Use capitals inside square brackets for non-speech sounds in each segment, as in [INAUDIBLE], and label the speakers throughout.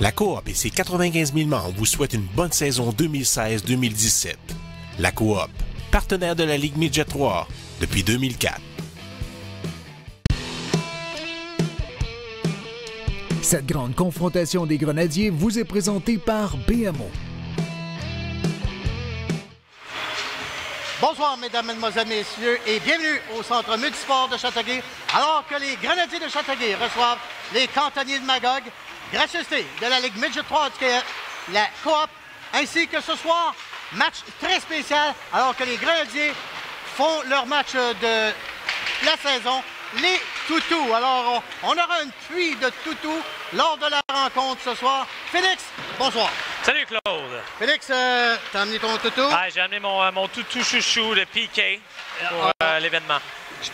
Speaker 1: La Coop et ses 95 000 membres vous souhaitent une bonne saison 2016-2017. La Coop, partenaire de la Ligue Midget 3 depuis 2004.
Speaker 2: Cette grande confrontation des grenadiers vous est présentée par BMO.
Speaker 3: Bonsoir, mesdames, mesdemoiselles, messieurs, et bienvenue au Centre Multisport de Châteauguay, alors que les Grenadiers de Châteauguay reçoivent les cantonniers de Magog, gracieuseté de la Ligue Midget 3 du Québec, la Coop, ainsi que ce soir, match très spécial, alors que les Grenadiers font leur match de la saison, les toutous. Alors, on, aura une pluie de toutous lors de la rencontre ce soir. Félix, bonsoir.
Speaker 4: Salut Claude.
Speaker 3: Félix, euh, t'as amené ton toutou?
Speaker 4: Ah, J'ai amené mon, euh, mon toutou chouchou de PK pour euh, l'événement.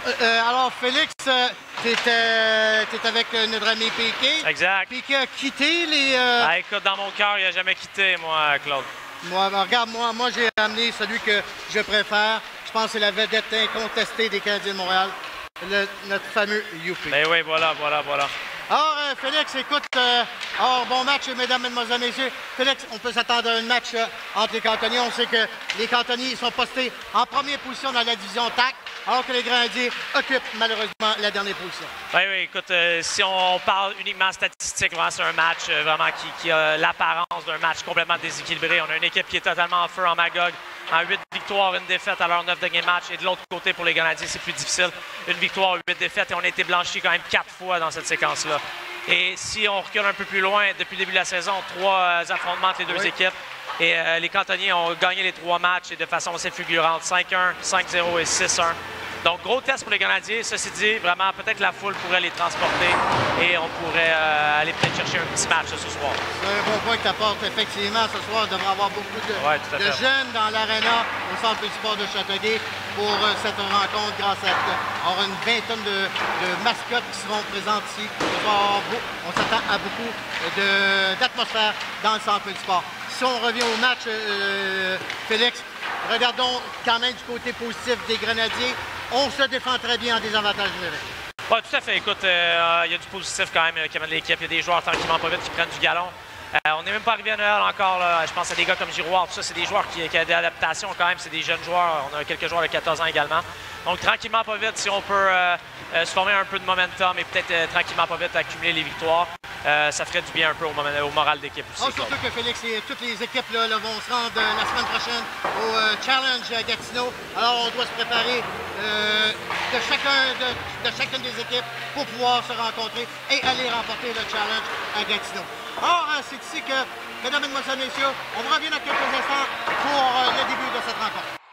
Speaker 3: Euh, euh, alors, Félix, euh, t'étais t'es avec euh, notre ami Piqué.
Speaker 4: Exact.
Speaker 3: Piqué a quitté les... euh,
Speaker 4: Ah, écoute, dans mon cœur, il n'a jamais quitté, moi, Claude.
Speaker 3: moi, ben, regarde, moi, moi j'ai amené celui que je préfère. Je pense que c'est la vedette incontestée des Canadiens de Montréal, le- notre fameux Youpi.
Speaker 4: Ben oui, voilà, voilà, voilà.
Speaker 3: Alors, euh, Félix, écoute, euh, bon match, mesdames, mesdemoiselles, messieurs. Félix, on peut s'attendre à un match euh, entre les cantonniers. On sait que les cantonniers sont postés en première position dans la division TAC, alors que les Grenadiers occupent malheureusement la dernière position.
Speaker 4: Oui, oui, écoute, euh, si on parle uniquement statistique, c'est un match vraiment qui, qui a l'apparence d'un match complètement déséquilibré. On a une équipe qui est totalement en feu en Magog, en 8 victoires, une défaite à leurs 9 derniers matchs. Et de l'autre côté, pour les Canadiens, c'est plus difficile. Une victoire, 8 défaites, et on a été blanchis quand même quatre fois dans cette séquence-là. Et si on recule un peu plus loin, depuis le début de la saison, trois euh, affrontements entre les deux
Speaker 3: Oui.
Speaker 4: équipes. Et euh, les cantonniers ont gagné les trois matchs et de façon assez fulgurante, 5-1, 5-0 et 6-1. Donc, gros test pour les Canadiens. Ceci dit, vraiment, peut-être la foule pourrait les transporter et on pourrait euh, aller peut-être chercher un petit match ce soir.
Speaker 3: C'est un bon point que tu apportes. Effectivement, ce soir, il devrait avoir beaucoup de,
Speaker 4: Ouais,
Speaker 3: jeunes dans l'aréna au Centre du sport de Châteauguay pour euh, cette rencontre grâce à avoir une vingtaine de, de mascottes qui seront présentes ici. On s'attend à beaucoup d'atmosphère dans le Centre du sport. Si on revient au match, euh, Félix, regardons quand même du côté positif des Grenadiers. On se défend très bien en désavantage numérique.
Speaker 4: Oui, tout à fait. Écoute, euh, il y a du positif quand même euh, qui amène l'équipe. Il y a des joueurs tranquillement pas vite qui prennent du galon. Euh, on n'est même pas arrivé à Noël encore. Je pense à des gars comme Giroir, tout ça, c'est des joueurs qui ont des adaptations quand même. C'est des jeunes joueurs. On a quelques joueurs de 14 ans également. Donc, tranquillement pas vite, si on peut euh, euh, se former un peu de momentum et peut-être euh, tranquillement pas vite accumuler les victoires, euh, ça ferait du bien un peu au, moment- au moral d'équipe aussi.
Speaker 3: Oh, surtout que Félix et toutes les équipes là, là, vont se rendre euh, la semaine prochaine au euh, Challenge à Gatineau. Alors, on doit se préparer de, chacun, de, de chacune des équipes pour pouvoir se rencontrer et aller remporter le Challenge à Gatineau. Or, euh, c'est ici que, mesdames, mesdemoiselles, messieurs, on revient dans quelques instants pour le début de cette rencontre.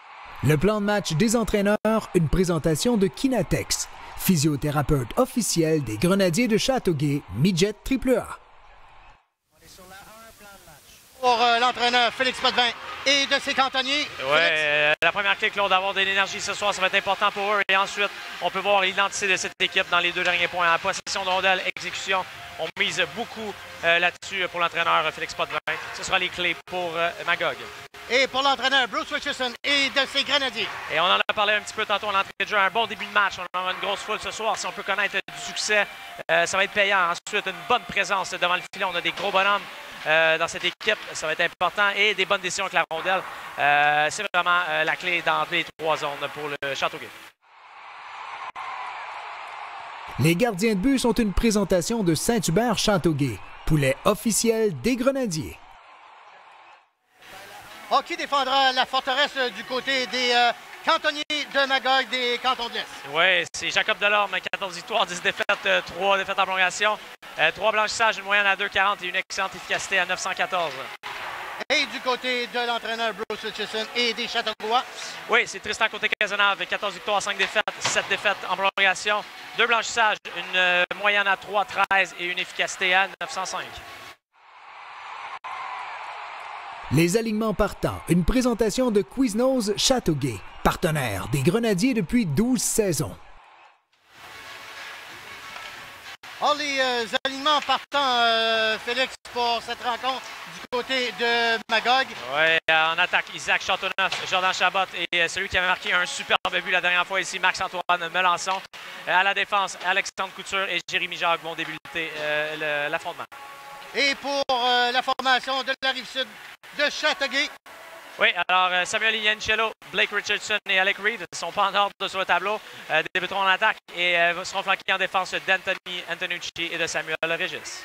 Speaker 2: Le plan de match des entraîneurs, une présentation de Kinatex, physiothérapeute officiel des Grenadiers de Châteauguay, Midget AAA.
Speaker 3: Pour euh, l'entraîneur Félix Potvin et de ses cantonniers. Félix,
Speaker 4: euh, la première clé, Claude, d'avoir de l'énergie ce soir, ça va être important pour eux. Et ensuite, on peut voir l'identité de cette équipe dans les deux derniers points. En possession de rondelle, exécution, on mise beaucoup euh, là-dessus pour l'entraîneur Félix Potvin. Ce sera les clés pour euh, Magog.
Speaker 3: Et pour l'entraîneur Bruce Richardson et de ses Grenadiers.
Speaker 4: Et on en a parlé un petit peu tantôt en entrée de jeu. Un bon début de match. On aura une grosse foule ce soir. Si on peut connaître du succès, ça va être payant. Ensuite, une bonne présence devant le filet. On a des gros bonhommes euh, dans cette équipe. Ça va être important. Et des bonnes décisions avec la rondelle. Euh, C'est vraiment euh, la clé dans les trois zones pour le Châteauguay.
Speaker 2: Les gardiens de but sont une présentation de Saint-Hubert Châteauguay, poulet officiel des Grenadiers.
Speaker 3: Qui défendra la forteresse du côté des euh, cantonniers de Magog des cantons de l'Est?
Speaker 4: Oui, c'est Jacob Delorme, 14 victoires, 10 défaites, 3 défaites en prolongation, 3 blanchissages, une moyenne à 2,40 et une excellente efficacité à 914.
Speaker 3: Et du côté de l'entraîneur Bruce Richardson et des Châteaubois.
Speaker 4: Oui, c'est Tristan Côté-Cazenave, 14 victoires, 5 défaites, 7 défaites en prolongation, 2 blanchissages, une euh, moyenne à 3,13 et une efficacité à 905.
Speaker 2: Les alignements partants, une présentation de Quiznos Châteauguay, partenaire des Grenadiers depuis 12 saisons.
Speaker 3: Oh, les euh, alignements partants, euh, Félix, pour cette rencontre du côté de Magog.
Speaker 4: Oui, en attaque, Isaac Châteauneuf, Jordan Chabot et euh, celui qui avait marqué un superbe but la dernière fois ici, Max-Antoine Melançon. Euh, à la défense, Alexandre Couture et Jérémy Jacques vont débuter euh, l'affrontement.
Speaker 3: Et pour euh, la formation de la Rive-Sud de Châteauguay,
Speaker 4: oui, alors euh, Samuel Iancello, Blake Richardson et Alec Reed ne sont pas en ordre sur le tableau. Euh, débuteront en attaque et euh, seront flanqués en défense d'Anthony Antonucci et de Samuel Regis.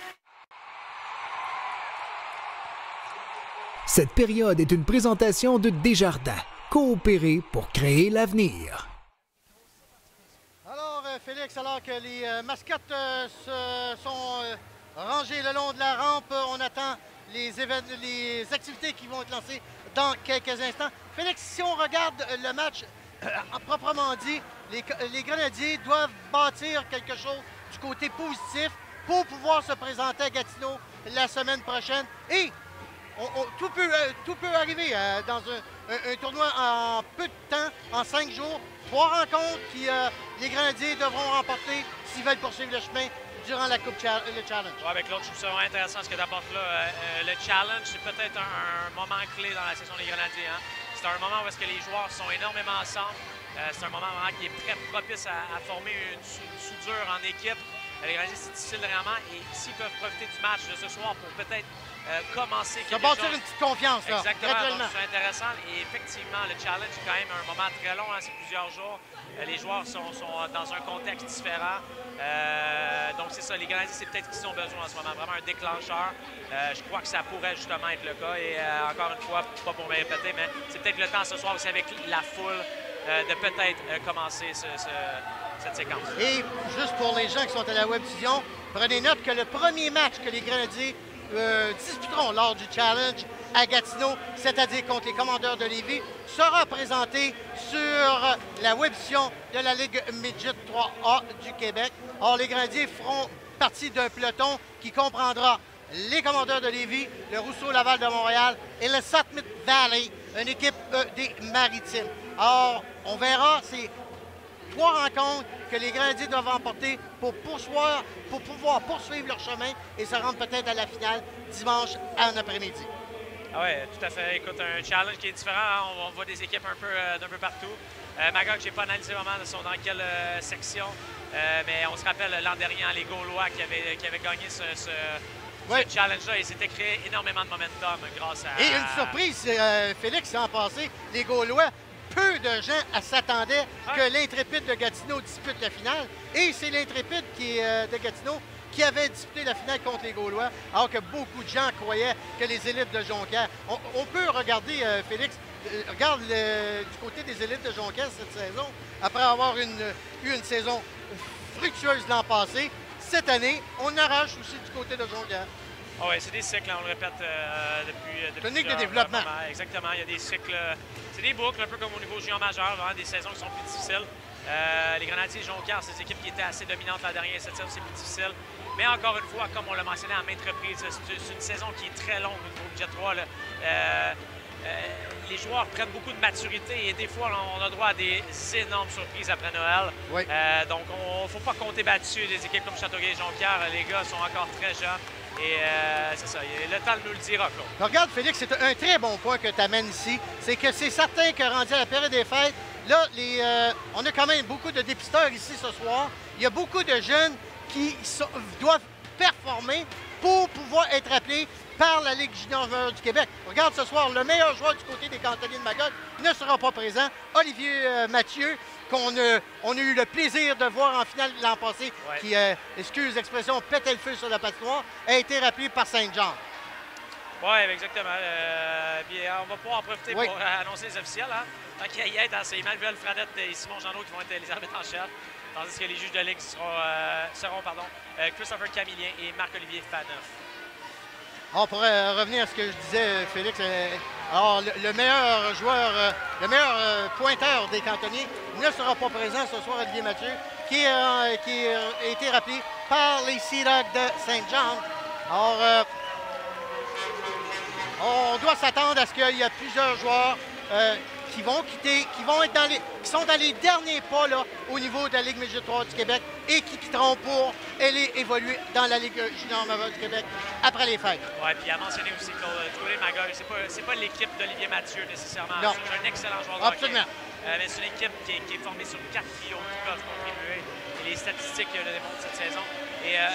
Speaker 2: Cette période est une présentation de Desjardins. Coopérer pour créer l'avenir.
Speaker 3: Alors, euh, Félix, alors que les euh, mascottes euh, se sont rangées le long de la rampe, on attend les, les activités qui vont être lancées dans quelques instants. Félix, si on regarde le match euh, en proprement dit, les, Grenadiers doivent bâtir quelque chose du côté positif pour pouvoir se présenter à Gatineau la semaine prochaine. Et euh, tout peut arriver euh, dans un, tournoi en peu de temps, en cinq jours. Trois rencontres qui euh, les Grenadiers devront remporter s'ils veulent poursuivre le chemin durant la Coupe Cha- le Challenge.
Speaker 4: Ouais, avec l'autre, je trouve ça vraiment intéressant ce que tu apportes là. Euh, euh, le challenge, c'est peut-être un, un moment clé dans la saison des Grenadiers. hein. C'est un moment où est-ce que les joueurs sont énormément ensemble. Euh, c'est un moment vraiment qui est très propice à, à former une, sou- une soudure en équipe. Les Grenadiers, c'est difficile vraiment. Et s'ils peuvent profiter du match de ce soir pour peut-être euh, commencer quelque
Speaker 3: bâtir
Speaker 4: chose-
Speaker 3: une petite confiance, là,
Speaker 4: Exactement, c'est intéressant. Et effectivement, le challenge est quand même un moment très long, hein, c'est plusieurs jours. Euh, les joueurs sont, dans un contexte différent. Euh, donc c'est ça, les Canadiens, c'est peut-être qu'ils ont besoin en ce moment, vraiment un déclencheur. Euh, je crois que ça pourrait justement être le cas. Et encore une fois, pas pour me répéter, mais c'est peut-être le temps ce soir aussi avec la foule de peut-être commencer ce- ce- cette séquence.
Speaker 3: Et juste pour les gens qui sont à la web-diffusion, prenez note que le premier match que les Grenadiers euh, disputeront lors du Challenge à Gatineau, c'est-à-dire contre les commandeurs de Lévis, sera présenté sur la webvision de la Ligue Midget 3A du Québec. Or, les Grenadiers feront partie d'un peloton qui comprendra les commandeurs de Lévis, le Rousseau-Laval de Montréal et le Sutton Valley, une équipe euh, des Maritimes. Or, on verra, c'est trois rencontres que les Grenadiers doivent remporter pour, poursuivre- pour pouvoir poursuivre leur chemin et se rendre peut-être à la finale dimanche en après-midi.
Speaker 4: Ah oui, tout à fait. Écoute, un challenge qui est différent. hein. On, on voit des équipes un peu euh, d'un peu partout. Euh, Magog, je n'ai pas analysé vraiment sont dans quelle euh, section, Euh, mais on se rappelle l'an dernier, les Gaulois qui avaient, qui avaient gagné ce, ce- ce
Speaker 3: Ouais.
Speaker 4: challenge-là. Ils s'étaient créé énormément de momentum grâce à.
Speaker 3: Et une surprise, euh, Félix, en passé, les Gaulois, peu de gens s'attendaient que l'intrépide de Gatineau dispute la finale. Et c'est l'intrépide qui, euh, de Gatineau qui avait disputé la finale contre les Gaulois, alors que beaucoup de gens croyaient que les élites de Jonquière... On, on peut regarder, euh, Félix, euh, regarde le- du côté des élites de Jonquière cette saison, après avoir une- eu une saison fructueuse l'an passé. Cette année, on arrache aussi du côté de Jonquière.
Speaker 4: Ah ouais, c'est des cycles, hein, on le répète euh, depuis, euh, depuis.
Speaker 3: Tonique de développement.
Speaker 4: moments. Exactement, il y a des cycles. euh, C'est des boucles, un peu comme au niveau junior majeur, vraiment des saisons qui sont plus difficiles. Euh, les Grenadiers Jonquière, c'est des équipes qui étaient assez dominantes la dernière cette saison, c'est plus difficile. Mais encore une fois, comme on l'a mentionné à maintes reprises, c'est une saison qui est très longue au niveau du Jet 3. là. Euh, euh, les joueurs prennent beaucoup de maturité et des fois, on a droit à des énormes surprises après Noël.
Speaker 3: Oui.
Speaker 4: Euh, donc, on ne faut pas compter battu des équipes comme Châteauguay et Jonquière. Les gars sont encore très jeunes. Et euh, c'est ça, le temps nous le dira, Claude.
Speaker 3: Regarde, Félix, c'est un très bon point que tu amènes ici. C'est que c'est certain que rendu à la période des fêtes, là, les, euh, on a quand même beaucoup de dépisteurs ici ce soir. Il y a beaucoup de jeunes qui sont- doivent performer pour pouvoir être appelés par la Ligue junior du Québec. Regarde ce soir, le meilleur joueur du côté des cantonniers de Magog ne sera pas présent. Olivier euh, Mathieu, qu'on a, on a eu le plaisir de voir en finale l'an passé,
Speaker 4: Ouais.
Speaker 3: qui, euh, excuse l'expression, pétait le feu sur la patinoire, a été rappelé par Saint-Jean.
Speaker 4: Oui, exactement. Euh, puis, euh, on va pouvoir en profiter
Speaker 3: Oui.
Speaker 4: pour euh, annoncer les officiels. Hein? Tant qu'il y a dans c'est Emmanuel Fradette et Simon Jeannot qui vont être les arbitres en chef. Tandis que les juges de ligue seront, euh, seront pardon, euh, Christopher Camillien et Marc-Olivier Faneuf.
Speaker 3: On pourrait euh, revenir à ce que je disais, Félix. Alors, le, le meilleur joueur, le meilleur pointeur des cantonniers ne sera pas présent ce soir, Olivier Mathieu, qui, a été rappelé par les Sea de Saint-Jean. Alors, on doit s'attendre à ce qu'il y a plusieurs joueurs qui vont quitter, qui vont être dans les, qui sont dans les derniers pas là, au niveau de la Ligue Midget 3 du Québec et qui quitteront pour aller évoluer dans la Ligue junior majeure du Québec après les fêtes.
Speaker 4: Oui, puis à mentionner aussi que euh, Magog, c'est pas, pas l'équipe d'Olivier Mathieu nécessairement.
Speaker 3: Non.
Speaker 4: C'est un excellent joueur de
Speaker 3: Absolument.
Speaker 4: hockey. Euh, mais c'est une équipe qui est, qui est formée sur quatre trios qui peuvent contribuer. Et les statistiques euh, le démontrent cette saison. Et euh,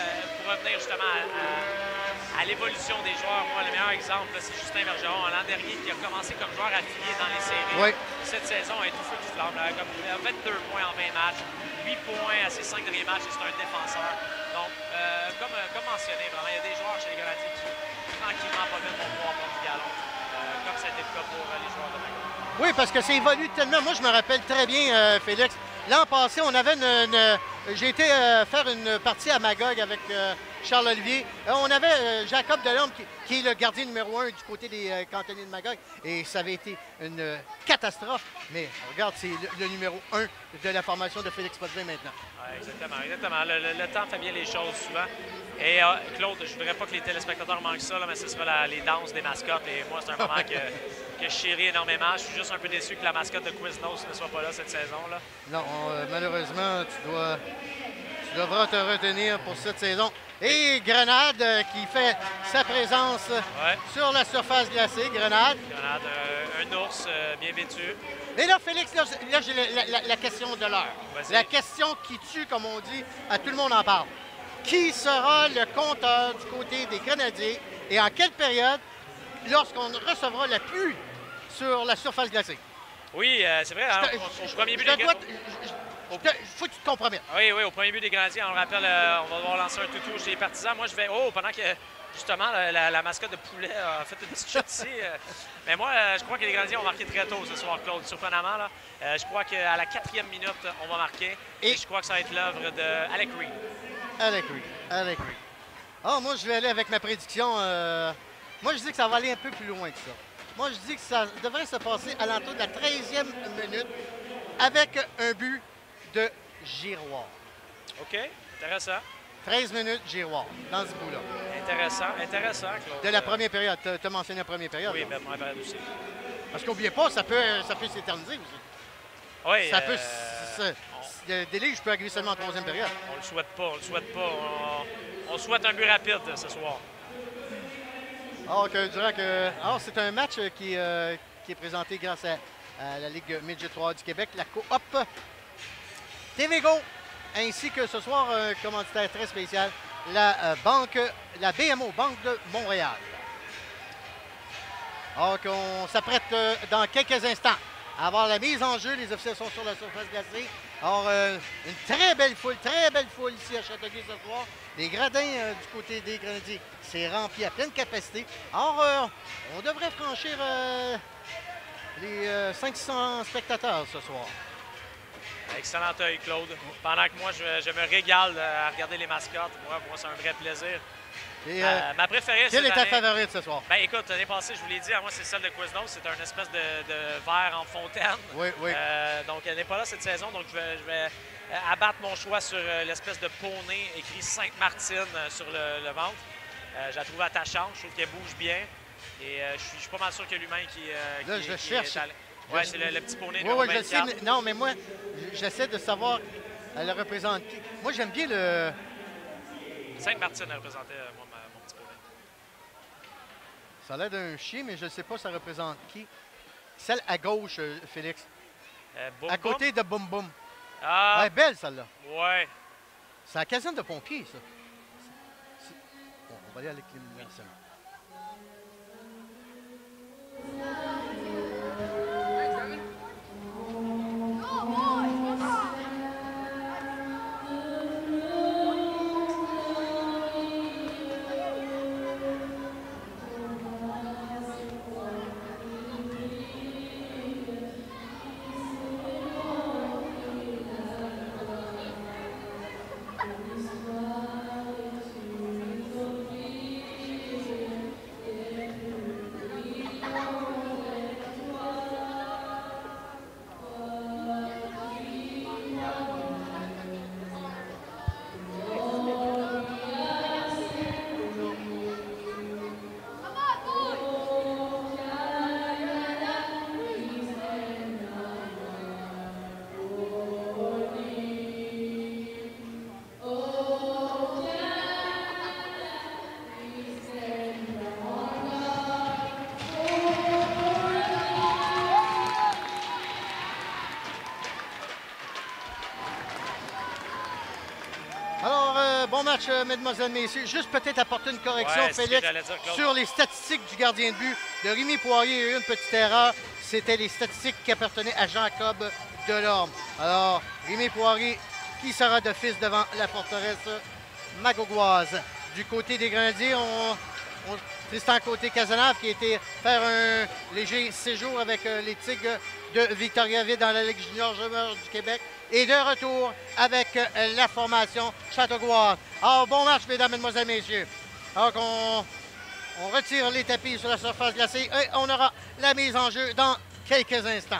Speaker 4: pour revenir justement à, à- à l'évolution des joueurs. Moi, le meilleur exemple, c'est Justin Bergeron, l'an dernier, qui a commencé comme joueur affilié dans les séries.
Speaker 3: Oui.
Speaker 4: Cette saison est tout feu tout flamme. là, comme, il a 22 points en 20 matchs, 8 points à ses 5 derniers matchs, et c'est un défenseur. Donc, euh, comme, euh, comme mentionné, vraiment, il y a des joueurs chez les Grenadiers qui, tranquillement, pas vite, vont pouvoir du galon, euh, comme ça a été le cas pour euh, les joueurs de Magog.
Speaker 3: Oui, parce que c'est évolue tellement. Moi, je me rappelle très bien, euh, Félix. L'an passé, on avait une. une- J'ai été faire une partie à Magog avec euh, Charles Olivier. Euh, on avait euh, Jacob Delorme, qui, qui est le gardien numéro un du côté des euh, cantonniers de Magog. Et ça avait été une catastrophe. Mais regarde, c'est le, le numéro un de la formation de Félix Potvin maintenant.
Speaker 4: Ouais, exactement, exactement. Le, le- le temps fait bien les choses souvent. Et euh, Claude, je voudrais pas que les téléspectateurs manquent ça, là, mais ce sera la- les danses des mascottes. Et moi, c'est un moment que, [LAUGHS] que je chéris énormément. Je suis juste un peu déçu que la mascotte de Quiznos ne soit pas là cette saison. Là.
Speaker 3: Non, on, malheureusement, tu dois. Tu devras te retenir pour cette saison. Et Grenade euh, qui fait sa présence euh,
Speaker 4: Ouais.
Speaker 3: sur la surface glacée. Grenade.
Speaker 4: Grenade, euh, un ours euh, bien vêtu.
Speaker 3: Et là, Félix, là, j'ai la, la- la question de l'heure. La question qui tue, comme on dit, à tout le monde en parle. Qui sera le compteur du côté des Grenadiers et en quelle période lorsqu'on recevra la pluie sur la surface glacée?
Speaker 4: Oui, euh, c'est vrai. hein,
Speaker 3: Je
Speaker 4: premier but
Speaker 3: dois Te- faut que tu te compromettes.
Speaker 4: Oui, oui, au premier but des Grenadiers, on le rappelle, euh, on va devoir lancer un toutou chez les partisans. Moi, je vais. Oh, pendant que justement la, la- la mascotte de poulet a fait une petite shot ici. euh, mais moi, euh, je crois que les Grenadiers ont marqué très tôt ce soir, Claude, surprenamment. Là. Je crois qu'à la quatrième minute, on va marquer. Et,
Speaker 3: Et-
Speaker 4: je crois que ça va être l'œuvre de Alec Reed.
Speaker 3: Alec Reed. Alec Reed. Ah, moi, je vais aller avec ma prédiction. Moi, je dis que ça va aller un peu plus loin que ça. Moi, je dis que ça devrait se passer à l'entour de la 13e minute avec un but de Giroir.
Speaker 4: OK, intéressant.
Speaker 3: 13 minutes, Giroir, dans ce bout-là.
Speaker 4: Intéressant, intéressant, Claude.
Speaker 3: De la première période. Tu as mentionné la première période.
Speaker 4: Oui,
Speaker 3: là.
Speaker 4: ben, moi, ben, aussi.
Speaker 3: Parce qu'oubliez pas, ça peut, ça peut s'éterniser aussi.
Speaker 4: Oui,
Speaker 3: ça
Speaker 4: euh,
Speaker 3: peut. Le délige peut arriver seulement en troisième période.
Speaker 4: on le souhaite pas, on le souhaite pas. On, on souhaite un but rapide ce soir.
Speaker 3: Alors que je que. Alors, c'est un match euh, qui, euh, qui est présenté grâce à, à la Ligue Midget 3 du Québec, la Coop TVGO, ainsi que ce soir, un commanditaire très spécial, la euh, banque, la BMO, Banque de Montréal. Alors qu'on s'apprête euh, dans quelques instants à avoir la mise en jeu. Les officiels sont sur la surface glacée. Alors, euh, une très belle foule, très belle foule ici à Châteauguay ce soir. Les gradins euh, du côté des Grenadiers, c'est rempli à pleine capacité. Alors, euh, on devrait franchir euh, les euh, 500 spectateurs ce soir.
Speaker 4: Excellent œil, Claude. Pendant que moi, je, je me régale euh, à regarder les mascottes. Moi, moi c'est un vrai plaisir.
Speaker 3: Et, euh,
Speaker 4: Euh, ma préférée,
Speaker 3: quelle est ta
Speaker 4: année-
Speaker 3: favorite ce soir?
Speaker 4: Ben écoute, l'année passée, je vous l'ai dit, à moi, c'est celle de Quiznos. C'est un espèce de, de verre en fontaine.
Speaker 3: Oui, oui.
Speaker 4: Euh, donc, elle n'est pas là cette saison. Donc, je vais, je vais, abattre mon choix sur l'espèce de poney écrit Sainte-Martine sur le, le ventre. Je la trouve attachante. Je trouve qu'elle bouge bien. Et je, suis, je suis pas mal sûr que l'humain qui, euh,
Speaker 3: Là,
Speaker 4: qui-
Speaker 3: je
Speaker 4: qui
Speaker 3: cherche.
Speaker 4: est Ouais, c'est le, le petit poney
Speaker 3: Oui, oui, je le sais.
Speaker 4: 24.
Speaker 3: mais- non, mais moi, j'essaie de savoir, elle représente qui? Moi, j'aime bien le.
Speaker 4: Sainte-Martine représentait euh, moi, ma- mon petit poney.
Speaker 3: Ça a l'air d'un chien, mais je ne sais pas ça représente qui. Celle à gauche, euh, Félix.
Speaker 4: Euh, Boum
Speaker 3: à
Speaker 4: Boum?
Speaker 3: côté de Boum Boum.
Speaker 4: Ah,
Speaker 3: Elle est belle, celle-là.
Speaker 4: ouais.
Speaker 3: C'est la caserne de pompiers, ça. Bon, on va aller avec l'illumination. euh, match, euh, mesdemoiselles, messieurs. Juste peut-être apporter une correction,
Speaker 4: Ouais,
Speaker 3: Félix,
Speaker 4: dire,
Speaker 3: sur les statistiques du gardien de but de Rémi Poirier. Il y a eu une petite erreur. C'était les statistiques qui appartenaient à Jacob Delorme. Alors, Rémi Poirier qui sera d'office devant la forteresse magogoise. Du côté des Grenadiers, on, on- Tristan Côté-Cazenave qui a été faire un léger séjour avec euh, les Tigres de Victoriaville dans la Ligue junior junior du Québec. Et de retour avec euh, la formation Châteauguard. Alors, bon match, mesdames, mesdemoiselles, messieurs. Alors qu'on on retire les tapis sur la surface glacée et on aura la mise en jeu dans quelques instants.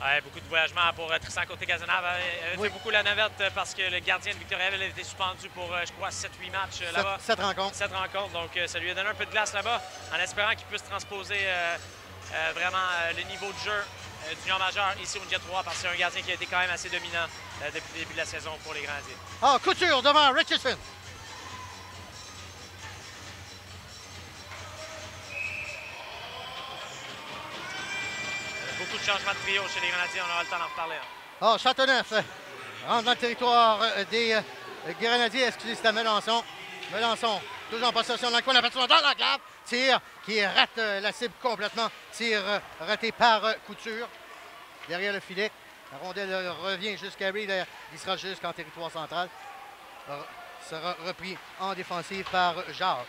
Speaker 4: Ouais, beaucoup de voyagements pour euh, Tristan Côté-Cazenave. Il avait
Speaker 3: Oui.
Speaker 4: fait beaucoup la navette euh, parce que le gardien de Victoriaville a été suspendu pour, euh, je crois, 7-8 matchs là-bas.
Speaker 3: Cette, cette rencontre.
Speaker 4: Cette rencontre. Donc, ça lui a donné un peu de glace là-bas en espérant qu'il puisse transposer euh, euh, vraiment le niveau de jeu du junior majeur ici au Jet 3 parce que c'est un gardien qui a été quand même assez dominant euh, depuis le début de la saison pour les Grenadiers.
Speaker 3: Ah, couture devant Richardson.
Speaker 4: Beaucoup de changements de trio chez les Grenadiers. On aura le temps d'en reparler.
Speaker 3: Ah, Châteauneuf euh, rentre dans le territoire euh, des euh, Grenadiers. Excusez, c'est à Melançon. Melançon, toujours en possession dans le coin la patinoire, dans la cave. Tir qui rate la cible complètement. Tir raté par Couture. Derrière le filet. La rondelle revient jusqu'à Reed. Il sera jusqu'en territoire central. Sera repris en défensive par Jacques.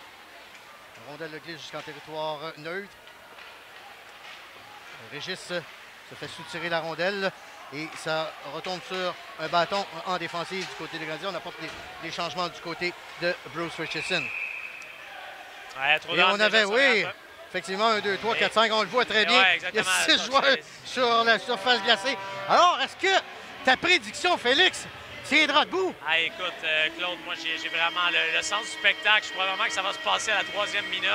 Speaker 3: La rondelle le glisse jusqu'en territoire neutre. Régis se fait soutirer la rondelle et ça retombe sur un bâton en défensive du côté des Grenadiers. On apporte des, des changements du côté de Bruce Richardson.
Speaker 4: Ouais, trop
Speaker 3: Et
Speaker 4: d'âme
Speaker 3: on avait, oui,
Speaker 4: la-
Speaker 3: effectivement, 1, 2, 3,
Speaker 4: Et-
Speaker 3: 4, 5, on le voit très bien.
Speaker 4: ouais,
Speaker 3: Il y a
Speaker 4: exactement.
Speaker 3: six
Speaker 4: Ça,
Speaker 3: joueurs
Speaker 4: c'est-
Speaker 3: sur la surface glacée. Alors, est-ce que ta prédiction, Félix, tiendra debout?
Speaker 4: Ah, écoute, euh, Claude, moi, j'ai j'ai vraiment le, le sens du spectacle. Je crois vraiment que ça va se passer à la troisième minute.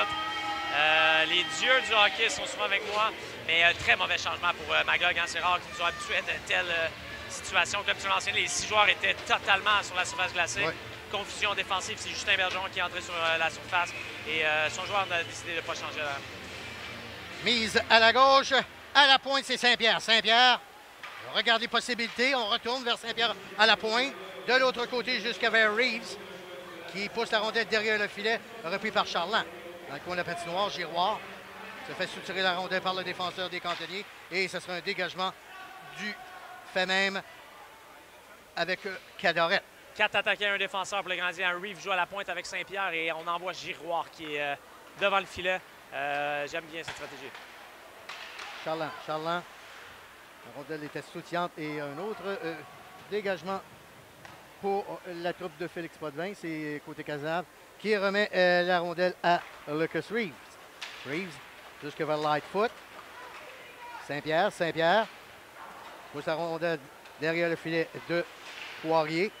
Speaker 4: Euh, les dieux du hockey sont souvent avec moi, mais euh, très mauvais changement pour euh, Magog. hein. C'est rare qu'ils nous soient habitués à de telles euh, situations. Comme tu l'as mentionné, les six joueurs étaient totalement sur la surface glacée.
Speaker 3: Ouais.
Speaker 4: Confusion défensive, c'est Justin Bergeron qui est entré sur la surface et son joueur a décidé de ne pas changer. là.
Speaker 3: Mise à la gauche. À la pointe, c'est Saint-Pierre. Saint-Pierre, regarde les possibilités. On retourne vers Saint-Pierre à la pointe. De l'autre côté, jusqu'à vers Reeves, qui pousse la rondelle derrière le filet, repris par Charland. Dans le coin de la patinoire, Giroir se fait soutirer la rondelle par le défenseur des cantonniers. Et ce sera un dégagement du fait même avec euh, Cadorette.
Speaker 4: Quatre attaquants, un défenseur pour les Grandiers. Un Reeve joue à la pointe avec Saint-Pierre et on envoie Giroir qui est euh, devant le filet. Euh, J'aime bien cette stratégie.
Speaker 3: Charland, Charland. La rondelle était soutiante et un autre euh, dégagement pour la troupe de Félix Potvin. C'est côté Cazenave qui remet la rondelle à Lucas Reeves. Reeves jusque vers Lightfoot. Saint-Pierre, Saint-Pierre. Pousse la rondelle derrière le filet de Poirier.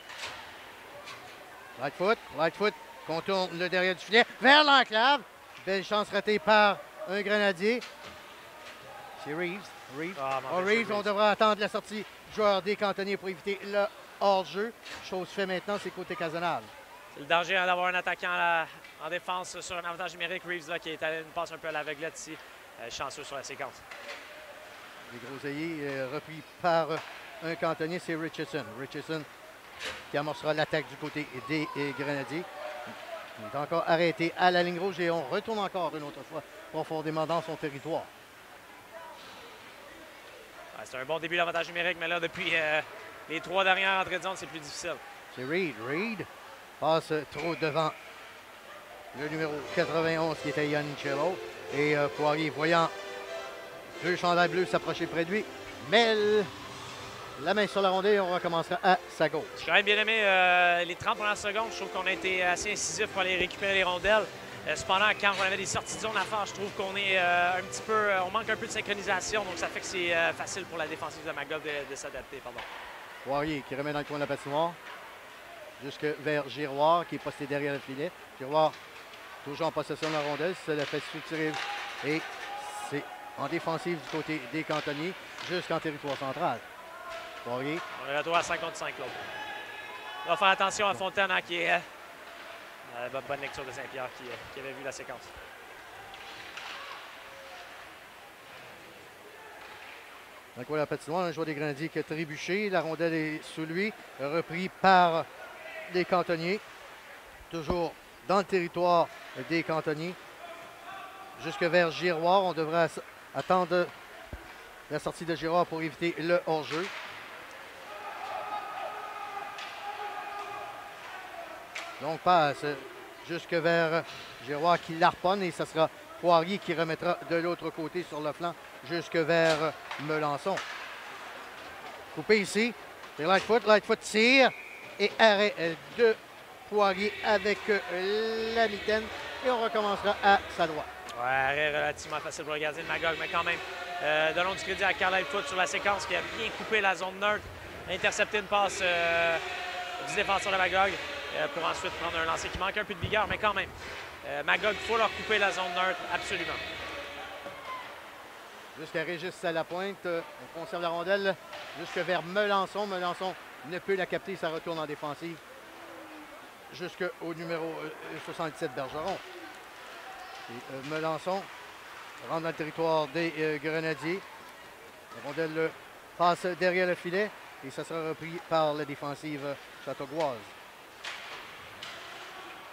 Speaker 3: Lightfoot, Lightfoot contourne le derrière du filet vers l'enclave. Belle chance ratée par un grenadier. C'est Reeves. Reeves.
Speaker 4: Ah,
Speaker 3: Oh, Reeves, on devra attendre la sortie du joueur des cantonniers pour éviter le hors-jeu. Chose fait maintenant, c'est côté Cazenave.
Speaker 4: C'est le danger hein, d'avoir un attaquant à la- en défense sur un avantage numérique. Reeves là, qui est allé une passe un peu à l'aveuglette ici. Euh, chanceux sur la séquence.
Speaker 3: Les groseilliers euh, repris par un cantonnier, c'est Richardson. Richardson qui amorcera l'attaque du côté des euh, Grenadiers. Il est encore arrêté à la ligne rouge et on retourne encore une autre fois profondément dans son territoire.
Speaker 4: Ouais, c'est un bon début l'avantage numérique, mais là, depuis euh, les trois dernières entrées de zone, c'est plus difficile.
Speaker 3: C'est Reed. Reed passe trop devant le numéro 91 qui était Yannicello. Et euh, Poirier, voyant deux chandails bleus s'approcher près de lui, met le- la main sur la rondelle et on recommencera à sa gauche.
Speaker 4: J'ai quand même bien aimé euh, les 30 premières secondes. Je trouve qu'on a été assez incisif pour aller récupérer les rondelles. Euh, cependant, quand on avait des sorties de zone à faire, je trouve qu'on est euh, un petit peu, on manque un peu de synchronisation, donc ça fait que c'est facile pour la défensive de Magog de, de s'adapter. Pardon.
Speaker 3: Poirier qui remet dans le coin de la patinoire. Jusque vers Giroir qui est posté derrière le filet. Giroir toujours en possession de la rondelle. Se la fait soutirer. Et c'est en défensive du côté des cantonniers jusqu'en territoire central. Poirier
Speaker 4: On est retour à 55 l'autre. On va faire attention à Fontaine hein, qui est. euh, bonne- lecture de Saint-Pierre qui, euh, qui avait vu la séquence.
Speaker 3: De la patinoire, un joueur des Grandiers qui a trébuché. La rondelle est sous lui, repris par les cantonniers. Toujours dans le territoire des cantonniers. Jusque vers Giroir. On devrait attendre la sortie de Giroir pour éviter le hors-jeu. Donc passe jusque vers Giroir qui l'arponne et ce sera Poirier qui remettra de l'autre côté sur le flanc jusque vers Melançon. Coupé ici. Lightfoot. Lightfoot tire et arrêt de Poirier avec la mitaine. Et on recommencera à sa droite.
Speaker 4: Ouais, arrêt relativement facile pour le gardien de Magog, mais quand même, euh, donnons du crédit à Carl Lightfoot sur la séquence qui a bien coupé la zone neutre, intercepté une passe euh, du défenseur de Magog euh, pour ensuite prendre un lancer qui manque un peu de vigueur, mais quand même. Euh, Magog, il faut leur couper la zone neutre, absolument.
Speaker 3: Jusqu'à Régis à la pointe, on conserve la rondelle jusque vers Melançon. Melançon ne peut la capter, ça retourne en défensive. Jusqu'au numéro 77 Bergeron. Et, Melançon rentre dans le territoire des Grenadiers. La rondelle passe derrière le filet et ça sera repris par la défensive châteauguoise.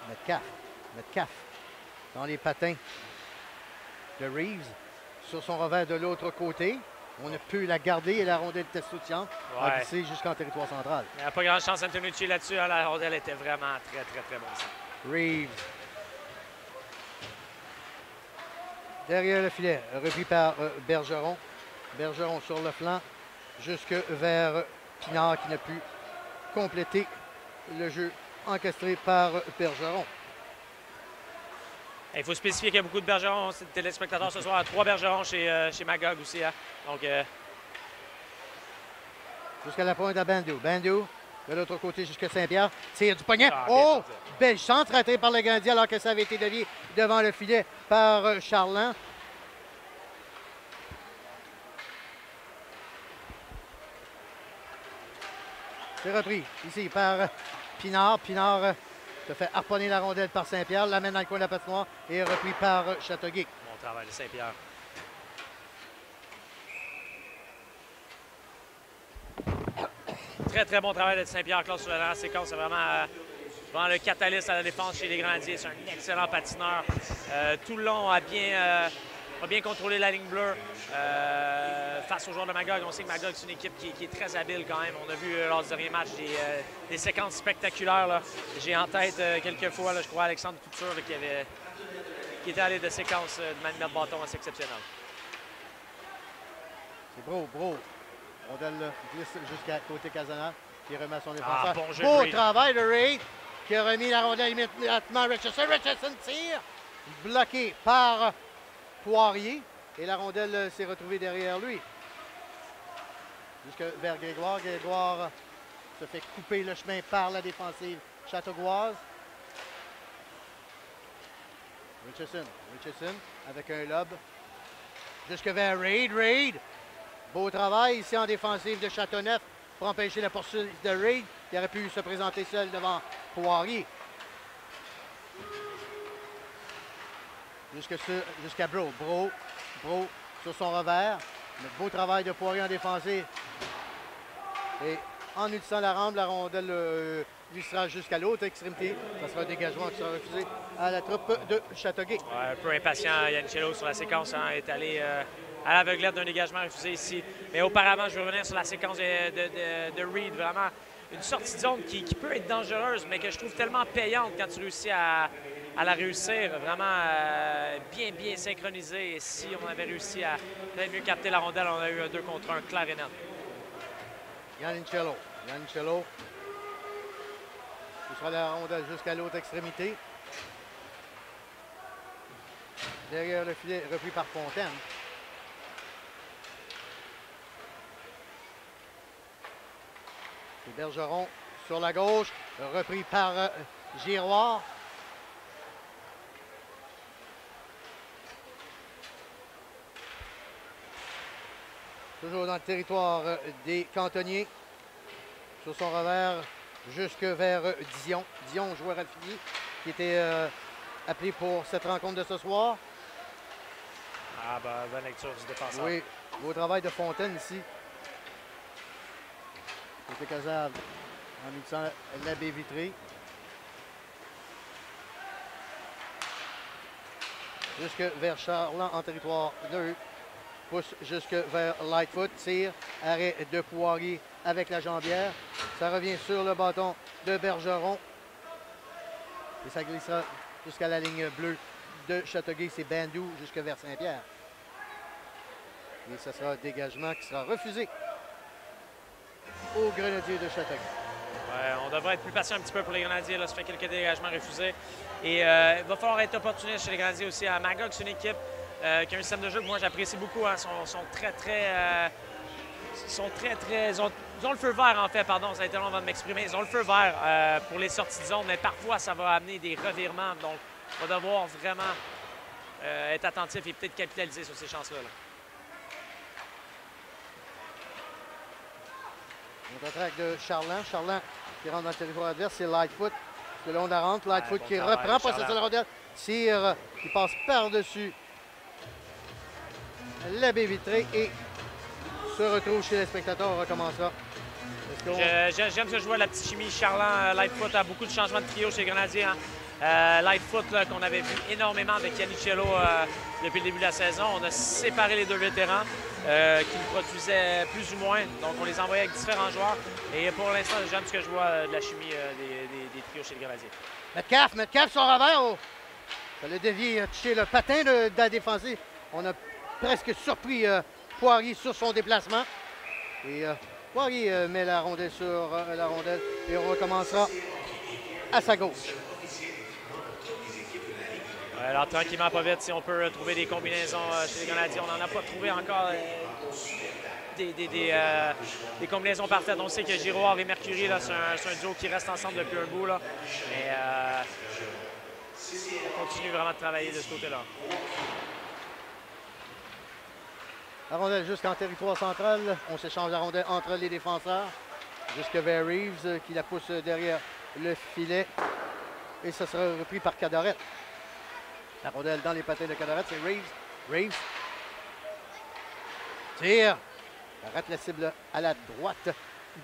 Speaker 3: Metcalf. Metcalf dans les patins de Reeves. Sur son revers de l'autre côté. On a pu la garder et la rondelle était soutiente. Ouais. jusqu'en territoire central.
Speaker 4: Il n'y a pas grand chance Antonucci là-dessus. Hein. La rondelle était vraiment très, très, très bonne.
Speaker 3: Reeves. Derrière le filet, repris par euh, Bergeron. Bergeron sur le flanc, jusque vers Pinard qui n'a pu compléter le jeu encastré par Bergeron.
Speaker 4: Il faut spécifier qu'il y a beaucoup de bergerons, téléspectateurs ce soir. Trois bergerons chez, euh, chez Magog aussi. Hein. Donc, euh...
Speaker 3: Jusqu'à la pointe à Bandou. Bandou, de l'autre côté jusqu'à Saint-Pierre. Tire du poignet. Ah, oh! Belle chance ratée par le Gandhi alors que ça avait été dévié devant le filet par euh, Charland. C'est repris ici par Pinard. Pinard se fait harponner la rondelle par Saint-Pierre, l'amène dans le coin de la patinoire et est repris par euh, Châteauguay.
Speaker 4: Bon travail de Saint-Pierre. Très, très bon travail de Saint-Pierre, Claude, sur la dernière séquence. C'est vraiment, euh, vraiment, le catalyste à la défense chez les Grandiers. C'est un excellent patineur. tout le long, a bien, a bien contrôlé la ligne bleue euh, face aux joueurs de Magog. On sait que Magog, c'est une équipe qui, est très habile quand même. On a vu euh, lors du dernier match euh, des, séquences spectaculaires. J'ai en tête quelques fois, je crois, Alexandre Couture qui, avait, qui était allé de séquences de manière de bâton assez exceptionnelle.
Speaker 3: C'est beau, beau. Rondelle glisse jusqu'à côté Casana qui remet son
Speaker 4: ah,
Speaker 3: défenseur. beau travail de Ray qui a remis la rondelle immédiatement Richardson. Richardson tire bloqué par Poirier. Et la rondelle euh, s'est retrouvée derrière lui. Jusque vers Grégoire. Grégoire se fait couper le chemin par la défensive châteauguoise. Richardson. Richardson avec un lob. Jusque vers Raid. Raid. Beau travail ici en défensive de Châteauneuf pour empêcher la poursuite de Raid qui aurait pu se présenter seul devant Poirier. Jusqu'à Bro. Bro, Bro sur son revers. Beau travail de Poirier en défensif. Et en utilisant la rampe, la rondelle euh, lui sera jusqu'à l'autre extrémité. Ça sera un dégagement qui sera refusé à la troupe de Châteauguay.
Speaker 4: un peu impatient, Yannichello, sur la séquence. Hein, est allé euh, à l'aveuglette d'un dégagement refusé ici. Mais auparavant, je vais revenir sur la séquence de, de Reed. Vraiment, une sortie de zone qui, peut être dangereuse, mais que je trouve tellement payante quand tu réussis à, la réussir. Vraiment euh, bien, bien synchronisé. Et si on avait réussi à mieux capter la rondelle, on a eu un 2 contre 1 clair et net.
Speaker 3: Yannichello. Yannichello. Ce sera la rondelle jusqu'à l'autre extrémité. Derrière le filet, repris par Fontaine. Bergeron sur la gauche, repris par euh, Giroir. Toujours dans le territoire des cantonniers. Sur son revers, jusque vers Dion. Dion, joueur affilié, qui était euh, appelé pour cette rencontre de ce soir.
Speaker 4: Ah, ben, bonne lecture du défenseur.
Speaker 3: Oui, beau travail de Fontaine ici. Côté Casal, en utilisant la baie vitrée. Jusque vers Charland en territoire de e. Pousse jusque vers Lightfoot. Tire. Arrêt de Poirier avec la jambière. Ça revient sur le bâton de Bergeron. Et ça glissera jusqu'à la ligne bleue de Châteauguay. C'est Bandou jusque vers Saint-Pierre. Et ce sera un dégagement qui sera refusé aux Grenadiers de Châteauguay.
Speaker 4: On devrait être plus patient un petit peu pour les Grenadiers. Là. Ça fait quelques dégagements refusés. Et euh, il va falloir être opportuniste chez les Grenadiers aussi. À Magog, c'est une équipe euh, qui a un système de jeu que moi j'apprécie beaucoup. Ils sont, sont, très, très. Euh, sont très, très. Ils ont, ils ont, le feu vert, en fait, pardon, ça a été long avant de m'exprimer. Ils ont le feu vert euh, pour les sorties de zone, mais parfois ça va amener des revirements. Donc, on va devoir vraiment euh, être attentif et peut-être capitaliser sur ces chances-là. là.
Speaker 3: Contre-attaque de Charland. Charland qui rentre dans le territoire adverse, c'est Lightfoot. Le long de la rente. Lightfoot
Speaker 4: bon
Speaker 3: qui
Speaker 4: travail,
Speaker 3: reprend possession de la rondelle. Tire, qui passe par-dessus la baie vitrée et se retrouve chez les spectateurs. On
Speaker 4: Je- je- J'aime ce joueur, la petite chimie. Charland, euh, Lightfoot a beaucoup de changements de trio chez les Grenadiers. hein. Euh, Lightfoot, là, qu'on avait vu énormément avec Yanicello euh, depuis le début de la saison. On a séparé les deux vétérans euh, qui le produisaient plus ou moins. Donc, on les envoyait avec différents joueurs. Et pour l'instant, j'aime ce que je vois de la chimie des, des- des trios chez les Grenadiers.
Speaker 3: Metcalf, Metcalf, son revers. oh! Ça l'a dévié, a touché le patin de, de la défensive. On a presque surpris euh, Poirier sur son déplacement. Et euh, Poirier euh, met la rondelle sur euh, la rondelle. Et on recommencera à sa gauche.
Speaker 4: Alors, tranquillement, pas vite, si on peut trouver des combinaisons chez les Canadiens. On n'en a pas trouvé encore des, des- des, euh, combinaisons parfaites. On sait que Giroir et Mercury, c'est un, duo qui reste ensemble depuis un bout. Là. Mais on continue vraiment de travailler de ce côté-là.
Speaker 3: La rondelle jusqu'en territoire central. On s'échange la rondelle entre les défenseurs. Jusque vers Reeves euh, qui la pousse derrière le filet. Et ça sera repris par Cadoret. La rondelle dans les patins de Cadoret, c'est Reeves. Reeves. Tire. Arrête la cible à la droite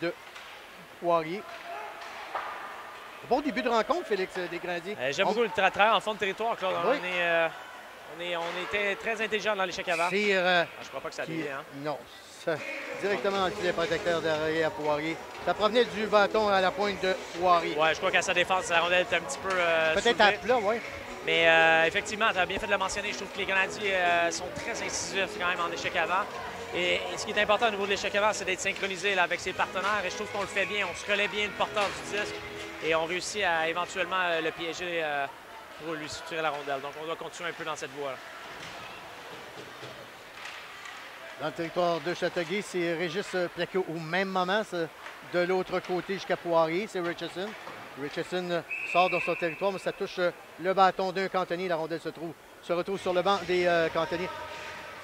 Speaker 3: de Poirier. Bon début de rencontre, Félix Desgrandiers.
Speaker 4: Euh, J'aime
Speaker 3: On-
Speaker 4: beaucoup le tra- travail en fond de territoire, Claude.
Speaker 3: Oui.
Speaker 4: On, est, euh, on, est, on était très intelligent dans l'échec avant.
Speaker 3: Tire. euh,
Speaker 4: Ah, je crois pas que ça a
Speaker 3: qui-
Speaker 4: hein?
Speaker 3: Non, ça, directement dans le filet protecteur derrière Poirier. Ça provenait du bâton à la pointe de Poirier.
Speaker 4: Ouais, je crois qu'à sa défense, la rondelle était un petit peu. euh,
Speaker 3: Peut-être à plat, oui.
Speaker 4: Mais euh, effectivement, tu as bien fait de le mentionner. Je trouve que les Canadiens euh, sont très incisifs quand même en échec avant. Et, et ce qui est important au niveau de l'échec avant, c'est d'être synchronisé là, avec ses partenaires. Et je trouve qu'on le fait bien. On se relaie bien le porteur du disque. Et on réussit à éventuellement le piéger pour lui tirer la rondelle. Donc on doit continuer un peu dans cette voie.
Speaker 3: Dans le territoire de Châteauguay, c'est Régis plaqué au même moment. De l'autre côté jusqu'à Poirier, c'est Richardson. Richardson sort dans son territoire, mais ça touche le bâton d'un cantonnier. La rondelle se, trouve, se retrouve sur le banc des euh, cantonniers.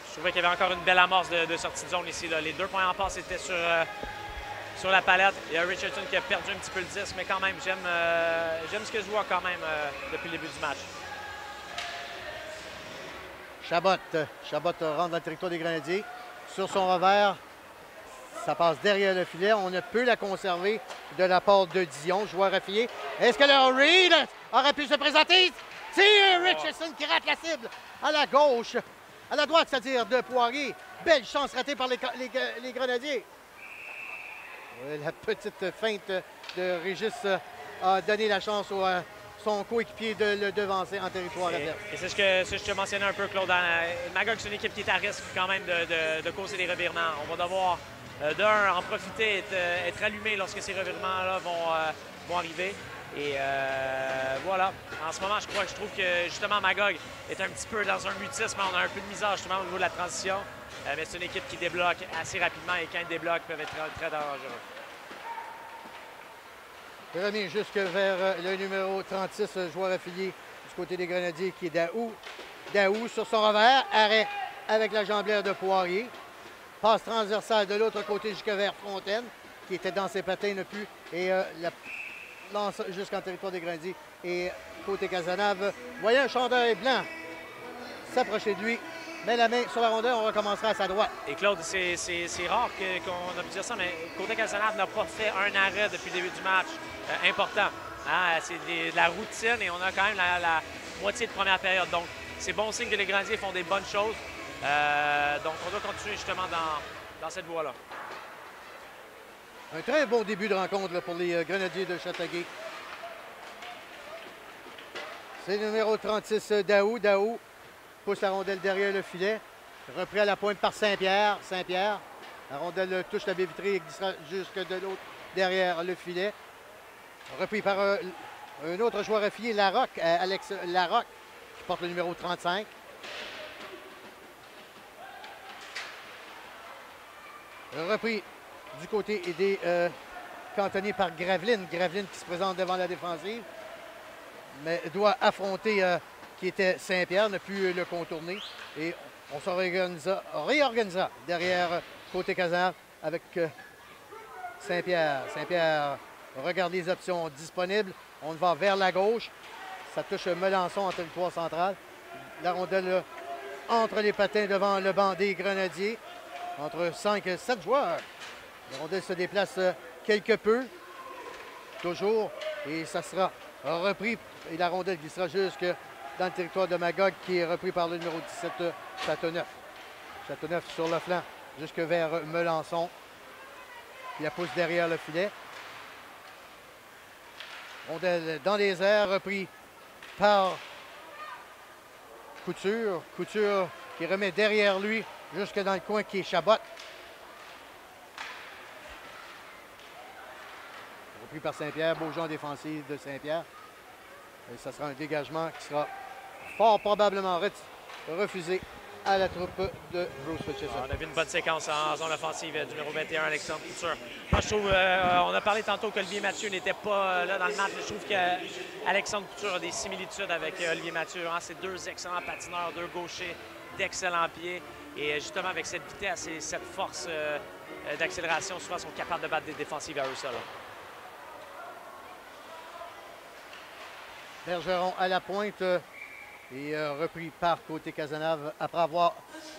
Speaker 4: Je trouvais qu'il y avait encore une belle amorce de, de sortie de zone ici. là. Les deux points en passe étaient sur, euh, sur la palette. Il y a Richardson qui a perdu un petit peu le disque, mais quand même, j'aime euh, j'aime ce que je vois quand même euh, depuis le début du match.
Speaker 3: Chabot. euh, Chabot rentre dans le territoire des Grenadiers. Sur son revers, ça passe derrière le filet. On ne peut la conserver de la part de Dion, joueur affilié. Est-ce que le Reed aurait pu se présenter? C'est Richardson qui rate la cible à la gauche, à la droite, c'est-à-dire de Poirier. Belle chance ratée par les, ca- les, les Grenadiers. Ouais, La petite feinte de Régis euh, a donné la chance au, euh, son coéquipier de le devancer en territoire adverse.
Speaker 4: et c'est ce que, c'est ce que je te mentionnais un peu, Claude. Euh, Magog, c'est une équipe qui est à risque quand même de, de- de causer des revirements. On va devoir, euh, d'un, en profiter, être, euh, être allumé lorsque ces revirements-là vont, euh, vont arriver. Et euh, voilà. En ce moment, je crois que je trouve que justement Magog est un petit peu dans un mutisme. On a un peu de misère justement au niveau de la transition. Euh, mais c'est une équipe qui débloque assez rapidement et quand ils débloquent, peuvent être très, très dangereux.
Speaker 3: Jusque vers euh, le numéro 36, euh, joueur affilié du côté des Grenadiers, qui est Daou. Daou sur son revers, arrêt avec la jambière de Poirier. Passe transversale de l'autre côté jusque vers Fontaine, qui était dans ses patins, ne plus. Et la lance jusqu'en territoire des Grenadiers. Et côté Casanave, voyez un chandail blanc s'approcher de lui. Met la main sur la rondelle, on recommencera à sa droite.
Speaker 4: Et Claude, c'est rare qu'on a pu dire ça, mais côté Casanave n'a pas fait un arrêt depuis le début du match euh, important. Hein, C'est de la routine et on a quand même la, la moitié de première période. Donc, c'est bon signe que les Grenadiers font des bonnes choses. Euh, donc, on doit continuer justement dans, dans cette voie-là.
Speaker 3: Un très bon début de rencontre là, pour les euh, Grenadiers de Châteauguay. C'est le numéro 36, euh, Daou. Daou pousse la rondelle derrière le filet. Repris à la pointe par Saint-Pierre. Saint-Pierre. La rondelle touche la baie vitrée et glissera jusque de l'autre derrière le filet. Repris par euh, un autre joueur affilié, Larocque, euh, Alex Larocque, qui porte le numéro 35. Repris du côté des euh, cantonniers par Graveline. Graveline qui se présente devant la défensive, mais doit affronter euh, qui était Saint-Pierre, n'a pu le contourner. Et on se réorganisa, derrière côté Kazan avec euh, Saint-Pierre. Saint-Pierre regarde les options disponibles. On va vers la gauche. Ça touche Melançon en territoire central. La rondelle entre les patins devant le banc des Grenadiers. Entre 5 et 7 joueurs. La rondelle se déplace euh, quelque peu. Toujours. Et ça sera repris. Et la rondelle glissera jusque dans le territoire de Magog qui est repris par le numéro 17, euh, Châteauneuf. Châteauneuf sur le flanc jusque vers euh, Melançon. Il la pousse derrière le filet. Rondelle dans les airs, repris par Couture. Couture qui remet derrière lui jusque dans le coin qui est Chabot. Repris par Saint-Pierre, beau genre défensif de Saint-Pierre. Et ça sera un dégagement qui sera fort probablement re- refusé à la troupe de Bruce Hutchison.
Speaker 4: On a vu une bonne séquence en zone offensive du numéro 21, Alexandre Couture. Moi, je trouve, euh, on a parlé tantôt qu'Olivier Mathieu n'était pas euh, là dans le match. Je trouve qu'Alexandre Couture a des similitudes avec euh, Olivier Mathieu. Hein. C'est deux excellents patineurs, deux gauchers d'excellents pieds. Et justement, avec cette vitesse et cette force d'accélération, souvent, sont capables de battre des défensives à eux seuls.
Speaker 3: Bergeron à la pointe et euh, repris par côté Casanave après avoir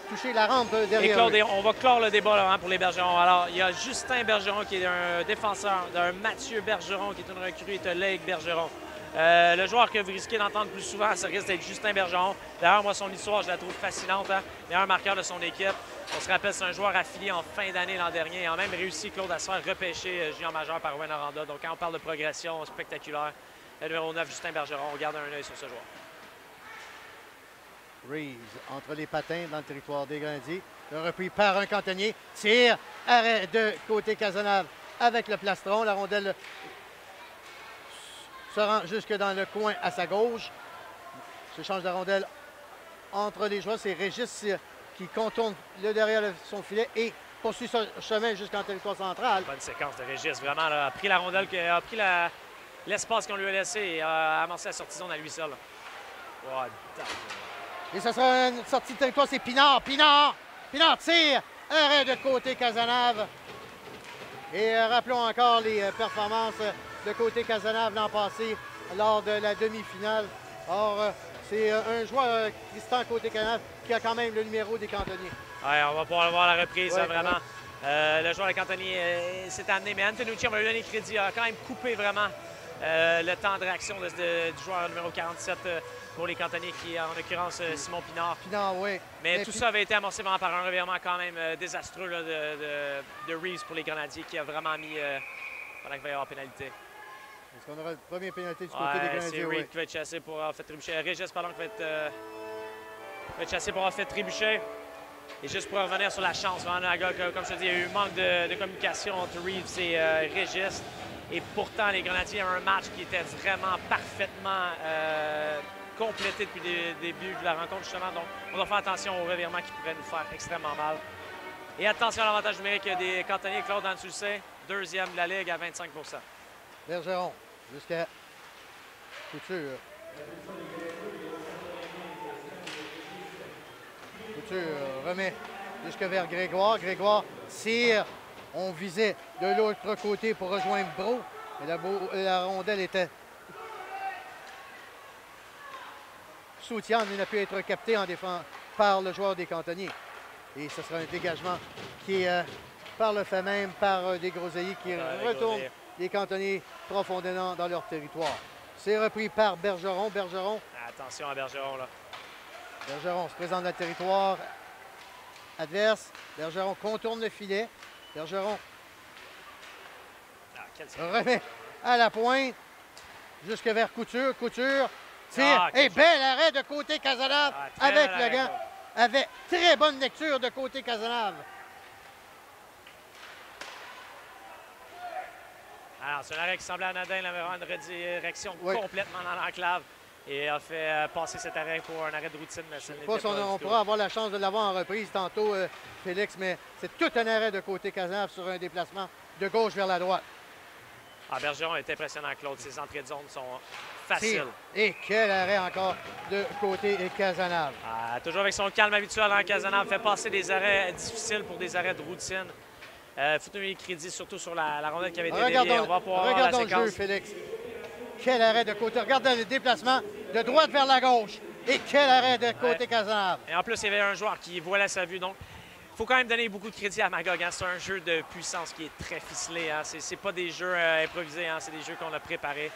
Speaker 3: touché la rampe euh,
Speaker 4: Et
Speaker 3: derrière.
Speaker 4: Claude,
Speaker 3: lui.
Speaker 4: on va clore le débat là, hein, pour les Bergerons. Alors, il y a Justin Bergeron qui est un défenseur, d'un Mathieu Bergeron qui est une recrue et de Lake Bergeron. Euh, le joueur que vous risquez d'entendre plus souvent, ça risque d'être Justin Bergeron. D'ailleurs, moi, son histoire, je la trouve fascinante. Hein? Meilleur marqueur de son équipe. On se rappelle, c'est un joueur affilié en fin d'année l'an dernier. Il a même réussi, Claude, à se faire repêcher euh, junior majeur par Wayne Aranda. Donc, quand on parle de progression spectaculaire, le numéro 9, Justin Bergeron, on garde un œil sur ce joueur.
Speaker 3: Reeves entre les patins dans le territoire des Grenadiers. Le repris par un cantonnier. Tire. Arrêt de côté Casanave avec le plastron. La rondelle se rend jusque dans le coin à sa gauche. Se change de rondelle entre les joueurs. C'est Régis qui contourne le derrière de son filet et poursuit son chemin jusqu'en territoire central.
Speaker 4: Bonne séquence de Régis, vraiment. Là, a pris la rondelle, a pris l'espace qu'on lui a laissé et a amorcé la sortie zone à lui seul. Wow.
Speaker 3: Et ce sera une sortie de territoire, c'est Pinard. Pinard! Pinard tire! Arrêt de côté Casanave. Et euh, rappelons encore les euh, performances de côté Casanave l'an passé lors de la demi-finale. Or, euh, c'est un joueur, Tristan côté Casanave, qui a quand même le numéro des cantonniers.
Speaker 4: Ouais, on va pouvoir voir la reprise,
Speaker 3: Ouais,
Speaker 4: là, vraiment. Le joueur de Cantoni euh, s'est amené, mais Antonucci, on va lui donner crédit, a quand même coupé vraiment le temps de réaction de- de- du joueur numéro 47 euh, pour les cantonniers, qui en l'occurrence euh, Simon Pinard.
Speaker 3: Pinard, oui.
Speaker 4: Mais, tout ça avait été amorcé vraiment par un revirement quand même euh, désastreux là, de, de- de Reeves pour les Grenadiers, qui a vraiment mis euh, pendant qu'il va y avoir pénalité.
Speaker 3: Est-ce qu'on aura le premier pénalité du côté des
Speaker 4: c'est
Speaker 3: Grenadiers?
Speaker 4: Reed
Speaker 3: oui.
Speaker 4: qui va être chassé pour avoir fait trébucher. Régis, pardon, qui va être, euh, va être chassé pour avoir fait trébucher. Et juste pour revenir sur la chance, vraiment, la gars, comme je te dis, il y a eu manque de, de communication entre Reeves et Régis. Et pourtant, les Grenadiers avaient un match qui était vraiment parfaitement complété depuis le début de la rencontre, justement. Donc, on doit faire attention aux revirements qui pourraient nous faire extrêmement mal. Et attention à l'avantage numérique des cantonniers. Claude Antussé, deuxième de la Ligue à 25%
Speaker 3: Bergeron jusqu'à Couture. Couture remet jusque vers Grégoire. Grégoire tire. On visait de l'autre côté pour rejoindre Bro. Mais la rondelle était soutien. Il n'a pu être capté en défense par le joueur des cantonniers. Et ce sera un dégagement qui est euh, par le fait même par euh, des groseilliers qui retournent les cantonniers profondément dans leur territoire. C'est repris par Bergeron. Bergeron
Speaker 4: Attention à Bergeron, là.
Speaker 3: Bergeron se présente dans le territoire adverse. Bergeron contourne le filet. Bergeron
Speaker 4: Ah,
Speaker 3: remet à la pointe. Jusque vers Couture. Couture tire.
Speaker 4: Ah,
Speaker 3: Et
Speaker 4: quel
Speaker 3: bel arrêt de côté Casanave
Speaker 4: Ah,
Speaker 3: avec le gant. Avait très bonne lecture de côté Casanave.
Speaker 4: Alors, c'est un arrêt qui semblait anodin, il avait une redirection
Speaker 3: Oui.
Speaker 4: complètement dans l'enclave et a fait euh, passer cet arrêt pour un arrêt de routine, mais
Speaker 3: Je sais
Speaker 4: n'était
Speaker 3: pas
Speaker 4: pas
Speaker 3: si on, pourra avoir la chance de l'avoir en reprise tantôt, euh, Félix, mais c'est tout un arrêt de côté Casanave sur un déplacement de gauche vers la droite.
Speaker 4: Ah, Bergeron est impressionnant, Claude. Ses entrées de zone sont faciles.
Speaker 3: Et quel arrêt encore de côté Casanave.
Speaker 4: Ah, toujours avec son calme habituel en Casanave, fait passer des arrêts difficiles pour des arrêts de routine. Euh, faut donner les crédits surtout sur la, la rondelle qui avait été déviée.
Speaker 3: Regardons,
Speaker 4: On va pouvoir voir la
Speaker 3: regardons le jeu,
Speaker 4: séquence.
Speaker 3: Félix. Quel arrêt de côté. Regardez le déplacement de droite vers la gauche. Et quel arrêt de côté
Speaker 4: Ouais.
Speaker 3: Casanave.
Speaker 4: Et en plus, il y avait un joueur qui voilait sa vue. Donc, faut quand même donner beaucoup de crédit à Magog. hein. C'est un jeu de puissance qui est très ficelé. Hein. C'est c'est pas des jeux euh, improvisés, hein. c'est des jeux qu'on a préparés.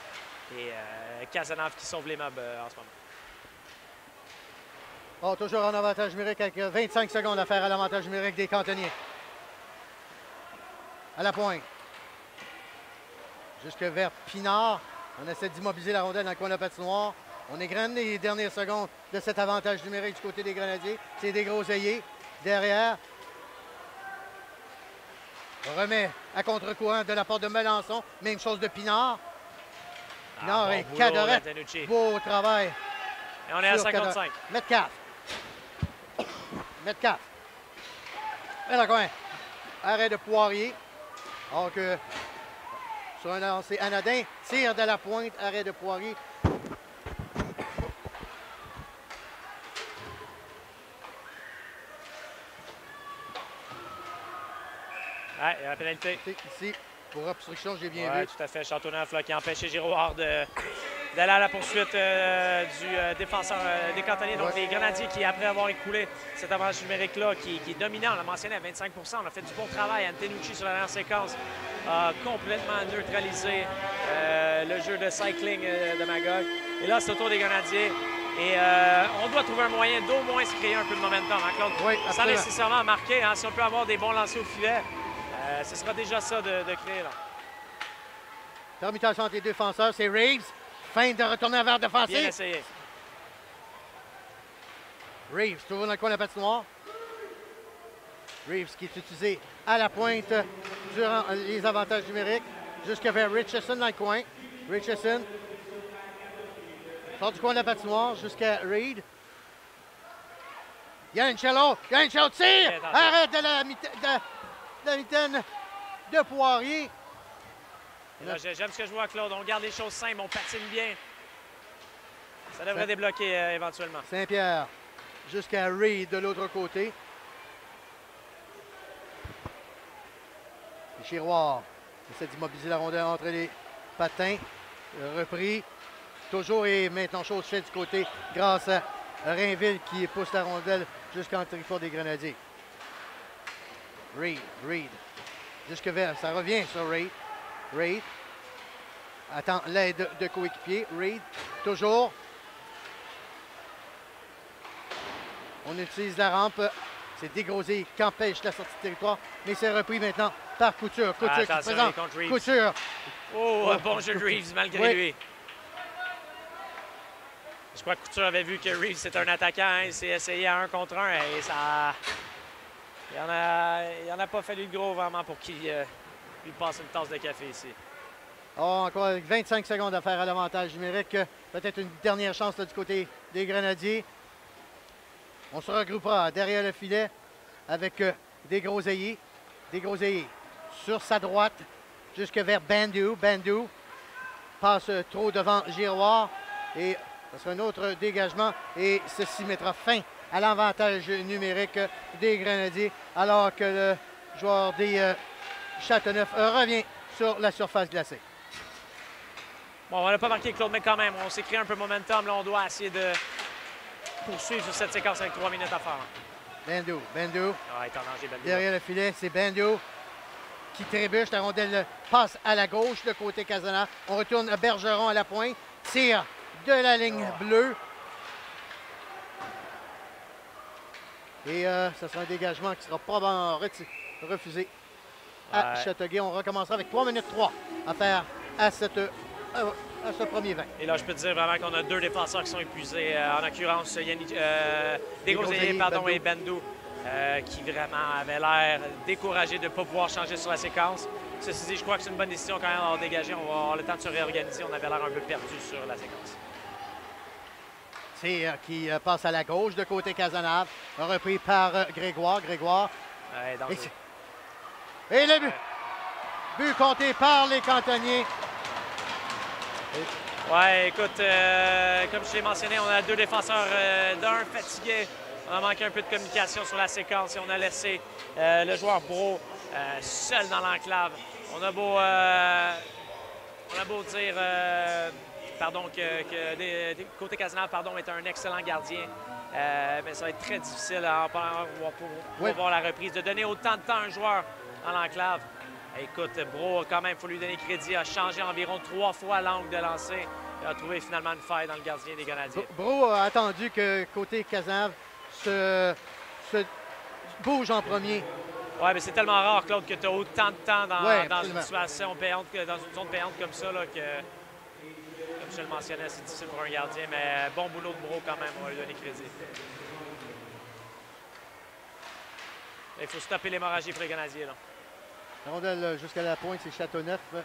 Speaker 4: Et euh, qui sauve les meubles euh, en ce moment.
Speaker 3: Oh, toujours en avantage numérique avec euh, 25 secondes à faire à l'avantage numérique des cantonniers. À la pointe. Jusque vers Pinard. On essaie d'immobiliser la rondelle dans le coin de la patinoire. On égrène les dernières secondes de cet avantage numérique du côté des Grenadiers. C'est des groseilliers. Derrière. Remet à contre-courant de la part de Melançon. Même chose de Pinard. Pinard
Speaker 4: Ah, bon
Speaker 3: et. Beau travail.
Speaker 4: Et on est à
Speaker 3: sur Cadoret.
Speaker 4: 55.
Speaker 3: Metcalf. Metcalf. Et le coin. Arrêt de Poirier. Alors que sur un lancé anodin, tire de la pointe, arrêt de Poirier.
Speaker 4: Ouais, il y a la pénalité.
Speaker 3: Ici pour obstruction, j'ai bien
Speaker 4: Oui,
Speaker 3: vu.
Speaker 4: tout à fait. Châteauneuf là, qui a empêché Giroir de- d'aller à la poursuite euh, du euh, défenseur euh, des cantonniers. Donc,
Speaker 3: Ouais.
Speaker 4: les Grenadiers qui, après avoir écoulé cet avantage numérique-là, qui, qui est dominant, on l'a mentionné à 25% on a fait du bon travail. Antenucci sur la dernière séquence a complètement neutralisé euh, le jeu de cycling de Magog. Et là, c'est au tour des Grenadiers. Et euh, on doit trouver un moyen d'au moins se créer un peu de momentum, hein, Claude?
Speaker 3: Oui,
Speaker 4: Sans nécessairement marquer. hein. si on peut avoir des bons lancers au filet, euh, ce sera déjà ça de, de créer. Là.
Speaker 3: Permutation entre les défenseurs, c'est Reeves. Fin de retourner vers
Speaker 4: Bien
Speaker 3: défensif.
Speaker 4: essayé.
Speaker 3: Reeves, toujours dans le coin de la patinoire. Reeves qui est utilisé à la pointe durant les avantages numériques. Jusqu'à vers Richardson dans le coin. Richardson sort du coin de la patinoire jusqu'à Reed. Yancello, Yancello tire! Arrête de la, de la mitaine de Poirier.
Speaker 4: J'aime ce que je vois, Claude. On garde les choses simples, on patine bien. Ça devrait débloquer euh, éventuellement.
Speaker 3: Saint-Pierre jusqu'à Reed de l'autre côté. Giroir essaie d'immobiliser la rondelle entre les patins. Repris. Toujours et maintenant chose faite du côté grâce à Rainville qui pousse la rondelle jusqu'en territoire des Grenadiers. Reed, Reed. Jusque vers, ça revient sur Reed. Reed. Attend l'aide de, coéquipier. Reed, toujours. On utilise la rampe. C'est Dégrosé qui empêche la sortie de territoire. Mais c'est repris maintenant par Couture. Couture qui se présente.
Speaker 4: contre Reeves.
Speaker 3: Couture.
Speaker 4: Oh, bon jeu de Reeves malgré
Speaker 3: Oui.
Speaker 4: lui. Je crois que Couture avait vu que Reeves c'est un attaquant. hein. Il s'est essayé à un contre un et ça. Il il en a pas fallu de gros vraiment pour qu'il euh, passe une tasse de café ici.
Speaker 3: Oh, encore avec 25 secondes à faire à l'avantage numérique. Peut-être une dernière chance du côté des Grenadiers. On se regroupera derrière le filet avec euh, des groseilliers. Des groseilliers sur sa droite jusque vers Bandu. Bandu passe trop devant Giroir et ce sera un autre dégagement et ceci mettra fin à l'avantage numérique des Grenadiers alors que le joueur des euh, Châteauneuf revient sur la surface glacée.
Speaker 4: Bon, on n'a pas marqué Claude, mais quand même, on s'est créé un peu de momentum. Là, on doit essayer de poursuivre sur cette séquence avec trois minutes à faire.
Speaker 3: Bandu, Bandu,
Speaker 4: Ah, il est en danger,
Speaker 3: derrière le filet, c'est Bandu qui trébuche. La rondelle passe à la gauche, de côté Casana. On retourne à Bergeron à la pointe. Tire de la ligne bleue. Et euh, ce sera un dégagement qui sera probablement refusé à
Speaker 4: Ouais.
Speaker 3: Châteauguay. On recommencera avec 3 minutes 3 à faire à, cette, euh, à ce premier 20.
Speaker 4: Et là, je peux te dire vraiment qu'on a deux défenseurs qui sont épuisés. euh, en l'occurrence, Yannick Desgroseilliers, pardon,
Speaker 3: Bendou.
Speaker 4: et Bendou, qui vraiment avaient l'air découragés de ne pas pouvoir changer sur la séquence. Ceci dit, je crois que c'est une bonne décision quand même d'avoir dégagé. On va avoir le temps de se réorganiser. On avait l'air un peu perdu sur la séquence.
Speaker 3: Qui euh, passe à la gauche de côté Casanave, repris par euh, Grégoire. Grégoire.
Speaker 4: Ouais,
Speaker 3: Et, le but. But compté par les cantonniers.
Speaker 4: Ouais, écoute, euh, comme je l'ai mentionné, on a deux défenseurs euh, d'un fatigué. On a manqué un peu de communication sur la séquence et on a laissé euh, le joueur Bro seul dans l'enclave. On a beau, on a beau dire, pardon, que, que des- des- côté Casanave, pardon, est un excellent gardien. Euh, mais ça va être très difficile à en pour, pour
Speaker 3: Oui.
Speaker 4: voir la reprise. De donner autant de temps à un joueur dans l'enclave. Écoute, Bro, quand même, il faut lui donner crédit, a changé environ trois fois l'angle de lancer. Il a trouvé finalement une faille dans le gardien des Canadiens.
Speaker 3: Bro a attendu que côté Casanave se, se bouge en premier.
Speaker 4: Oui, mais c'est tellement rare, Claude, que tu as autant de temps dans,
Speaker 3: Ouais,
Speaker 4: dans une situation payante, dans une zone payante comme ça, là, que, je le mentionnais, c'est difficile pour un gardien, mais bon boulot de Bro quand même, on va lui donner crédit. Il faut stopper l'hémorragie pour les Canadiens. Là.
Speaker 3: La rondelle euh, jusqu'à la pointe, c'est Châteauneuf euh,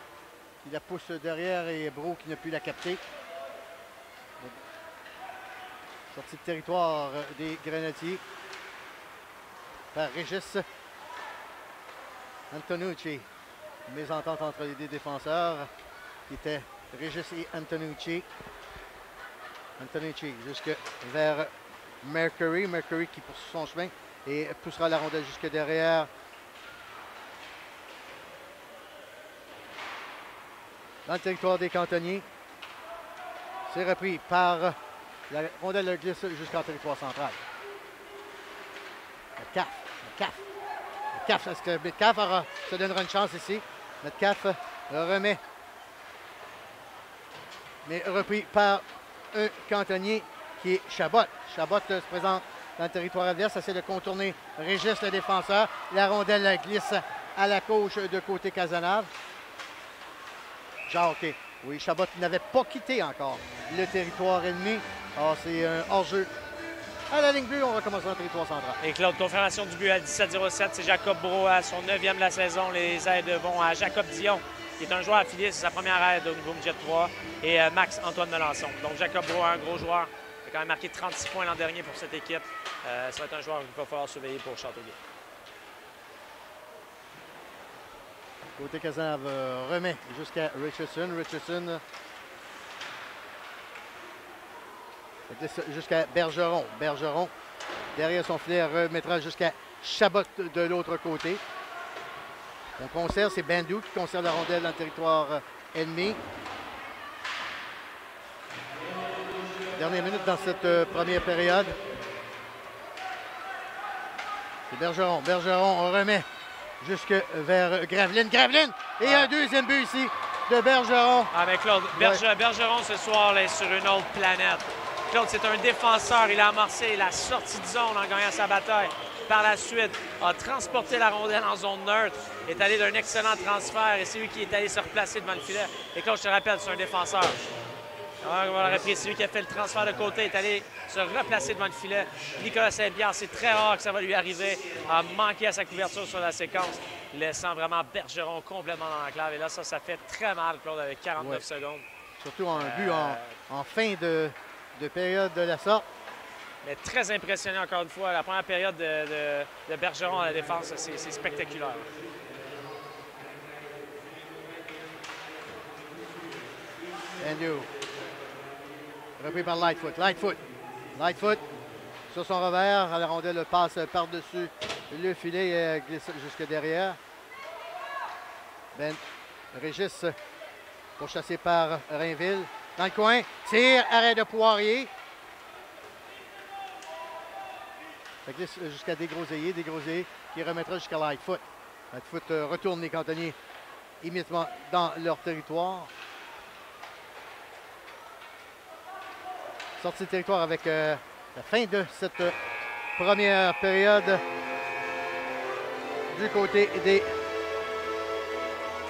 Speaker 3: qui la pousse derrière et Bro qui n'a pu la capter. Sortie de territoire euh, des Grenadiers par Régis Antonucci. Mésentente entre les deux défenseurs qui était Régis et Antonucci. Antonucci jusque vers Mercury. Mercury qui poursuit son chemin et poussera la rondelle jusque derrière. dans le territoire des cantonniers. C'est repris par la rondelle de glisse jusqu'en territoire central. Metcalf, Metcalf, Metcalf, est-ce que Metcalf aura- se donnera une chance ici? Metcalf remet, mais repris par un cantonnier qui est Chabot. Chabot euh, se présente dans le territoire adverse, essaie de contourner Régis, le défenseur. La rondelle glisse à la gauche de côté Casanave. Jacques, oui, Chabot n'avait pas quitté encore le territoire ennemi. Ah, c'est un hors-jeu. À la ligne bleue, on recommence dans le territoire central.
Speaker 4: Et Claude, confirmation du but à 17-07, c'est Jacob Bro à son 9e de la saison. Les aides vont à Jacob Dion, qui est un joueur affilié, c'est sa première aide au niveau Midget 3, et euh, Max Antoine Melançon. Donc Jacob Bro, un gros joueur, a quand même marqué 36 points l'an dernier pour cette équipe. Euh, ça va être un joueur qu'il va falloir surveiller pour Châteauguay.
Speaker 3: Côté Casanave euh, remet jusqu'à Richardson. Richardson jusqu'à Bergeron. Bergeron, derrière son filet, remettra jusqu'à Chabot de l'autre côté. On conserve, c'est Bandou qui conserve la rondelle dans le territoire euh, ennemi. Dernière minute dans cette euh, première période. C'est Bergeron. Bergeron on remet jusque vers Graveline. Graveline! Et
Speaker 4: Ah.
Speaker 3: un deuxième but ici de Bergeron.
Speaker 4: Ah, mais Claude, Berge- Bergeron ce soir là, est sur une autre planète. Claude, c'est un défenseur. Il a amorcé la sortie de zone en gagnant sa bataille. Par la suite, a transporté la rondelle en zone neutre, est allé d'un excellent transfert et c'est lui qui est allé se replacer devant le filet. Et Claude, je te rappelle, c'est un défenseur. Alors, on repris. C'est lui qui a fait le transfert de côté, est allé se replacer devant le filet. Nicolas Saint-Pierre, c'est très rare que ça va lui arriver, a manqué à sa couverture sur la séquence, laissant vraiment Bergeron complètement dans l'enclave. Et là, ça, ça fait très mal, Claude, avec 49
Speaker 3: Ouais.
Speaker 4: secondes.
Speaker 3: Surtout un but en,
Speaker 4: Euh.
Speaker 3: en fin de, de période de la sorte.
Speaker 4: Mais très impressionné encore une fois. La première période de, Bergeron à la défense, c'est spectaculaire.
Speaker 3: Andrew. Repris par Lightfoot. Lightfoot. Lightfoot sur son revers. La rondelle passe par-dessus le filet et glisse jusque derrière. Ben Régis pourchassé par Rainville. Dans le coin. Tire. Arrêt de Poirier. Ça glisse jusqu'à Desgroseilliers. Desgroseilliers qui remettra jusqu'à Lightfoot. Lightfoot euh, retourne les cantonniers immédiatement dans leur territoire. Sortie de territoire avec euh, la fin de cette euh, première période du côté des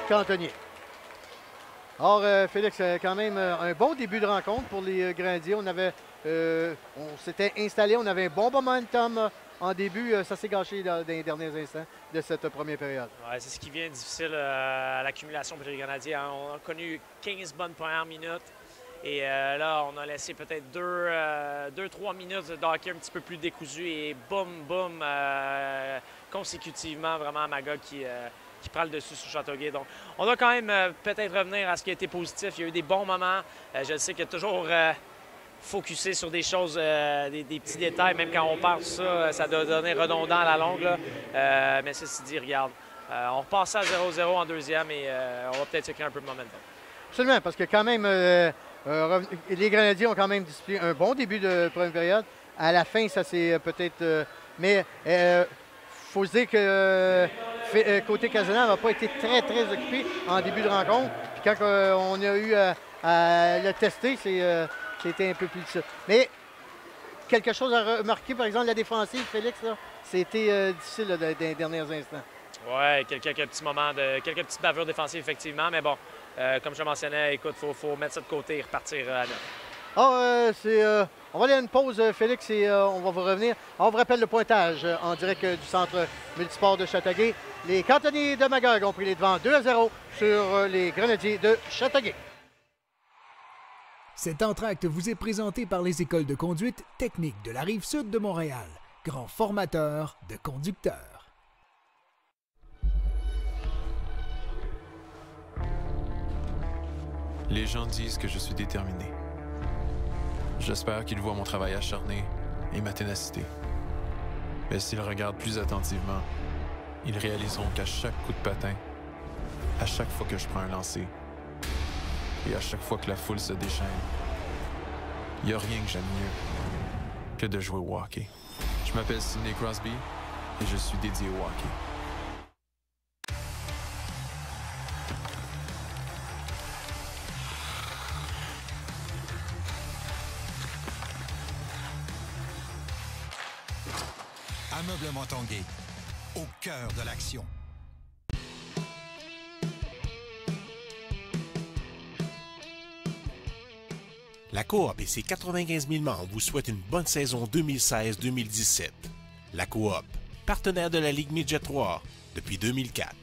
Speaker 3: cantonniers. Or, euh, Félix, quand même un bon début de rencontre pour les Grandiers. On avait, on s'était installé, on avait un bon momentum en début. ça s'est gâché dans, les derniers instants de cette première période.
Speaker 4: C'est ce qui vient difficile à l'accumulation pour les Grenadiers. Hein. On a connu 15 bonnes premières minutes. Et là, on a laissé peut-être deux, deux, trois minutes de hockey un petit peu plus décousu et boum, boum, consécutivement, vraiment Magog qui, qui prend le dessus sur Châteauguay. Donc, on doit quand même euh, peut-être revenir à ce qui a été positif. Il y a eu des bons moments. Euh, je sais qu'il y a toujours euh, focusé sur des choses, des, petits détails. Même quand on parle de ça, ça doit donner redondant à la longue. mais ceci dit, regarde, on repasse à 0-0 en deuxième et on va peut-être se créer un peu de momentum.
Speaker 3: Absolument, parce que quand même, les Grenadiers ont quand même discipliné un bon début de première période. À la fin, ça c'est peut-être... mais il faut se dire que euh, côté Casana n'a pas été très, très occupé en début de rencontre. Puis quand euh, on a eu à, le tester, euh, c'était un peu plus de ça. Mais quelque chose à remarquer, par exemple, la défensive, Félix, c'était difficile dans les derniers instants.
Speaker 4: Oui, quelques, petits moments, de, quelques petites bavures défensives, effectivement. Mais bon, comme je mentionnais, écoute, il faut, mettre ça de côté et repartir à neuf.
Speaker 3: Ah, c'est, on va aller à une pause, Félix, et on va vous revenir. On vous rappelle le pointage en direct du centre multisport de Châteauguay. Les cantonniers de Magog ont pris les devants 2 à 0 sur euh, les grenadiers de Châteauguay.
Speaker 2: Cet entracte vous est présenté par les écoles de conduite technique de la rive sud de Montréal, grand formateur de conducteurs.
Speaker 5: Les gens disent que je suis déterminé. J'espère qu'ils voient mon travail acharné et ma ténacité. Mais s'ils regardent plus attentivement, ils réaliseront qu'à chaque coup de patin, à chaque fois que je prends un lancer, et à chaque fois que la foule se déchaîne, il n'y a rien que j'aime mieux que de jouer au hockey. Je m'appelle Sidney Crosby et je suis dédié au hockey.
Speaker 6: Ameublement Tanguay au cœur de l'action.
Speaker 1: La Coop et ses 95 000 membres vous souhaitent une bonne saison 2016-2017. La Coop, partenaire de la Ligue Midget 3 depuis 2004.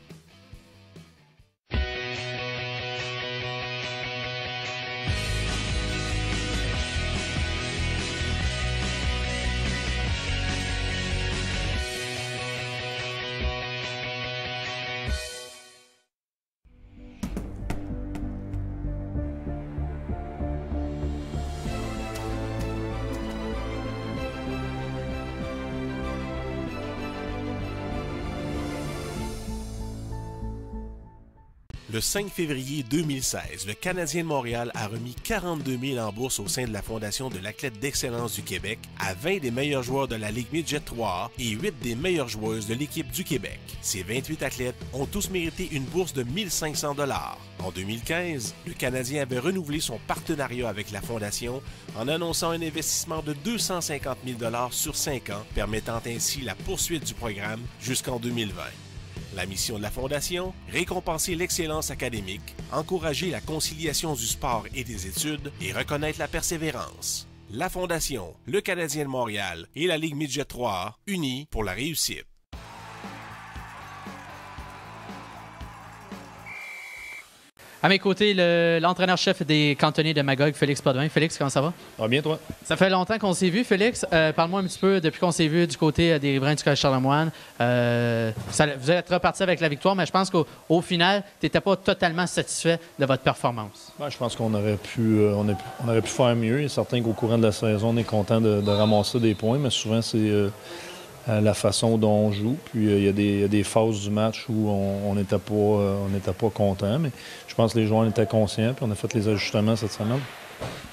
Speaker 1: Le 5 février 2016, le Canadien de Montréal a remis 42 000 en bourse au sein de la Fondation de l'athlète d'excellence du Québec à 20 des meilleurs joueurs de la Ligue Midget 3 et 8 des meilleures joueuses de l'équipe du Québec. Ces 28 athlètes ont tous mérité une bourse de 1500 dollars. En 2015, le Canadien avait renouvelé son partenariat avec la Fondation en annonçant un investissement de 250 000 dollars sur 5 ans, permettant ainsi la poursuite du programme jusqu'en 2020. La mission de la Fondation, récompenser l'excellence académique, encourager la conciliation du sport et des études et reconnaître la persévérance. La Fondation, le Canadien de Montréal et la Ligue Midget 3 unis pour la réussite.
Speaker 7: À mes côtés, l'entraîneur-chef des cantonniers de Magog, Félix Podvin. Félix, comment ça va?
Speaker 8: Ça va bien, toi?
Speaker 7: Ça fait longtemps qu'on s'est vu, Félix. Euh, parle-moi un petit peu, depuis qu'on s'est vu du côté euh, des Riverains du Collège Charlemagne. Euh, vous êtes reparti avec la victoire, mais je pense qu'au final, tu n'étais pas totalement satisfait de votre performance.
Speaker 8: Ben, je pense qu'on aurait, pu, on, aurait pu faire mieux. Il est certain qu'au courant de la saison, on est content de, de ramasser des points, mais souvent, c'est la façon dont on joue. Puis euh, il y, a des phases du match où on n'était pas, euh, on pas content, mais pense que les joueurs étaient conscients, puis on a fait les ajustements cette semaine.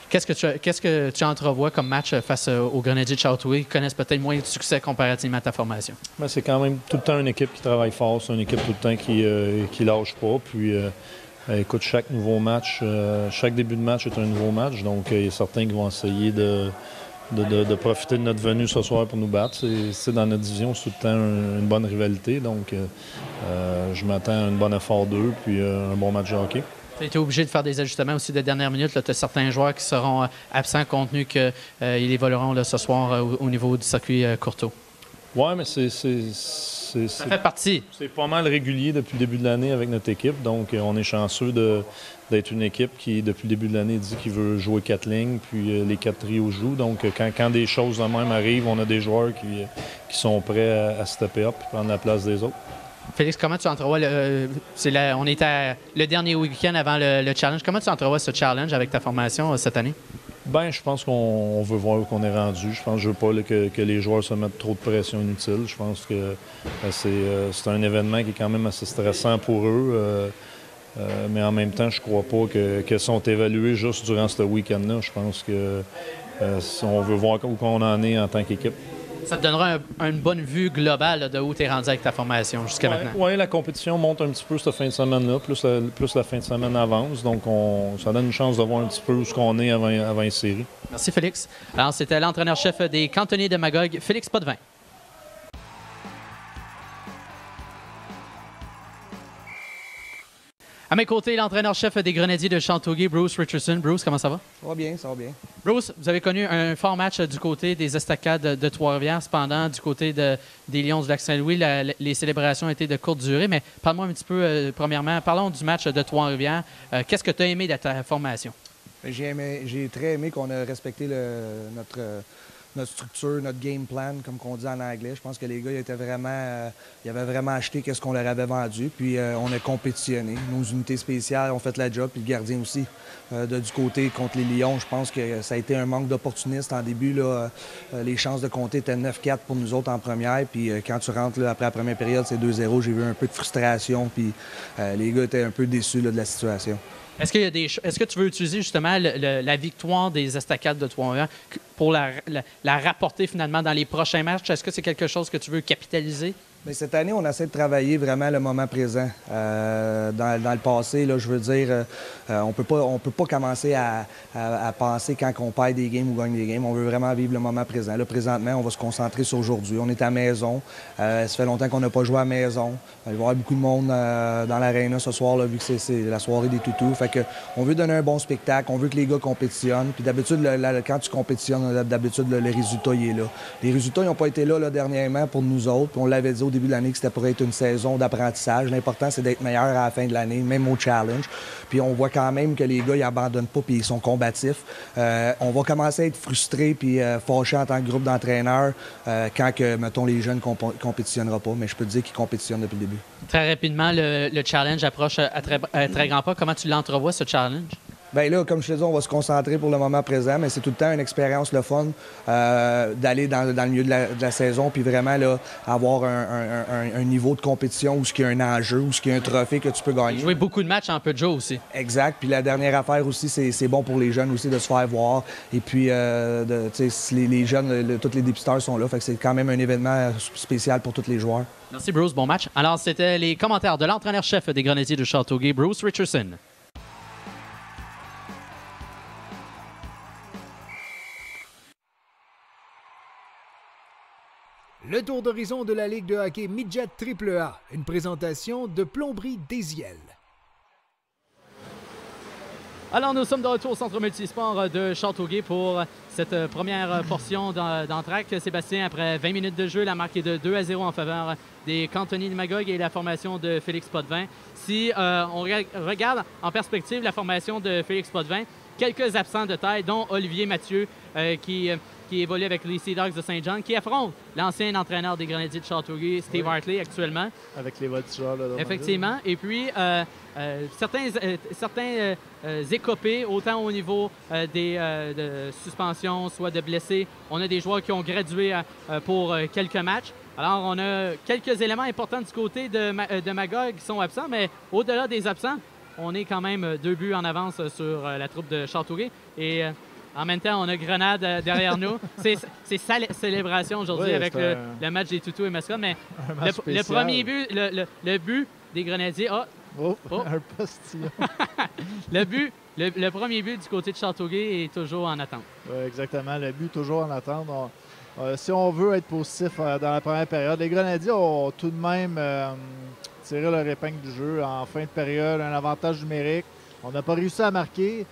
Speaker 7: Qu'est-ce que tu, qu'est-ce que tu entrevois comme match face aux Grenadiers de Chartway qui connaissent peut-être moins de succès comparativement à ta formation?
Speaker 8: C'est quand même tout le temps une équipe qui travaille fort, c'est une équipe tout le temps qui ne euh, lâche pas. Puis, ben, écoute, chaque nouveau match, chaque début de match est un nouveau match, donc il y a certains qui vont essayer de de, profiter de notre venue ce soir pour nous battre. C'est dans notre division, c'est tout le temps une bonne rivalité. Donc, euh, euh, je m'attends à un bon effort d'eux, puis euh, un bon match de hockey.
Speaker 7: Tu été obligé de faire des ajustements aussi de dernière minute. Tu as certains joueurs qui seront absents compte tenu qu'ils évolueront ce soir au, niveau du circuit Courteau.
Speaker 8: Oui, mais c'est.
Speaker 7: Ça fait partie.
Speaker 8: C'est pas mal régulier depuis le début de l'année avec notre équipe. Donc, on est chanceux de, d'être une équipe qui, depuis le début de l'année, dit qu'il veut jouer quatre lignes, puis euh, les quatre trios jouent. Donc, euh, quand, des choses de même arrivent, on a des joueurs qui, euh, sont prêts à, stepper up et prendre la place des autres.
Speaker 7: Félix, comment tu entrevois le, on est le dernier week-end avant le, challenge. Comment tu entrevois ce challenge avec ta formation cette année?
Speaker 8: Ben, je pense qu'on veut voir où on est rendu. Je pense que je veux pas que, les joueurs se mettent trop de pression inutile. Je pense que c'est un événement qui est quand même assez stressant pour eux. Euh, mais en même temps, je crois pas qu'elles sont évaluées juste durant ce week-end-là. Je pense que euh, on veut voir où on en est en tant qu'équipe.
Speaker 7: Ça te donnera une bonne vue globale de où tu es rendu avec ta formation jusqu'à maintenant.
Speaker 8: Oui, la compétition monte un petit peu cette fin de semaine-là, plus, la, fin de semaine avance. Donc, on, ça donne une chance de voir un petit peu où ce qu'on est avant, avant une série.
Speaker 7: Merci, Félix. Alors, c'était l'entraîneur-chef des cantonniers de Magog, Félix Potvin. À mes côtés, l'entraîneur-chef des Grenadiers de Chantauguay, Bruce Richardson. Bruce, comment ça va?
Speaker 9: Ça va bien, ça va bien.
Speaker 7: Bruce, vous avez connu un fort match du côté des Estacades de Trois-Rivières. Cependant, du côté des Lions du Lac-Saint-Louis, les célébrations étaient de courte durée. Mais parle-moi un petit peu, euh, premièrement, parlons du match de Trois-Rivières. Euh, qu'est-ce que tu as aimé de ta formation?
Speaker 9: J'ai très aimé qu'on ait respecté notre notre structure, notre game plan, comme on dit en anglais. Je pense que les gars ils étaient vraiment, euh, ils avaient vraiment acheté qu'est-ce qu'on leur avait vendu, puis euh, on a compétitionné. Nos unités spéciales ont fait la job, puis le gardien aussi. Euh, de, du côté contre les Lions, je pense que ça a été un manque d'opportunistes en début. Là, les chances de compter étaient 9-4 pour nous autres en première, puis quand tu rentres après la première période, c'est 2-0. J'ai vu un peu de frustration, puis les gars étaient un peu déçus de la situation.
Speaker 7: Est-ce est-ce que tu veux utiliser justement la victoire des estacades de trois pour la, rapporter finalement dans les prochains matchs? Est-ce que c'est quelque chose que tu veux capitaliser?
Speaker 9: Mais cette année, on essaie de travailler vraiment le moment présent. Euh, dans, le passé, là, je veux dire, euh, on peut pas, on peut pas commencer à, penser quand on perd des games ou gagne des games. On veut vraiment vivre le moment présent. Là, présentement, on va se concentrer sur aujourd'hui. On est à maison. Euh, ça fait longtemps qu'on n'a pas joué à maison. Il va y avoir beaucoup de monde dans l'aréna ce soir, là, vu que c'est la soirée des toutous. Fait que, on veut donner un bon spectacle. On veut que les gars compétitionnent. Puis d'habitude, quand tu compétitionnes, d'habitude, le, résultat, il est là. Les résultats, n'ont pas été là, là, dernièrement pour nous autres. on l'avait dit au début de l'année que c'était pour être une saison d'apprentissage. L'important, c'est d'être meilleur à la fin de l'année, même au challenge. Puis on voit quand même que les gars, ils abandonnent pas puis ils sont combatifs. Euh, on va commencer à être frustrés puis euh, fâchés en tant que groupe d'entraîneurs euh, quand, que, mettons, les jeunes ne compétitionnera pas. Mais je peux te dire qu'ils compétitionnent depuis le début.
Speaker 7: Très rapidement, le, challenge approche à très, à très grand pas. Comment tu l'entrevois, ce challenge?
Speaker 9: Bien là, comme je te dis, on va se concentrer pour le moment présent, mais c'est tout le temps une expérience le fun euh, d'aller dans, le milieu de la, saison puis vraiment là, avoir un, niveau de compétition où il y a un enjeu, où il y a un trophée que tu peux gagner.
Speaker 7: Jouer beaucoup de matchs en peu de jours aussi.
Speaker 9: Exact. Puis la dernière affaire aussi, c'est bon pour les jeunes aussi de se faire voir. Et puis, euh, de, les, les jeunes, tous les dépisteurs sont là. Fait que c'est quand même un événement spécial pour tous les joueurs.
Speaker 7: Merci Bruce, bon match. Alors, c'était les commentaires de l'entraîneur-chef des Grenadiers de Châteauguay, Bruce Richardson.
Speaker 2: Le tour d'horizon de la Ligue de hockey Midget AAA, une présentation de Plomberie Désiel.
Speaker 7: Alors, nous sommes de retour au Centre Multisport de Châteauguay pour cette première portion d'entraque. Sébastien, après 20 minutes de jeu, la marque est de 2 à 0 en faveur des cantonniers de Magog et la formation de Félix Potvin. Si euh, on regarde en perspective la formation de Félix Potvin, quelques absents de taille, dont Olivier Mathieu, euh, qui qui évolue avec les Sea Dogs de Saint-Jean, qui affronte l'ancien entraîneur des Grenadiers de Châteauguay, Steve Hartley, actuellement.
Speaker 10: Avec les voltigeurs. Là,
Speaker 7: Effectivement. Et puis, euh, euh, certains, euh, certains écopés, autant au niveau des de suspensions, soit de blessés, on a des joueurs qui ont gradué pour quelques matchs. Alors, on a quelques éléments importants du côté de, de Magog qui sont absents, mais au-delà des absents, on est quand même deux buts en avance sur la troupe de Châteauguay. Et en même temps, on a Grenade euh, derrière nous. [LAUGHS] C'est sa célébration aujourd'hui avec le, match des Toutous et Mascotte. Mais [LAUGHS] le, premier but, le, but des Grenadiers. Oh,
Speaker 10: oh, oh. [LAUGHS] un postillon.
Speaker 7: le but le, le premier but du côté de Châteauguay est toujours en attente.
Speaker 10: Oui, exactement. Le but toujours en attente. On- euh, si on veut être positif euh, dans la première période, les Grenadiers ont tout de même euh, tiré leur épingle du jeu en fin de période, un avantage numérique. On n'a pas réussi à marquer.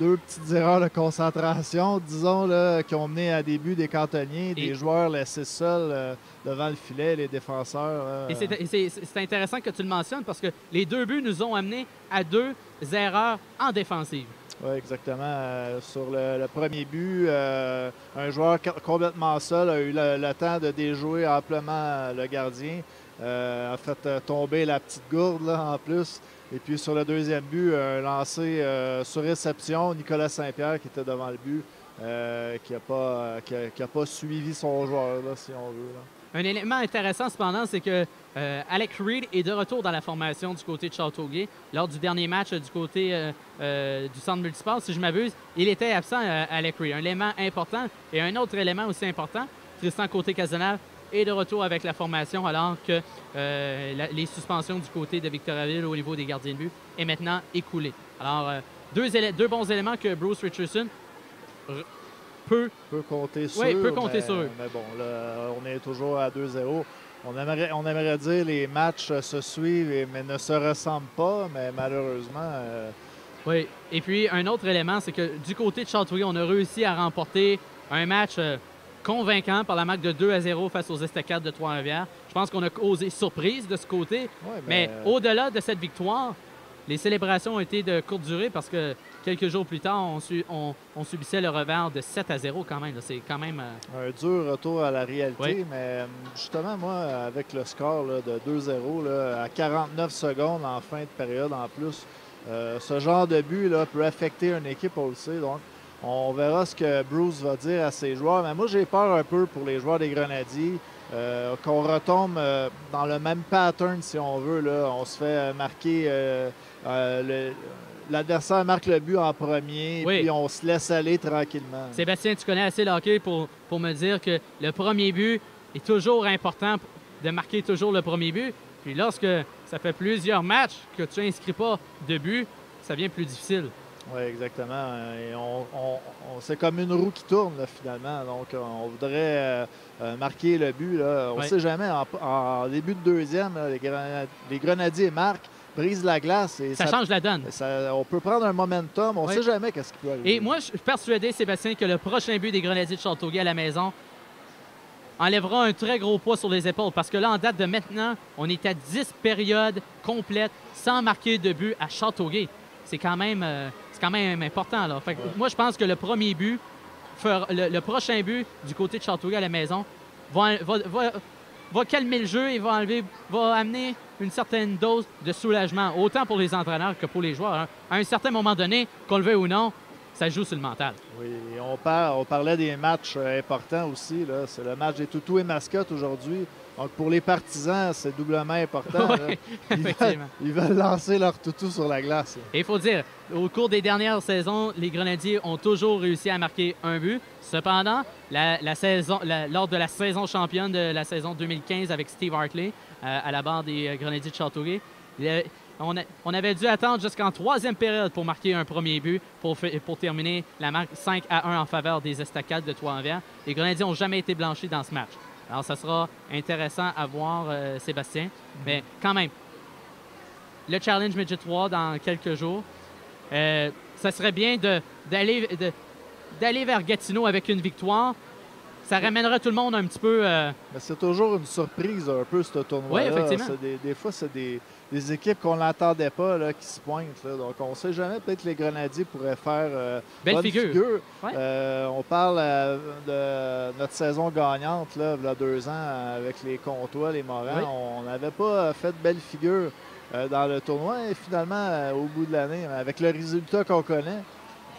Speaker 10: Euh, deux petites erreurs de concentration, disons, là, qui ont mené à des buts des cantonniers, des
Speaker 7: Et-
Speaker 10: joueurs laissés seuls euh, devant le filet, les défenseurs.
Speaker 7: Et c'est- intéressant que tu le mentionnes parce que les deux buts nous ont amenés à deux erreurs en défensive.
Speaker 10: Oui, exactement. Euh, sur le, le premier but, euh, un joueur complètement seul a eu le, le temps de déjouer amplement euh, le gardien. Euh, a fait euh, tomber la petite gourde là, en plus. Et puis sur le deuxième but, un lancé euh, sur réception, Nicolas Saint-Pierre qui était devant le but, euh, qui n'a pas, euh, qui a- pas suivi son joueur, là, si on veut.
Speaker 7: Un élément intéressant cependant, c'est que euh, Alec Reed est de retour dans la formation du côté de Châteauguay. Lors du dernier match euh, du côté euh, euh, du centre multisport, si je m'abuse, il était absent, euh, Alec Reed. Un élément important. Et un autre élément aussi important, Tristan Côté-Cazenave est de retour avec la formation alors que euh, la- les suspensions du côté de Victoriaville au niveau des gardiens de but est maintenant écoulée. Alors, euh, deux, bons éléments que Bruce Richardson peut
Speaker 10: peut compter sur.
Speaker 7: Oui, peut compter
Speaker 10: mais,
Speaker 7: sur eux.
Speaker 10: Mais bon, là, on est toujours à 2-0. On aimerait, on aimerait dire les matchs se suivent et- mais ne se ressemblent pas, mais malheureusement, euh,
Speaker 7: Oui. Et puis, un autre élément, c'est que du côté de Châteauguay, on a réussi à remporter un match convaincant par la marque de 2 à 0 face aux Estacades de Trois-Rivières. Je pense qu'on a causé surprise de ce côté.
Speaker 10: ouais,
Speaker 7: Mais
Speaker 10: ben,
Speaker 7: au-delà de cette victoire, les célébrations ont été de courte durée parce que quelques jours plus tard, on, su- on- on subissait le revers de 7 à 0 quand même. C'est quand même... euh,
Speaker 10: un dur retour à la réalité.
Speaker 7: Oui.
Speaker 10: Mais euh, justement, moi, avec le score là, de 2-0 là, à 49 secondes en fin de période en plus, euh, ce genre de but là, peut affecter une équipe, on le sait. Donc, on verra ce que Bruce va dire à ses joueurs. Mais moi, j'ai peur un peu pour les joueurs des Grenadiers. euh, qu'on retombe euh, dans le même pattern, si on veut. Là. On se fait euh, marquer, euh, l'adversaire marque le but en premier,
Speaker 7: Oui.
Speaker 10: puis on se laisse aller tranquillement.
Speaker 7: Sébastien, tu connais assez le hockey pour, pour me dire que le premier but est toujours important de marquer toujours le premier but. Puis lorsque ça fait plusieurs matchs que tu n'inscris pas de but, ça devient plus difficile.
Speaker 10: Oui, exactement. Et on, on- on- c'est comme une roue qui tourne, là, finalement. Donc, on voudrait euh, euh, marquer le but. Là. On ne sait jamais. En, en début de deuxième, là, les, Grenadiers, les Grenadiers marquent, brisent la glace. Et
Speaker 7: Ça, change la donne.
Speaker 10: ça- on peut prendre un momentum. On ne sait jamais qu'est-ce qui peut arriver.
Speaker 7: Et moi, je suis persuadé, Sébastien, que le prochain but des Grenadiers de Châteauguay à la maison enlèvera un très gros poids sur les épaules. Parce que là, en date de maintenant, on est à 10 périodes complètes sans marquer de but à Châteauguay. C'est quand même, euh, c'est quand même important. Là. Moi, je pense que le premier but, le, prochain but du côté de Châteauguay à la maison va, calmer le jeu et va, enlever, va amener une certaine dose de soulagement, autant pour les entraîneurs que pour les joueurs. hein. À un certain moment donné, qu'on le veuille ou non, ça joue sur le mental.
Speaker 10: Oui, on, on parlait des matchs euh, importants aussi. C'est le match des toutous et mascottes aujourd'hui. Donc, pour les partisans, c'est doublement important. [LAUGHS]
Speaker 7: Oui,
Speaker 10: Ils, veulent,
Speaker 7: effectivement.
Speaker 10: ils veulent lancer leur toutou sur la glace.
Speaker 7: Et il faut dire, au cours des dernières saisons, les Grenadiers ont toujours réussi à marquer un but. Cependant, la, la saison, la- lors de la saison championne de la saison 2015 avec Steve Hartley euh, à la barre des euh, Grenadiers de Châteauguay, le- on, a- on avait dû attendre jusqu'en troisième période pour marquer un premier but pour terminer la marque 5 à 1 en faveur des Estacades de Trois-Envers. Les Grenadiers n'ont jamais été blanchis dans ce match. Alors, ça sera intéressant à voir, euh, Sébastien. Mais quand même, le Challenge Midget 3 dans quelques jours. Euh, ça serait bien de- d'aller vers Gatineau avec une victoire. Ça ramènerait tout le monde un petit peu. euh,
Speaker 10: Mais c'est toujours une surprise un peu, ce tournoi.
Speaker 7: Oui, effectivement.
Speaker 10: Des, des fois, c'est des, des équipes qu'on n'attendait pas là, qui se pointent. là. Donc, on ne sait jamais. Peut-être que les Grenadiers pourraient faire euh,
Speaker 7: Belle
Speaker 10: bonne
Speaker 7: figure. Ouais.
Speaker 10: Euh, on parle euh, de notre saison gagnante, là, il y a deux ans, avec les Comtois, les Morans.
Speaker 7: Oui.
Speaker 10: On n'avait pas fait de belle figure euh, dans le tournoi. Et finalement, euh, au bout de l'année, avec le résultat qu'on connaît,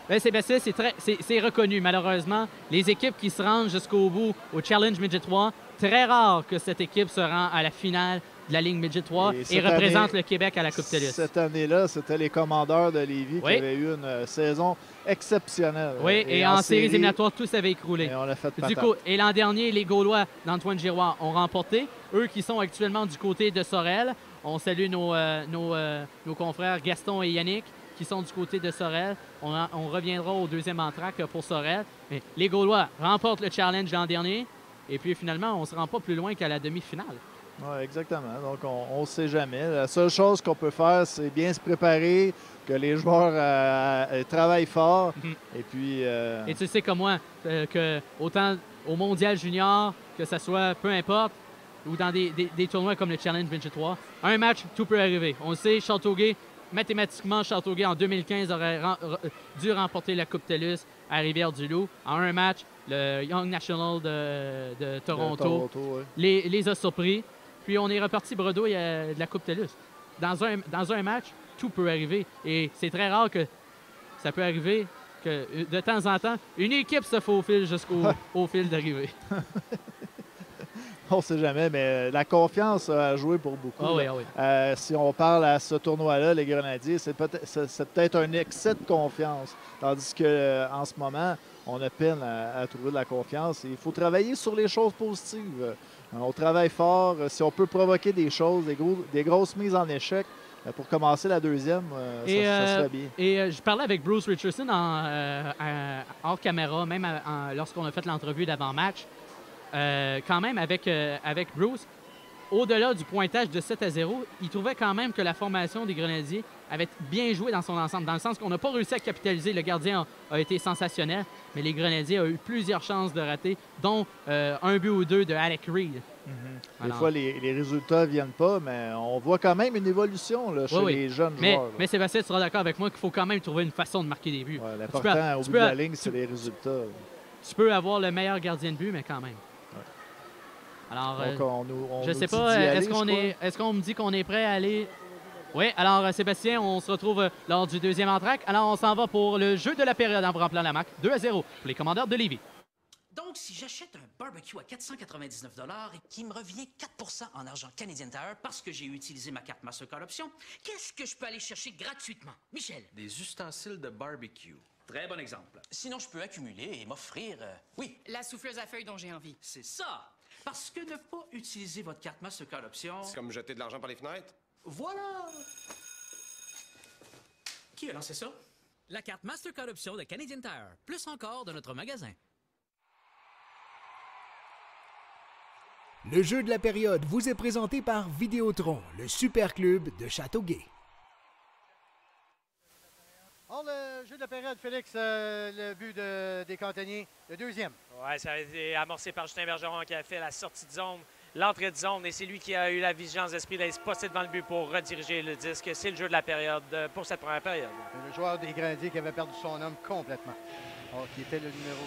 Speaker 7: Ben, Sébastien, c'est très- c'est reconnu, malheureusement. Les équipes qui se rendent jusqu'au bout au Challenge Midget 3, très rare que cette équipe se rend à la finale de la Ligue Midget 3
Speaker 10: Et
Speaker 7: représente
Speaker 10: année-
Speaker 7: le Québec à la Coupe TELUS.
Speaker 10: Cette année-là, c'était les commandeurs de Lévis
Speaker 7: Oui.
Speaker 10: qui avaient eu une euh, saison exceptionnelle.
Speaker 7: Oui, et, en, séries éliminatoires, tout s'avait écroulé.
Speaker 10: Et on l'a fait
Speaker 7: Du coup, et l'an dernier, les Gaulois d'Antoine Giroir ont remporté. Eux qui sont actuellement du côté de Sorel. On salue nos, euh, nos, euh, nos confrères Gaston et Yannick qui sont du côté de Sorel. On, en- on reviendra au deuxième entraque pour Sorel. Mais les Gaulois remportent le challenge l'an dernier. Et puis finalement, on ne se rend pas plus loin qu'à la demi-finale.
Speaker 10: Oui, exactement. Donc, on ne sait jamais. La seule chose qu'on peut faire, c'est bien se préparer, que les joueurs euh, euh, travaillent fort.
Speaker 7: Mhm.
Speaker 10: Et puis, euh,
Speaker 7: Et tu sais comme moi, euh, que autant au mondial junior, que ce soit peu importe, ou dans des, des- des tournois comme le Challenge 23, un match, tout peut arriver. On le sait, Châteauguay, mathématiquement, Châteauguay en 2015 aurait ren- dû remporter la Coupe TELUS à Rivière-du-Loup. En un match, le Young National de, de Toronto,
Speaker 10: Toronto, ouais.
Speaker 7: les, les a surpris. Puis on est reparti bredouille euh, de la Coupe TELUS. Dans un, dans un match, tout peut arriver. Et c'est très rare que ça peut arriver que euh, de temps en temps, une équipe se faufile jusqu'au [LAUGHS] au fil d'arrivée. [LAUGHS]
Speaker 10: on ne sait jamais, mais euh, la confiance a joué pour beaucoup.
Speaker 7: Ah oui, ah oui.
Speaker 10: Euh, si on parle à ce tournoi-là, les Grenadiers, c'est peut-être un excès de confiance. Tandis que euh, en ce moment, on a peine à, à trouver de la confiance. Et il faut travailler sur les choses positives. Euh, on travaille fort. Euh, Si on peut provoquer des choses, des, gros- des grosses mises en échec, euh, pour commencer la deuxième, euh, ça,
Speaker 7: Et,
Speaker 10: ça serait bien.
Speaker 7: Et euh, je parlais avec Bruce Richardson en, euh, hors caméra, même lorsqu'on a fait l'entrevue d'avant-match. Quand même, avec, avec Bruce, au-delà du pointage de 7 à 0, il trouvait quand même que la formation des Grenadiers avait bien joué dans son ensemble, dans le sens qu'on n'a pas réussi à capitaliser. Le gardien a, été sensationnel, mais les Grenadiers ont eu plusieurs chances de rater, dont euh, un but ou deux de Alec Reed.
Speaker 10: Des
Speaker 7: Alors-
Speaker 10: fois, les, les résultats ne viennent pas, mais on voit quand même une évolution là, chez
Speaker 7: Oui, oui.
Speaker 10: les jeunes
Speaker 7: Mais,
Speaker 10: joueurs. là.
Speaker 7: mais Sébastien, tu seras d'accord avec moi qu'il faut quand même trouver une façon de marquer des buts.
Speaker 10: Ouais, L'important, au bout de la ligne, c'est les résultats.
Speaker 7: tu peux avoir le meilleur gardien de but, mais quand même. Alors,
Speaker 10: Donc,
Speaker 7: euh,
Speaker 10: on nous- on
Speaker 7: je
Speaker 10: nous
Speaker 7: sais pas, euh,
Speaker 10: aller,
Speaker 7: est-ce qu'on est, me dit qu'on est prêt à aller? Oui, alors euh, Sébastien, on se retrouve euh, lors du deuxième entraque. Alors on s'en va pour le jeu de la période en vous rappelant la marque 2 à 0 pour les commandeurs de Lévis.
Speaker 11: Donc, si j'achète un barbecue à 499 et qui me revient 4% en argent Canadian Tire parce que j'ai utilisé ma carte Mastercard Option, qu'est-ce que je peux aller chercher gratuitement? Michel?
Speaker 12: Des ustensiles de barbecue.
Speaker 11: Très bon exemple. Sinon, je peux accumuler et m'offrir... euh, oui.
Speaker 13: La souffleuse à feuilles dont j'ai envie.
Speaker 11: C'est ça. Parce que ne pas utiliser votre carte Mastercard Option...
Speaker 12: C'est comme jeter de l'argent par les fenêtres.
Speaker 11: Voilà. Qui a lancé ça?
Speaker 14: La carte Mastercard Option de Canadian Tire. Plus encore de notre magasin.
Speaker 2: Le jeu de la période vous est présenté par Vidéotron, le super club de Châteauguay.
Speaker 3: De la période, Félix, euh, le but de- des cantonniers, le deuxième.
Speaker 4: Ouais, ça a été amorcé par Justin Bergeron qui a fait la sortie de zone, l'entrée de zone, et c'est lui qui a eu la vigilance d'esprit d'aller se poster devant le but pour rediriger le disque. C'est le jeu de la période euh, pour cette première période.
Speaker 3: Le joueur des Grenadiers qui avait perdu son homme complètement. Oh, qui était le numéro.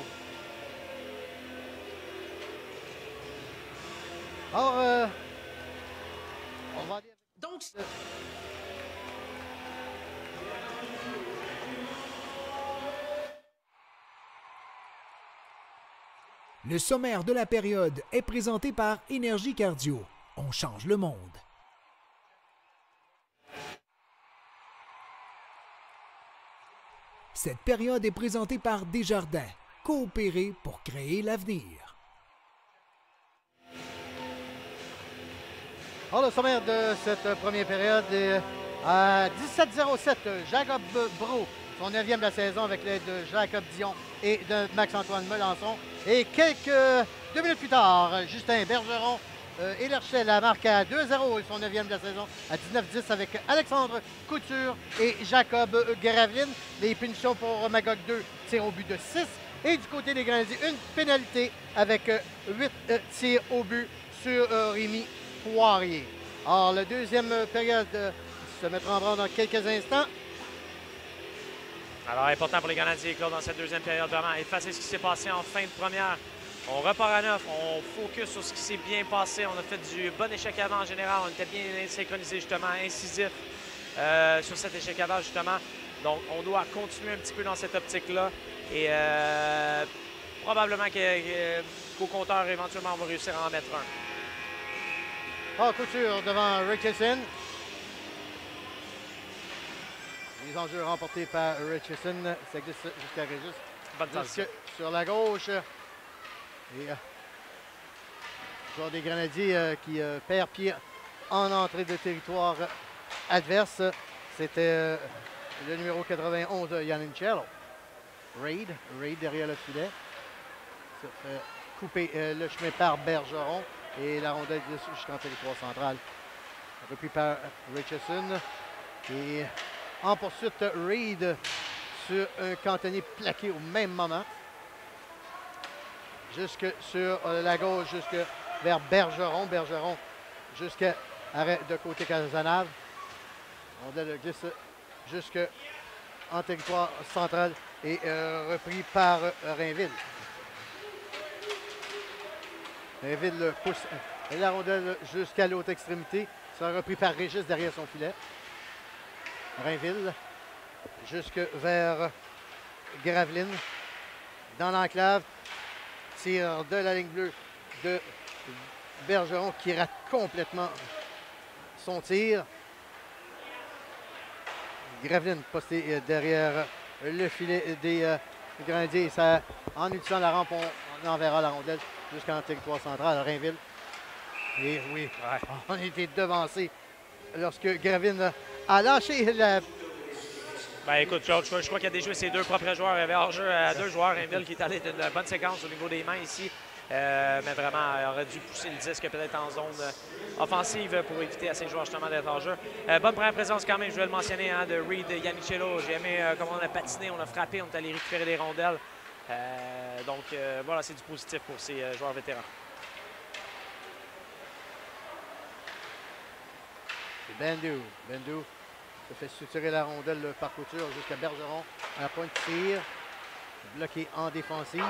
Speaker 3: Alors, euh, on va aller avec-
Speaker 11: Donc,
Speaker 2: Le sommaire de la période est présenté par Énergie Cardio. On change le monde. Cette période est présentée par Desjardins. Coopérer pour créer l'avenir.
Speaker 3: Alors, le sommaire de cette euh, première période est à 17-07, Jacob Bro, son neuvième de la saison avec l'aide de Jacob Dion et de Max-Antoine Melançon. Et quelques deux minutes plus tard, Justin Bergeron euh, élargit la marque à 2-0 et son neuvième de la saison à 19-10 avec Alexandre Couture et Jacob Graveline. Les punitions pour Magog 2, tirs au but de 6. Et du côté des Grenadiers, une pénalité avec 8 tirs au but sur euh, Rémi Poirier. Alors, la deuxième euh, période euh, se mettra en branle dans quelques instants.
Speaker 4: Alors, important pour les Canadiens, Claude, dans cette deuxième période, vraiment effacer ce qui s'est passé en fin de première. On repart à neuf, on focus sur ce qui s'est bien passé. On a fait du bon échec avant en général. On était bien synchronisé, justement, incisif euh, sur cet échec avant, justement. Donc, on doit continuer un petit peu dans cette optique-là. Et euh, probablement qu'au compteur, éventuellement, on va réussir à en mettre un.
Speaker 3: Ah, Couture devant Richardson. Les enjeux remportés par Richardson. Ça glisse jusqu'à Régis.
Speaker 4: Bonne
Speaker 3: sur la gauche. Et euh, joueur des Grenadiers euh, qui euh, perd pied en entrée de territoire adverse. C'était euh, le numéro 91, Yannicello. Raid, Raid derrière le filet. Couper euh, le chemin par Bergeron et la rondelle glisse jusqu'en territoire central. Repris par Richardson. Et en poursuite, Reed sur un cantonnier plaqué au même moment. Jusque sur euh, la gauche, jusque vers Bergeron. Bergeron jusqu'à de côté Casanave. Rondelle glisse jusque en territoire central et euh, repris par Rainville. Rainville le pousse la rondelle jusqu'à l'autre extrémité. C'est repris par Régis derrière son filet. Rainville jusque vers Graveline. Dans l'enclave, tir de la ligne bleue de Bergeron qui rate complètement son tir. Graveline posté euh, derrière le filet des euh, Grenadiers. Ça, en utilisant la rampe, on, on enverra la rondelle jusqu'en territoire central à Rainville. Et oui, on été devancé lorsque Gravine a lâché la.
Speaker 4: Ben écoute, je, crois qu'il a déjà ses deux propres joueurs. Il avait hors-jeu à deux joueurs. Rainville qui est allé d'une bonne séquence au niveau des mains ici. Euh, mais vraiment, il aurait dû pousser le disque peut-être en zone euh, offensive pour éviter à ses joueurs justement d'être en jeu. Bonne première présence quand même, je vais le mentionner, hein, de Reed Yannicello. J'ai aimé euh, comment on a patiné, on a frappé, on est allé récupérer des rondelles. Donc voilà, c'est du positif pour ces joueurs vétérans.
Speaker 3: Bendu. Bendu se fait suturer la rondelle par couture jusqu'à Bergeron à la pointe de tir. Bloqué en défensive.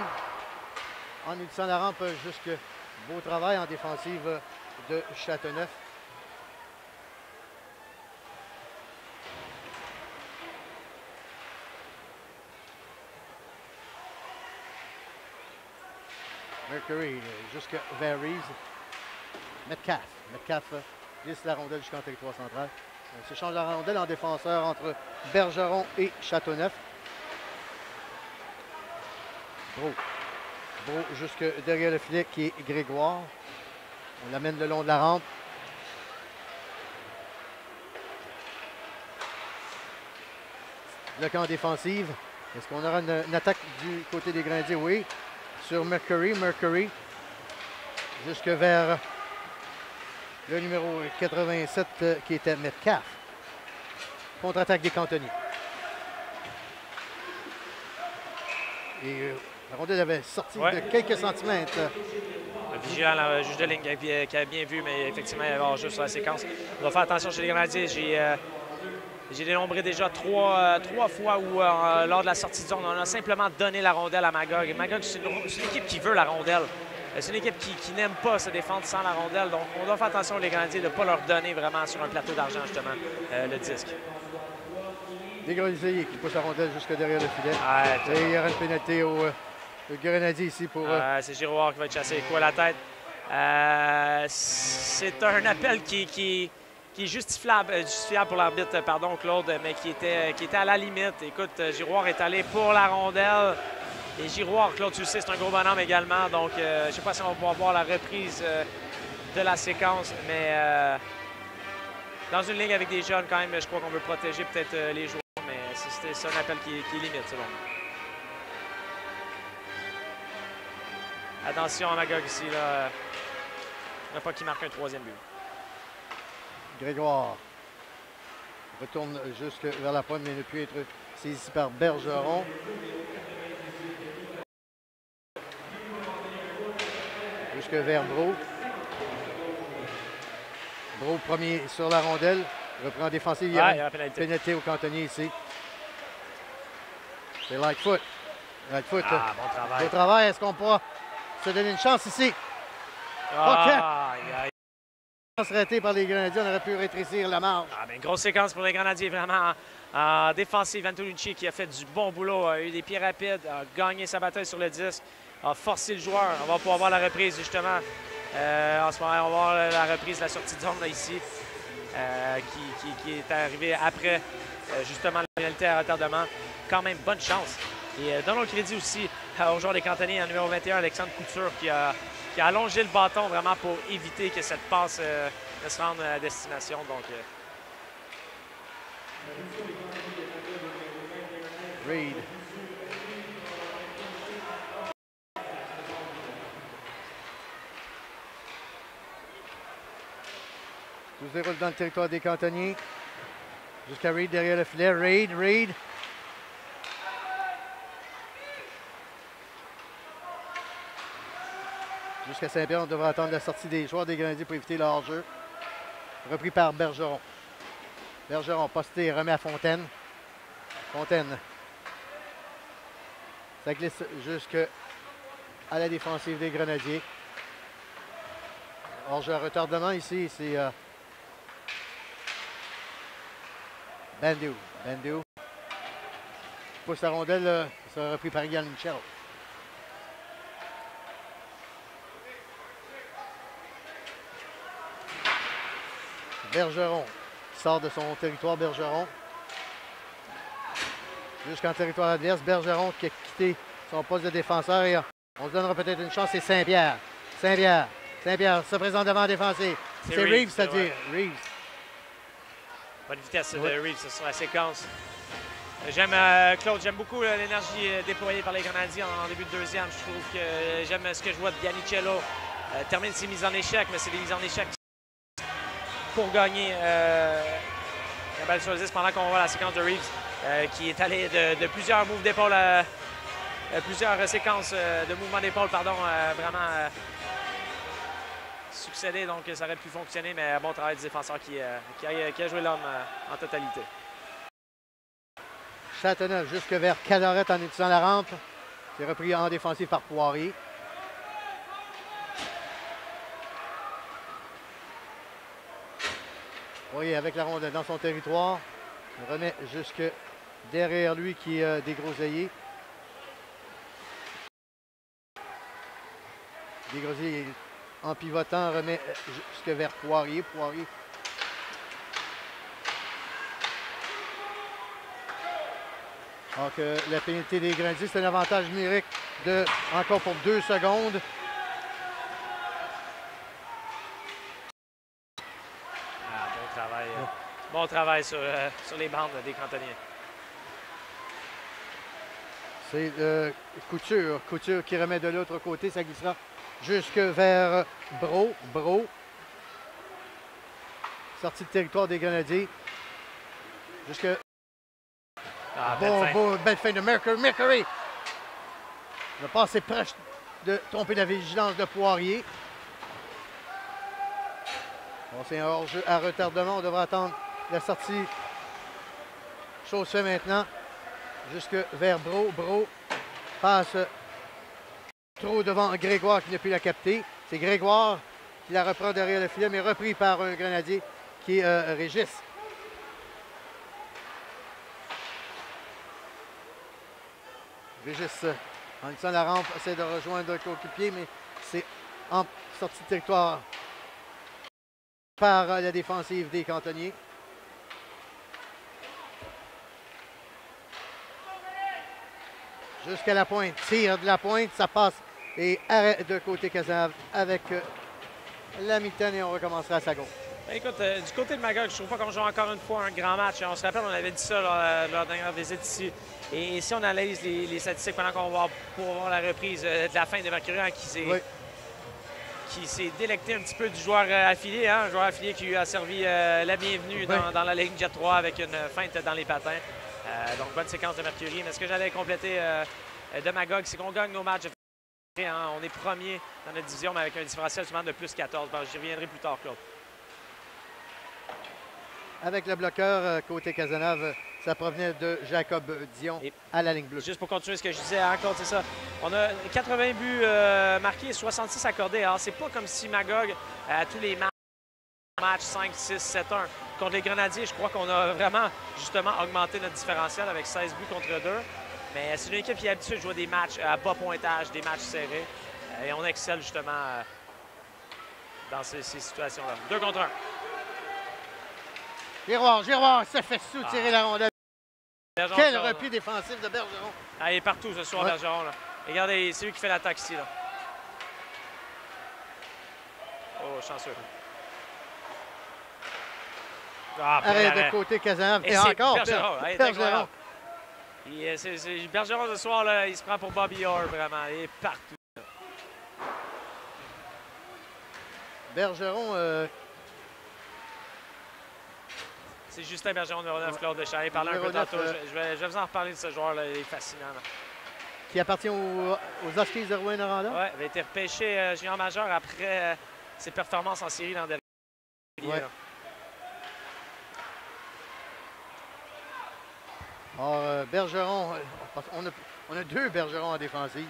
Speaker 3: En utilisant la rampe jusque beau travail en défensive de Châteauneuf. Mercury vers Reeves. Metcalf. Metcalf glisse la rondelle jusqu'en territoire central. On s'échange la rondelle en défenseur entre Bergeron et Châteauneuf. Bro. Bro jusque derrière le filet qui est Grégoire. On l'amène le long de la rampe. Bloqué en défensive. Est-ce qu'on aura une, une attaque du côté des Grenadiers? Oui. Sur Mercury. Mercury jusque vers le numéro 87 euh, qui était Metcalf. Contre-attaque des cantonniers. Et euh, la rondelle avait sorti
Speaker 4: Ouais.
Speaker 3: de quelques centimètres.
Speaker 4: Le vigilant, le juge de ligne qui a bien- vu, mais effectivement, il y avait hors-jeu sur la séquence. On doit faire attention chez les Grenadiers. J'ai euh, j'ai dénombré déjà trois, trois fois où, lors de la sortie de zone, on a simplement donné la rondelle à Magog. Et Magog, c'est une, c'est une équipe qui veut la rondelle. Euh, C'est une équipe qui, qui n'aime pas se défendre sans la rondelle. Donc, on doit faire attention, les Grenadiers, de ne pas leur donner vraiment sur un plateau d'argent, justement, euh, le disque.
Speaker 3: Des Grenadiers qui poussent la rondelle jusque derrière le filet.
Speaker 4: Ouais,
Speaker 3: Et il y aura une pénalité au, euh, au Grenadier ici pour. Euh,
Speaker 4: c'est Giroir qui va être chassé quoi à la tête. Euh, c'est un appel qui, qui, qui est justifiable, justifiable pour l'arbitre, pardon, Claude, mais qui était, qui était à la limite. Écoute, Giroir est allé pour la rondelle. Et Giroir, Claude, tu le sais, c'est un gros bonhomme également. Donc, euh, je ne sais pas si on va pouvoir voir la reprise euh, de la séquence, mais euh, dans une ligne avec des jeunes, quand même, je crois qu'on veut protéger peut-être les joueurs. Mais c'est- un appel qui, qui limite, selon moi. Attention à Magog ici, là. Il ne pas qu'il marque un troisième but.
Speaker 3: Grégoire retourne jusque vers la pointe, mais ne plus être saisi par Bergeron. Vers Bro. Bro premier sur la rondelle. Reprend défensive. Il y a
Speaker 4: Ouais,
Speaker 3: une
Speaker 4: a pénalité.
Speaker 3: au cantonnier ici. C'est Lightfoot. Lightfoot.
Speaker 4: Ah, bon travail.
Speaker 3: Beau travail. Est-ce qu'on pourra se donner une chance ici?
Speaker 4: Ah, aïe.
Speaker 3: Chance ratée par les Grenadiers. On aurait pu rétrécir la marge.
Speaker 4: Ah, ben, grosse séquence pour les Grenadiers, vraiment. En, en défensive, Antolucci qui a fait du bon boulot, a eu des pieds rapides, a gagné sa bataille sur le disque, a forcé le joueur. On va pouvoir voir la reprise, justement. Euh, en ce moment, on va voir la reprise de la sortie de zone là, ici, euh, qui, est arrivée après, euh, justement, la pénalité à retardement. Quand même, bonne chance. Et donnons le crédit aussi au joueur des cantonniers, en numéro 21, Alexandre Couture, qui a, qui a allongé le bâton vraiment pour éviter que cette passe ne se rende à destination. Donc,
Speaker 3: Reed. Tout se déroule dans le territoire des cantonniers. Jusqu'à Reed derrière le filet. Reed, Reed. Jusqu'à Saint-Pierre, on devra attendre la sortie des joueurs des Grenadiers pour éviter le hors-jeu. Repris par Bergeron. Bergeron posté, remet à Fontaine. Fontaine. Ça glisse jusqu'à la défensive des Grenadiers. Hors-jeu à retardement ici, c'est euh, Bandu. Bandu. Pousse la rondelle, ça sera repris par Yann Michel. Bergeron sort de son territoire Bergeron. Jusqu'en territoire adverse, Bergeron qui a quitté son poste de défenseur et euh, on se donnera peut-être une chance, c'est Saint-Pierre. Saint-Pierre. Saint-Pierre se présente devant la défensive.
Speaker 4: C'est Reeves,
Speaker 3: c'est-à-dire. Reeves.
Speaker 4: Bonne vitesse de Reeves sur la séquence. J'aime, euh, Claude, j'aime beaucoup euh, l'énergie euh, déployée par les Grenadiers en, en début de deuxième. Je trouve que euh, j'aime ce que je vois de Giannicello. Termine ses mises en échec, mais c'est des mises en échec pour gagner la balle sur le 10 pendant qu'on voit la séquence de Reeves qui est allé de, de plusieurs moves d'épaule plusieurs séquences de mouvements d'épaule, pardon, vraiment succédé, donc ça aurait pu fonctionner, mais bon travail du défenseur qui, euh, qui, a, joué l'homme euh, en totalité.
Speaker 3: Châteauneuf jusque vers Cadorette en utilisant la rampe. C'est repris en défensive par Poirier. Poirier avec la rondelle dans son territoire. Il remet jusque derrière lui qui est euh. Dégroseillé en pivotant remet euh, jusque vers Poirier. Poirier Donc, euh, la pénalité des Grenadiers, c'est un avantage numérique de encore pour deux secondes.
Speaker 4: Ah, bon travail. euh, bon travail sur, euh, sur les bandes des cantonniers.
Speaker 3: C'est Couture. Couture qui remet de l'autre côté. Ça glissera jusque vers Bro. Bro. Sortie de territoire des Grenadiers. Jusque.
Speaker 4: Ah,
Speaker 3: bon,
Speaker 4: belle fin.
Speaker 3: bon, belle fin de Mercury. Mercury. Le passe est proche de tromper la vigilance de Poirier. Bon, c'est un hors-jeu à retardement. On devra attendre la sortie. Chose fait maintenant. Jusque vers Bro. Bro passe trop devant Grégoire qui n'a pu la capter. C'est Grégoire qui la reprend derrière le filet, mais repris par un grenadier qui est euh, Régis. Régis, euh, en utilisant la rampe, essaie de rejoindre le coéquipier, mais c'est en sortie de territoire par euh, la défensive des cantonniers. Jusqu'à la pointe. Tire de la pointe, ça passe et arrêt de côté Cazenave avec euh, la mitaine et on recommencera à sa gauche.
Speaker 4: Ben, écoute, euh, du côté de Magog, je trouve pas qu'on joue encore une fois un grand match. On se rappelle, on avait dit ça lors, euh, lors de la dernière visite ici. Et, si on analyse les, les statistiques pendant qu'on va pour voir la reprise euh, de la fin de Mercury, hein, qui s'est
Speaker 3: Oui.
Speaker 4: qui s'est délecté un petit peu du joueur affilié, hein, un joueur affilié qui lui a servi la bienvenue dans,
Speaker 3: Oui.
Speaker 4: dans la ligne Jet 3 avec une feinte dans les patins. Donc, bonne séquence de Mercury. Mais ce que j'allais compléter de Magog, c'est qu'on gagne nos matchs. Hein, on est premier dans notre division, mais avec un différentiel seulement de plus 14. Bon, J'y reviendrai plus tard, Claude.
Speaker 3: Avec le bloqueur euh, côté Cazenave, euh, ça provenait de Jacob Dion à la ligne bleue.
Speaker 4: Juste pour continuer ce que je disais, hein, Claude, c'est ça. On a 80 buts euh, marqués et 66 accordés. Alors, c'est pas comme si Magog, euh, à tous les ma- matchs 5, 6, 7, 1. Contre les Grenadiers, je crois qu'on a vraiment, justement, augmenté notre différentiel avec 16 buts contre 2. Mais c'est une équipe qui est habituée de jouer des matchs à bas pointage, des matchs serrés. Euh, et on excelle, justement, euh, dans ces, ces situations-là. 2 contre 1.
Speaker 3: Giroir, Giroir se fait soutirer la rondelle. Quel repli défensif de Bergeron.
Speaker 4: Ah, il est partout ce soir,
Speaker 3: Ouais.
Speaker 4: Bergeron. Là. Regardez, c'est lui qui fait l'attaque ici. Là. Oh, chanceux. Ah,
Speaker 3: Arrêt de côté Cazenave.
Speaker 4: Et
Speaker 3: encore,
Speaker 4: Bergeron.
Speaker 3: Bergeron.
Speaker 4: Il, euh, c'est- Bergeron ce soir, là, il se prend pour Bobby Orr, vraiment. Il est partout.
Speaker 3: Bergeron, euh,
Speaker 4: C'est Justin Bergeron, numéro 9, Claude Deschamps. Il parlait un peu tantôt.
Speaker 3: euh,
Speaker 4: Je, je vais, je vais vous en reparler de ce joueur-là. Il est fascinant. là.
Speaker 3: qui appartient aux, aux Huskies de Rouen-Noranda.
Speaker 4: Ouais, il avait été repêché euh, junior majeur après ses performances en série l'an dernier.
Speaker 3: Ouais. Alors, euh, Bergeron, euh, on a, on a deux Bergerons en défensive.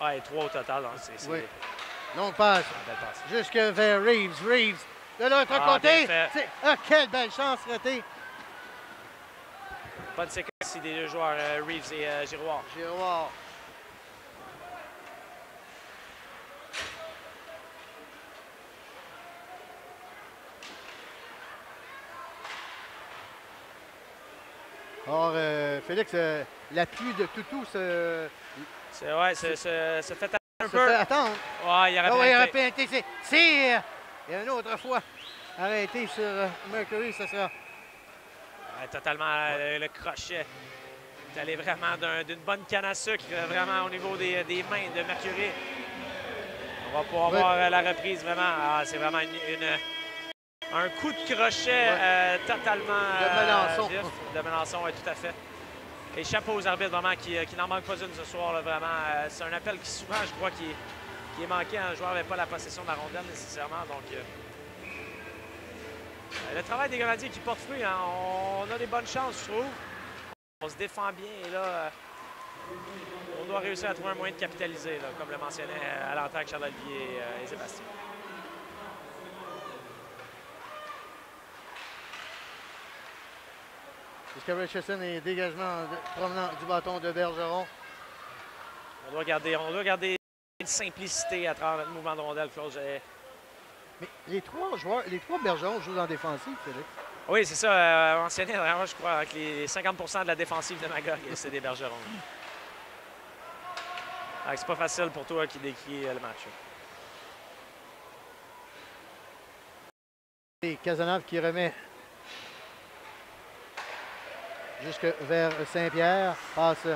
Speaker 4: Ouais, et trois au total. hein, c'est-
Speaker 3: Oui. Longue passe.
Speaker 4: Belle passe.
Speaker 3: Jusque vers Reeves. Reeves. De l'autre
Speaker 4: Ah,
Speaker 3: côté. Ah, quelle belle chance ratée.
Speaker 4: Bonne séquence ici des deux joueurs, euh, Reeves et euh, Giroir.
Speaker 3: Giroir. Or, euh, Félix, euh, l'appui de Toutou se,
Speaker 4: C'est ouais, se, se, se fait un
Speaker 3: se
Speaker 4: peu.
Speaker 3: fait attendre.
Speaker 4: Ouais, il aurait arrêter.
Speaker 3: pu arrêter. C'est c'est, Et une autre fois, arrêté sur euh, Mercury, ce sera.
Speaker 4: Ouais, totalement le crochet. Il est allé vraiment d'un- d'une bonne canne à sucre, vraiment au niveau des, des mains de Mercury. On va pouvoir
Speaker 3: Ouais.
Speaker 4: voir la reprise vraiment. Ah, c'est vraiment une, une- un coup de crochet euh, totalement
Speaker 3: De
Speaker 4: euh,
Speaker 3: Melançon.
Speaker 4: De Melançon, oui, tout à fait. Et chapeau aux arbitres vraiment qui, euh, qui n'en manquent pas une ce soir. là, vraiment, c'est un appel qui souvent, je crois, qui, est- qui est manqué. Un joueur n'avait pas la possession de la rondelle nécessairement. Donc, euh, le travail des Grenadiers qui porte fruit. hein. On a des bonnes chances, je trouve. On se défend bien et là, euh, on doit réussir à trouver un moyen de capitaliser, là, comme le mentionnait à l'entente Charles Olivier et, euh, et Sébastien.
Speaker 3: Jusqu'à Richardson et dégagement provenant du bâton de Bergeron?
Speaker 4: On doit garder, on doit garder une simplicité à travers notre mouvement de rondelle, Claude.
Speaker 3: Mais les trois joueurs, les trois Bergerons jouent en défensive, Félix.
Speaker 4: Oui, c'est ça, euh, mentionné je crois, que les 50% de la défensive de Magog, c'est des bergerons. Ah, c'est pas facile pour toi qui décrit euh, le match.
Speaker 3: Et Cazenave qui remet jusque vers Saint-Pierre. Passe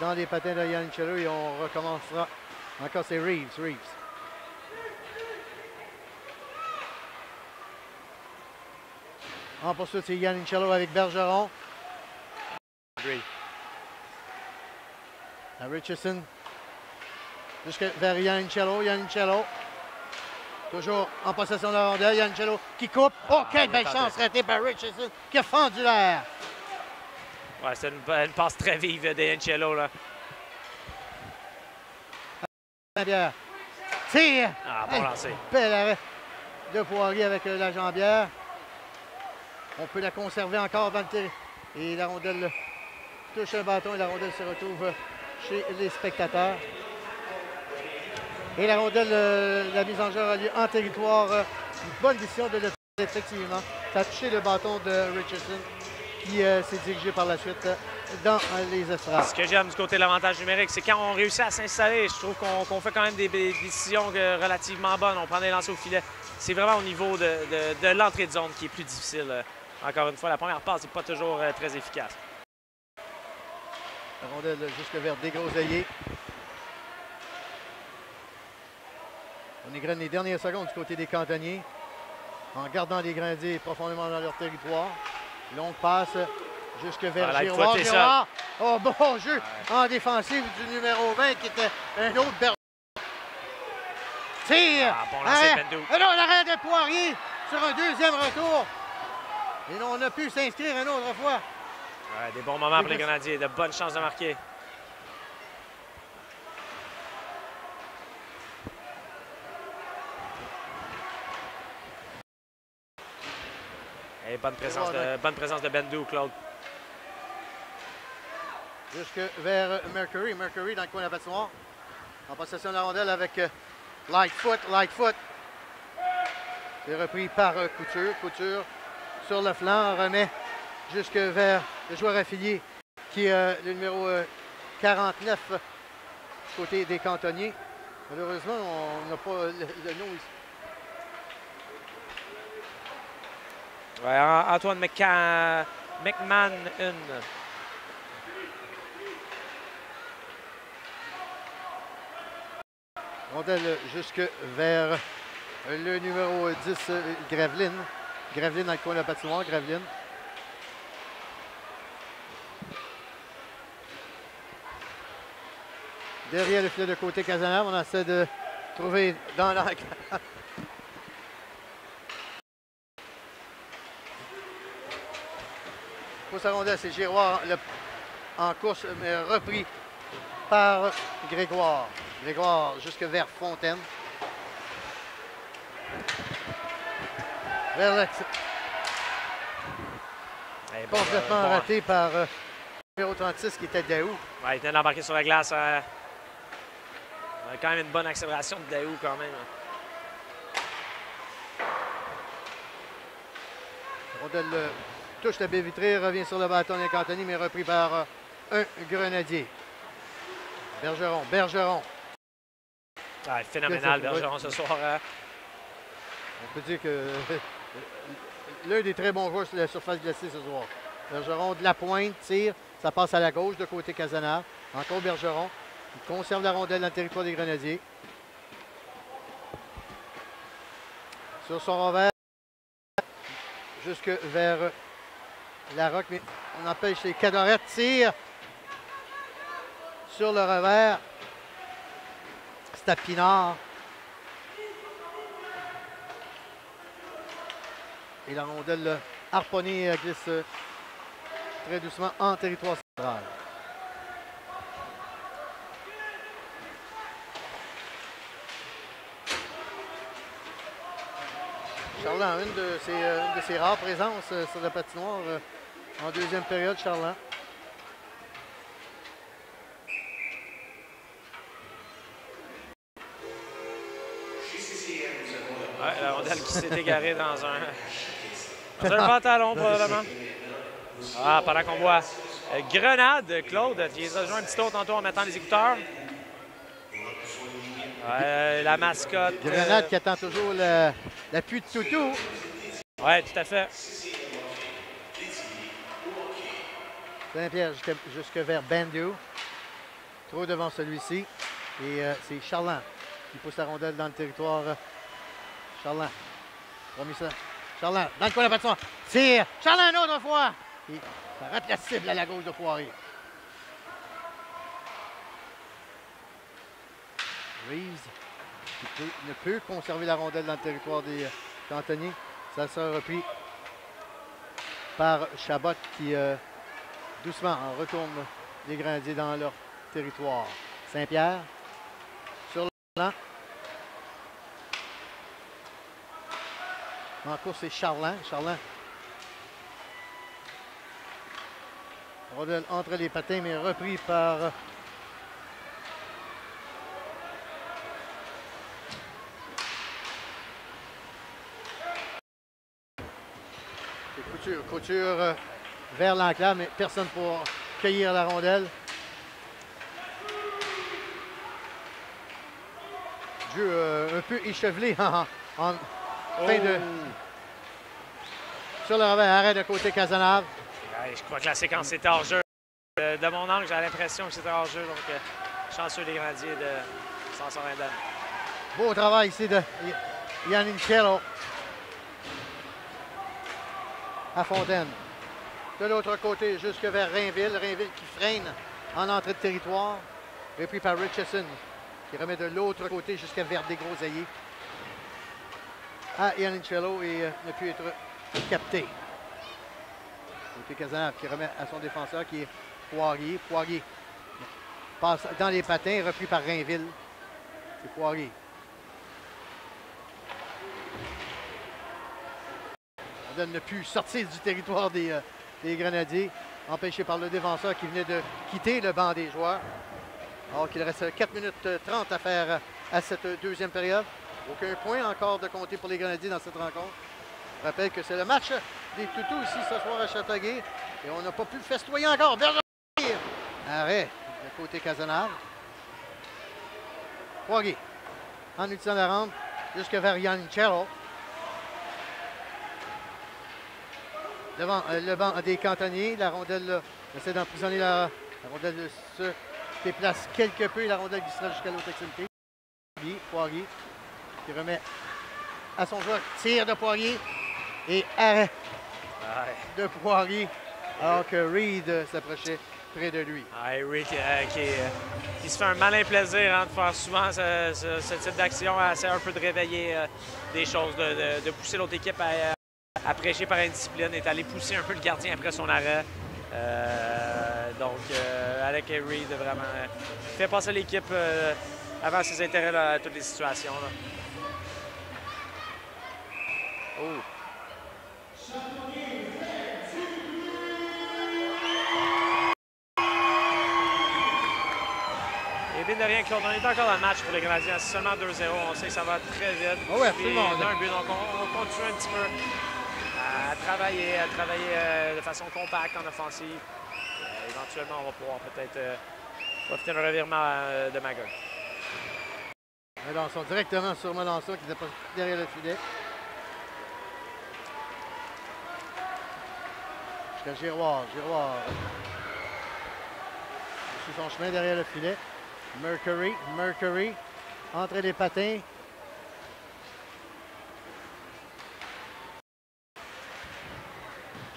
Speaker 3: dans les patins de Yannicello et on recommencera. Encore c'est Reeves, Reeves. En poursuite, c'est Yannicello avec Bergeron. À Richardson. Jusque vers Yannicello. Yannicello. Toujours en possession de la rondelle. Qui coupe. Oh, quelle belle chance ratée par Richardson qui a fendu l'air.
Speaker 4: Ouais, c'est une, une passe très vive d'Ancello, là.
Speaker 3: Saint-Pierre. Tire.
Speaker 4: Ah, bon
Speaker 3: Hey,
Speaker 4: lancé.
Speaker 3: Bel arrêt de Poirier avec euh, la jambière. On peut la conserver encore dans le terrain. Et la rondelle touche un bâton et la rondelle se retrouve euh, chez les spectateurs. Et la rondelle, euh, la mise en jeu a lieu en territoire. une bonne décision de le faire, effectivement. Ça a touché le bâton de Richardson qui euh, s'est dirigé par la suite euh, dans euh, les estrades.
Speaker 4: Ce que j'aime du côté de l'avantage numérique, c'est quand on réussit à s'installer, je trouve qu'on fait quand même des, des décisions relativement bonnes. On prend des lancers au filet. C'est vraiment au niveau de, de- de l'entrée de zone qui est plus difficile. Encore une fois, la première passe n'est pas toujours très efficace.
Speaker 3: La rondelle jusque vers Desgroseilliers. On égrène les dernières secondes du côté des cantonniers en gardant les grenadiers profondément dans leur territoire. Longue passe jusque vers
Speaker 4: là, il faut
Speaker 3: Giroir. Giroir. Oh, bon jeu en défensive du numéro 20 qui était un autre Ber- Tire!
Speaker 4: Ah, bon.
Speaker 3: Ah non, l'arrêt de Poirier sur un deuxième retour. Et là, on a pu s'inscrire une autre fois.
Speaker 4: Ouais, des bons moments pour les Grenadiers, de bonnes chances de marquer. Et bonne présence, de, bonne présence de Bendou, Claude.
Speaker 3: jusque vers Mercury. Mercury dans le coin de la patinoire. En possession de la rondelle avec euh, Lightfoot. Lightfoot. C'est repris par euh, Couture. Couture sur le flanc remet jusque vers le joueur affilié qui est euh, le numéro euh, 49 euh, du côté des cantonniers. Malheureusement, on n'a pas le, le nom ici.
Speaker 4: Antoine McCann, McMahon, une.
Speaker 3: Rondelle jusque vers le numéro 10, euh, Graveline. Graveline dans le coin de la patinoire, Graveline. Derrière le filet de côté Casanave, on essaie de trouver dans l'encre. À rondelle, c'est Giroir le- en course, mais repris par Grégoire. Grégoire jusque vers Fontaine. Vers.
Speaker 4: Eh, bon,
Speaker 3: Complètement
Speaker 4: euh, bon.
Speaker 3: raté par euh, le numéro 36 qui était Daou.
Speaker 4: Ouais, il vient d'embarquer sur la glace. euh, on a quand même une bonne accélération de Daou quand même.
Speaker 3: Rondelle touche la baie vitrée, revient sur le bâton de Cantoni, mais repris par euh, un grenadier. Bergeron, Bergeron.
Speaker 4: Ouais, phénoménal. Bergeron, ce soir. euh,
Speaker 3: On peut dire que euh, l'un des très bons joueurs sur la surface glacée ce soir. Bergeron de la pointe, tire, ça passe à la gauche de côté Casanave. Encore Bergeron. Il conserve la rondelle dans le territoire des Grenadiers. Sur son revers, jusque vers la roque, mais on empêche les Cadorettes. Tire sur le revers. C'est à Pinard. Et la rondelle harponnée euh, glisse euh, très doucement en territoire central. Charland, une de euh, une de ses rares présences sur la patinoire en deuxième période, Charland.
Speaker 4: Ouais, la rondelle qui s'est égarée dans un, dans un pantalon, probablement. Ah, pendant qu'on voit euh, Grenade, Claude, qui les a rejoint un petit tour tantôt en mettant les écouteurs. Ouais, la mascotte. euh,
Speaker 3: Grenade qui attend toujours l'appui de Toutou.
Speaker 4: Oui, tout à fait.
Speaker 3: Saint-Pierre jusque, jusque vers Bandu. Trop devant celui-ci. Et euh, c'est Charland qui pousse la rondelle dans le territoire. Charland. Remis ça. Charland, dans le coin de la patinoire. Tire. Charland une autre fois. Et ça rate la cible à la gauche de Poirier. Reeves qui ne peut conserver la rondelle dans le territoire des euh, cantonniers. Ça sera repris par Chabot qui euh, doucement en retourne les Grenadiers dans leur territoire. Saint-Pierre sur le plan. En course, c'est Charland. Charland. Rondelle entre les patins, mais repris par Couture, couture euh, vers l'enclave, mais personne pour cueillir la rondelle. Jeu euh, un peu échevelé [LAUGHS] en, en fin de. Sur le revers, arrêt de côté Casanave.
Speaker 4: Ouais, je crois que la séquence était hors jeu. Euh, De mon angle, j'ai l'impression que c'était hors jeu. Donc, euh, chanceux les Grenadiers de s'en sortir.
Speaker 3: Beau travail ici de Yannicello. À Fontaine. De l'autre côté, jusque vers Rainville. Rainville qui freine en entrée de territoire. Repris par Richardson, qui remet de l'autre côté jusqu'à vers des Groseilliers. À Yannicello et euh, ne peut être capté. Côté qui remet à son défenseur qui est Poirier. Poirier passe dans les patins, repris par Rainville. C'est Poirier. Ne plus sortir du territoire des, euh, des Grenadiers, empêché par le défenseur qui venait de quitter le banc des joueurs. Alors qu'il reste 4 minutes euh, 30 à faire à cette deuxième période. Aucun point encore de compter pour les Grenadiers dans cette rencontre. Je rappelle que c'est le match des Toutous ici ce soir à Châteauguay. Et on n'a pas pu festoyer encore. Arrêt de côté Casanave. Poirier en utilisant la rampe jusque vers Yannicello. Devant euh, le banc des cantonniers, la rondelle essaie d'emprisonner la, la rondelle se déplace quelque peu la rondelle glissera jusqu'à l'autre extrémité. Poirier, qui remet à son joueur. Tir de Poirier et arrêt de Poirier, alors que Reed s'approchait près de lui.
Speaker 4: Ah, Reed qui, euh, qui, euh, qui se fait un malin plaisir hein, de faire souvent ce, ce- ce type d'action, essaie un peu de réveiller euh, des choses, de, de- de pousser l'autre équipe à, à prêcher par indiscipline, est allé pousser un peu le gardien après son arrêt. Euh, donc, euh, avec Reed, vraiment, euh, fait passer l'équipe euh, avant ses intérêts là, à toutes les situations. là. Oh. Et bien de rien, Claude, on est encore dans le match pour les Canadiens. Seulement 2-0. On sait que ça va très vite.
Speaker 3: Oh oui, absolument.
Speaker 4: Puis, d'un but, donc on, on continue un petit peu travailler, à travailler euh, de façon compacte en offensive. Euh, éventuellement, on va pouvoir peut-être euh, profiter d'un revirement euh, de Magog.
Speaker 3: Melançon directement sur Melançon qui pas derrière le filet. Jusqu'à Giroir. Giroir. Sur son chemin derrière le filet. Mercury. Mercury. Entre les patins.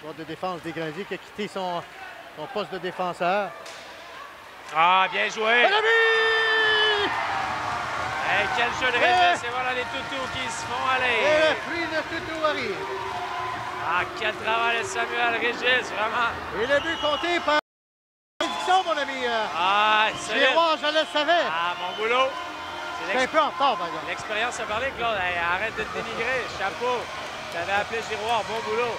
Speaker 3: Joueur de défense des Grenadiers qui a quitté son, son poste de défenseur.
Speaker 4: Ah, bien joué!
Speaker 3: Le but!
Speaker 4: Hey, quel jeu de Régis! Et voilà les toutous qui se font
Speaker 3: Et
Speaker 4: aller!
Speaker 3: le pluie de Toutou arrive.
Speaker 4: Ah, quel travail de Samuel Régis, vraiment!
Speaker 3: Et le but compté par Bénédiction, mon ami. euh,
Speaker 4: Ah,
Speaker 3: je le savais.
Speaker 4: Ah, mon boulot! C'est
Speaker 3: un peu en retard, par exemple.
Speaker 4: L'expérience a parlé, Claude. Hey, arrête de te dénigrer. Chapeau. Tu avais appelé Giroir. Bon boulot.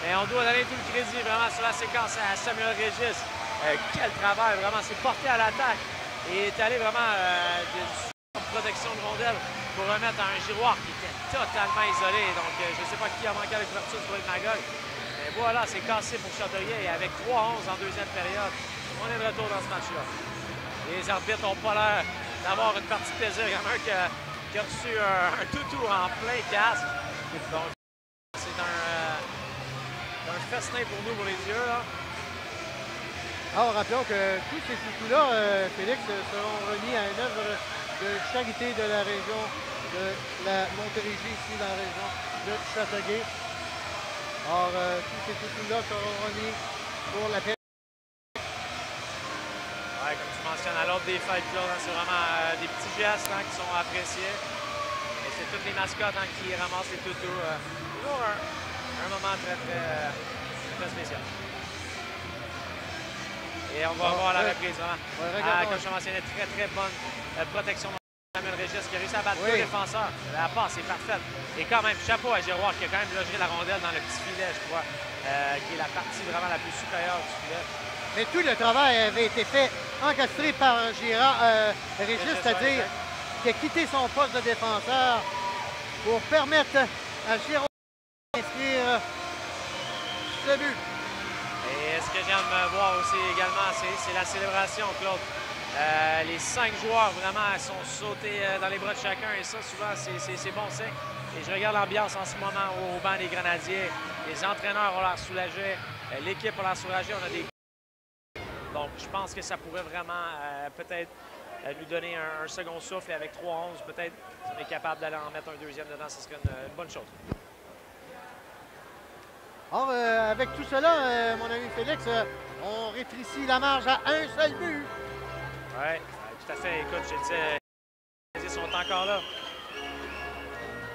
Speaker 4: Mais on doit donner tout le crédit vraiment sur la séquence à Samuel Régis. Euh, quel travail, vraiment. C'est porté à l'attaque et est allé vraiment euh, d'une protection de rondelle pour remettre à un Giroir qui était totalement isolé. Donc, euh, je ne sais pas qui a manqué avec l'ouverture du Magog. Mais voilà, c'est cassé pour Châteauguay. Et avec 3-11 en deuxième période, on est de retour dans ce match-là. Les arbitres n'ont pas l'air d'avoir une partie de plaisir. Il y en a un qui a, qui a reçu un, un toutou en plein casque. Donc, c'est euh, un festin pour nous, pour les yeux. Là.
Speaker 3: Alors, rappelons que tous ces toutous-là, euh, Félix, euh, seront remis à une œuvre de charité de la région de la Montérégie, ici dans la région de Châteauguay. Alors, euh, tous ces toutous-là seront remis pour la paix.
Speaker 4: Ouais, comme tu mentionnes, à l'ordre des fêtes, hein, c'est vraiment euh, des petits gestes hein, qui sont appréciés. Et c'est toutes les mascottes hein, qui ramassent les toutous. toujours un, un moment très, très, très spécial. Et on va
Speaker 3: Ah,
Speaker 4: voir la
Speaker 3: ouais.
Speaker 4: reprise. Vraiment.
Speaker 3: Ouais,
Speaker 4: Ah, comme je mentionnais, très, très bonne euh, protection de Samuel Régis qui a réussi à battre
Speaker 3: Oui.
Speaker 4: deux défenseurs. La passe est parfaite. Et quand même, chapeau à Giroir qui a quand même logé la rondelle dans le petit filet, je crois, euh, qui est la partie vraiment la plus supérieure du filet.
Speaker 3: Mais tout le travail avait été fait, encastré par Girard, euh, Régis, c'est-à-dire
Speaker 4: ouais,
Speaker 3: qui a quitté son poste de défenseur pour permettre à d'inscrire ce but.
Speaker 4: Et ce que j'aime voir aussi également, c'est la célébration, Claude. Euh, les cinq joueurs vraiment sont sautés euh, dans les bras de chacun et ça, souvent, c'est- bon signe. Et je regarde l'ambiance en ce moment au, banc des Grenadiers. Les entraîneurs ont l'air soulagés, euh, l'équipe a l'air soulagée. On a des donc, je pense que ça pourrait vraiment peut-être nous donner un, second souffle et avec 3-11, peut-être si on est capable d'aller en mettre un deuxième dedans, ce serait une bonne chose.
Speaker 3: Or, euh, avec tout cela, euh, mon ami Félix, euh, on rétrécit la marge à un seul but.
Speaker 4: Oui, tout à fait. Écoute, je disais, les sont encore là.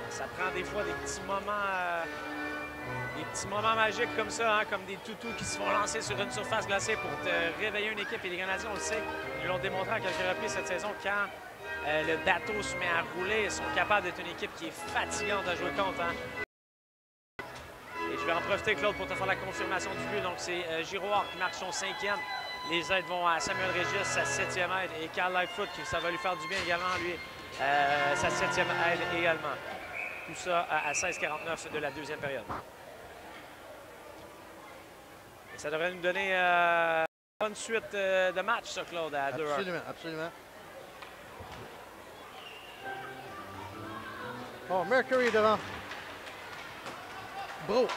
Speaker 4: Ça prend des fois des petits moments, des petits moments magiques comme ça, hein, comme des toutous qui se font lancer sur une surface glacée pour te réveiller une équipe. Et les Canadiens, on le sait, ils l'ont démontré à quelques reprises cette saison quand le bateau se met à rouler, ils sont capables d'être une équipe qui est fatigante à jouer contre. hein. Je vais en profiter, Claude, pour te faire la confirmation du but. Donc, c'est euh, Giroir qui marque son cinquième. Les aides vont à Samuel Régis, sa septième aide, et Carl Lightfoot, qui ça va lui faire du bien également, lui, euh, sa septième aide également. Tout ça à, à 16-49 de la deuxième période. Ça devrait nous donner euh, une bonne suite euh, de match, ça, Claude, à 2
Speaker 3: Absolument, absolument. Bon, Mercury devant. Bro.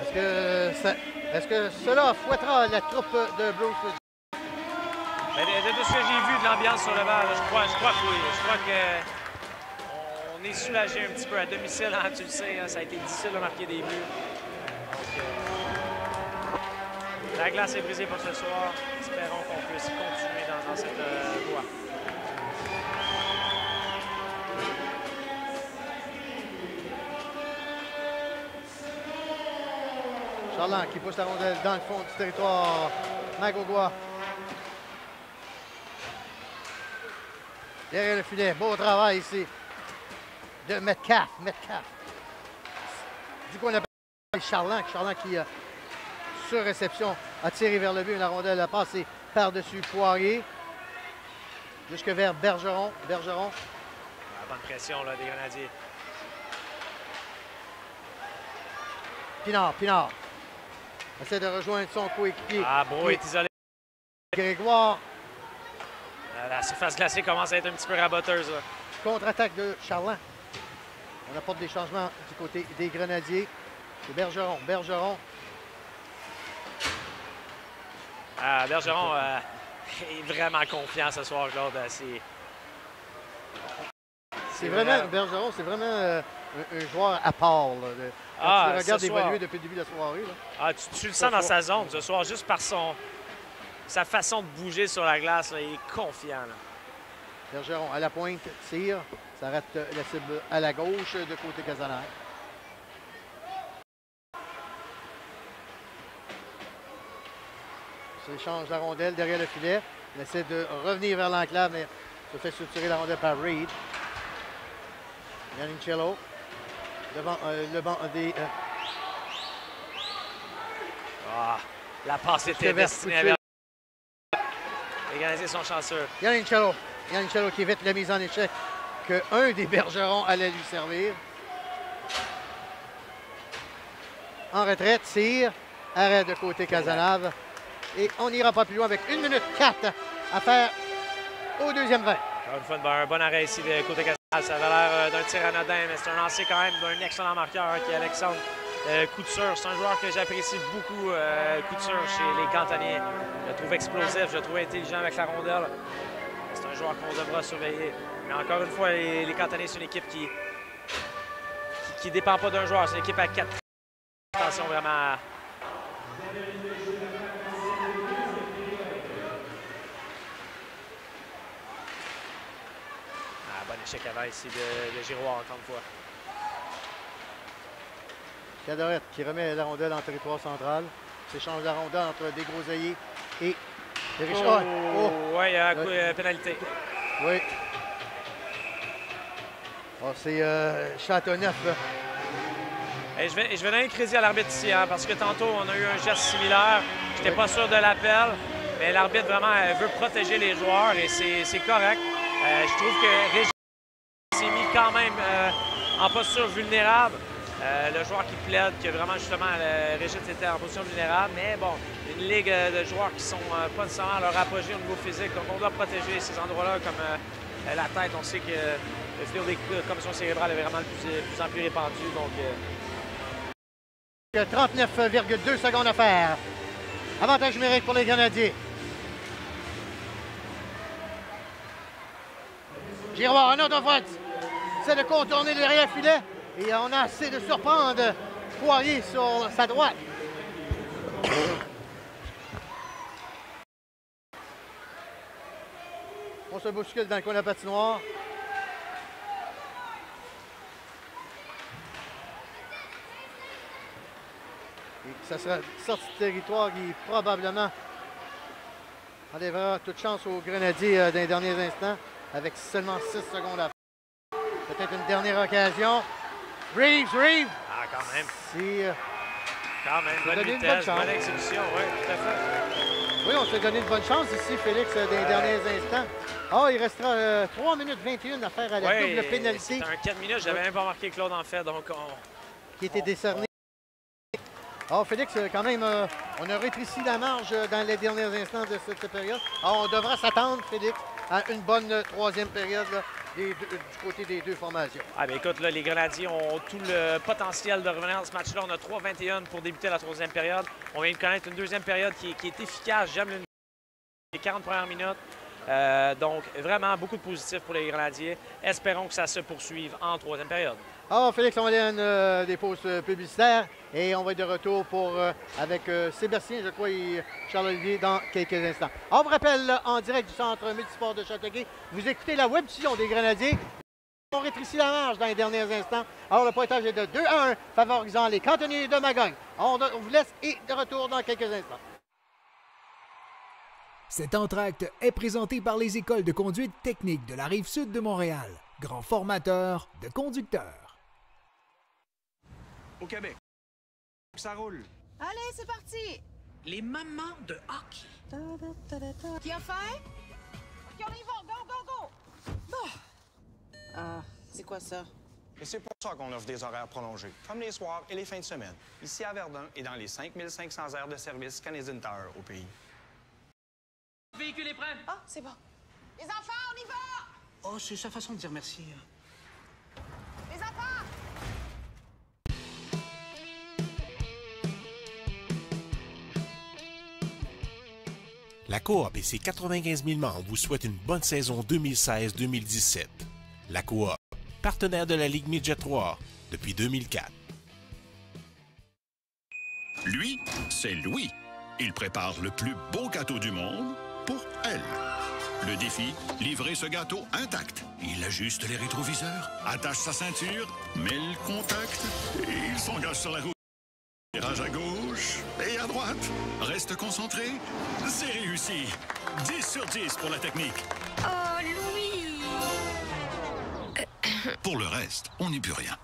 Speaker 3: Est-ce que, ça- est-ce que cela fouettera la troupe de Bruce
Speaker 4: Ben, de, tout ce que j'ai vu de l'ambiance sur le là, je crois, je crois que oui. Je crois que on est soulagé un petit peu à domicile, hein, tu le sais, hein, ça a été difficile de marquer des buts. La glace est brisée pour ce soir. Espérons qu'on puisse continuer dans, dans cette euh, voie.
Speaker 3: Charland qui pousse la rondelle dans le fond du territoire Magaudois. Derrière le filet, beau travail ici de Metcalf. Metcalf. Du coup, on appelle Charland. Charland qui, euh, sur réception, a tiré vers le but. La rondelle a passé par-dessus Poirier jusque vers Bergeron. Bergeron.
Speaker 4: Ah, bonne pression là, des Grenadiers.
Speaker 3: Pinard, Pinard. Essaie de rejoindre son coéquipier.
Speaker 4: Ah, Bro est isolé.
Speaker 3: Grégoire.
Speaker 4: Euh, La surface glacée commence à être un petit peu raboteuse.
Speaker 3: Contre-attaque de Charland. On apporte des changements du côté des Grenadiers. C'est Bergeron. Bergeron.
Speaker 4: Ah, Bergeron euh, est vraiment confiant ce soir, Claude. C'est
Speaker 3: C'est vraiment, Bergeron, c'est vraiment euh, un, un joueur à part. là, de- quand
Speaker 4: Ah,
Speaker 3: tu le regardes évoluer depuis le début de la soirée. là.
Speaker 4: Ah, tu, tu le sens dans
Speaker 3: soir.
Speaker 4: sa zone ce soir, juste par son sa façon de bouger sur la glace. là, il est confiant. là.
Speaker 3: Bergeron à la pointe, tire. Ça rate euh, la cible à la gauche euh, de côté Casanare. S'échange la rondelle derrière le filet. Il essaie de revenir vers l'enclave, mais se fait soutirer la rondelle par Reed. Yannicello. Devant euh, le banc des. euh,
Speaker 4: Ah, la passe était destinée à. Bergeron. Les Canadiens sont chanceux.
Speaker 3: Qui évite la mise en échec que un des bergerons allait lui servir. En retraite, tire. Arrêt de côté Casanave. Et on n'ira pas plus loin avec 1 minute 4 à faire au deuxième 20.
Speaker 4: Encore une fois, un bon arrêt ici de côté Casal. Ça avait l'air euh, d'un tir anodin, mais c'est un lancer quand même d'un excellent marqueur qui est Alexandre euh, Couture. C'est un joueur que j'apprécie beaucoup, euh, Couture, chez les Cantonniers. Je le trouve explosif, je le trouve intelligent avec la rondelle. C'est un joueur qu'on devra surveiller. Mais encore une fois, les, les c'est une équipe qui qui ne dépend pas d'un joueur. C'est une équipe à quatre. Attention vraiment à- Ah, bon échec avant ici de, de Giroir, encore une fois.
Speaker 3: Cadorette qui remet la rondelle en territoire central. S'échange la rondelle entre Desgroseilliers et Richard.
Speaker 4: Oh, ouais, il y a un coup de pénalité.
Speaker 3: Oui. Oh, c'est euh, Châteauneuf.
Speaker 4: Et je, vais, je vais donner un crédit à l'arbitre ici, hein, parce que tantôt, on a eu un geste similaire. Je n'étais pas sûr de l'appel, mais l'arbitre vraiment euh, veut protéger les joueurs et c'est correct. Euh, je trouve que s'est mis quand même euh, en posture vulnérable. Euh, le joueur qui plaide que vraiment, justement, le, Régis était en position vulnérable. Mais bon, une ligue euh, de joueurs qui sont euh, pas nécessairement à leur apogée au niveau physique. Donc, on doit protéger ces endroits-là comme euh, la tête. On sait que le fléau des commissions cérébrales est vraiment de plus, en plus répandu. Donc, euh,
Speaker 3: Il y a 39,2 secondes à faire. Avantage numérique pour les Canadiens. Giroir, un autre fois, de contourner derrière filet. Et on a assez de surprendre Poirier sur sa droite. On se bouscule dans le coin de la patinoire. Et ça sera sortie de territoire qui probablement enlèvera toute chance aux Grenadiers euh, dans les derniers instants avec seulement 6 secondes à faire. Peut-être une dernière occasion. Reeves, Reeves!
Speaker 4: Ah, quand même.
Speaker 3: Si, euh,
Speaker 4: Quand même, bonne vitesse,
Speaker 3: bonne chance.
Speaker 4: bonne exécution, oui, tout à fait.
Speaker 3: oui, on s'est donné une bonne chance ici, Félix, euh, dans les derniers instants. Ah, il restera euh, 3 minutes 21 à faire à la
Speaker 4: Ouais,
Speaker 3: double pénalité
Speaker 4: un 4 minutes, j'avais même pas marqué Claude en fait, donc on...
Speaker 3: qui était décerné. Ah, Félix, euh, quand même, euh, on a rétréci la marge euh, dans les derniers instants de cette période. Ah, on devra s'attendre, Félix, à une bonne euh, troisième période là, des deux- du côté des deux formations.
Speaker 4: Ah ben écoute, là, les Grenadiers ont tout le potentiel de revenir dans ce match-là. On a 3-21 pour débuter la troisième période. On vient de connaître une deuxième période qui, qui est efficace. J'aime le les 40 premières minutes. Euh, donc, vraiment beaucoup de positifs pour les Grenadiers. Espérons que ça se poursuive en troisième période.
Speaker 3: Alors, Félix, on va aller à une, euh, des pauses publicitaires et on va être de retour pour, euh, avec euh, Sébastien, je crois, et Charles-Olivier dans quelques instants. On vous rappelle, en direct du Centre multisport de Châteauguay, vous écoutez la web des Grenadiers. On rétrécit la marge dans les derniers instants. Alors, le pointage est de 2 à 1, favorisant les cantonniers de Magog. On, on vous laisse et de retour dans quelques instants.
Speaker 2: Cet entracte est présenté par les écoles de conduite technique de la rive sud de Montréal, grand formateur de conducteurs.
Speaker 13: Au Québec. Ça roule.
Speaker 15: Allez, c'est parti!
Speaker 11: Les mamans de hockey.
Speaker 15: Qui a faim? OK, on y va! Go, go, go! Ah, c'est quoi ça?
Speaker 13: Et c'est pour ça qu'on offre des horaires prolongés, comme les soirs et les fins de semaine, ici à Verdun et dans les 5500 aires de service Canadian Tire au pays.
Speaker 11: Véhicule est prêt.
Speaker 15: Ah, c'est bon. Les enfants, on y va!
Speaker 11: Oh, c'est sa façon de dire merci. hein.
Speaker 15: Les enfants!
Speaker 1: La Coop et ses 95 000 membres vous souhaitent une bonne saison 2016-2017. La Coop, partenaire de la Ligue Midget 3 depuis 2004.
Speaker 16: Lui, c'est Louis. Il prépare le plus beau gâteau du monde pour elle. Le défi, livrer ce gâteau intact. Il ajuste les rétroviseurs, attache sa ceinture, met le contact et il s'engage sur la route. Virage à gauche et à droite. Reste concentré. C'est réussi. 10 sur 10 pour la technique.
Speaker 15: Oh, Louis! [COUGHS]
Speaker 16: Pour le reste, on n'y peut rien.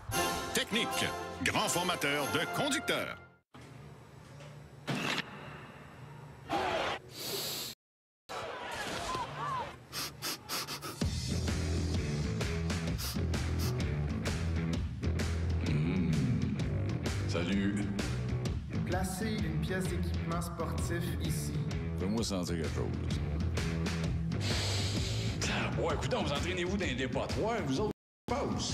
Speaker 16: Technique, grand formateur de conducteurs.
Speaker 17: Une pièce d'équipement sportif ici.
Speaker 18: Fais-moi sentir quelque chose. Ouais, écoutez, vous entraînez-vous dans les dépotoirs, vous autres, pause.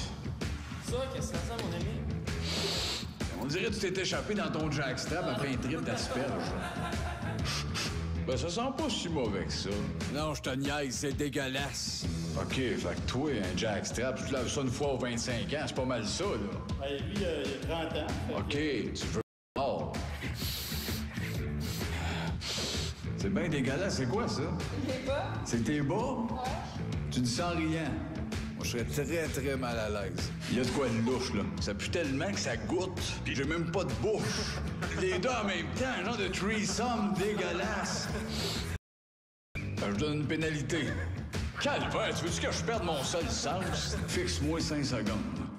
Speaker 17: Ça, qu'est-ce que ça, mon ami?
Speaker 18: On dirait que tu t'es échappé dans ton jackstrap après un trip d'asperge. Ben, ça sent pas si mauvais que ça.
Speaker 17: Non, je te niaise, c'est dégueulasse.
Speaker 18: OK, fait que toi, un jackstrap, tu laves ça une fois aux 25 ans, c'est pas mal ça, là.
Speaker 17: Ben, lui, euh, il a 30 ans.
Speaker 18: OK, tu veux or. C'est bien dégueulasse, c'est quoi ça? C'est tes bas? Tu dis sans rien. Moi, je serais très, très mal à l'aise. Il y a de quoi de louche, là. Ça pue tellement que ça goûte, puis j'ai même pas de bouche. Les deux en même temps, un genre de threesome dégueulasse. Ben, je donne une pénalité. Calvaire, tu veux-tu que je perde mon seul sens? Fixe-moi 5 secondes.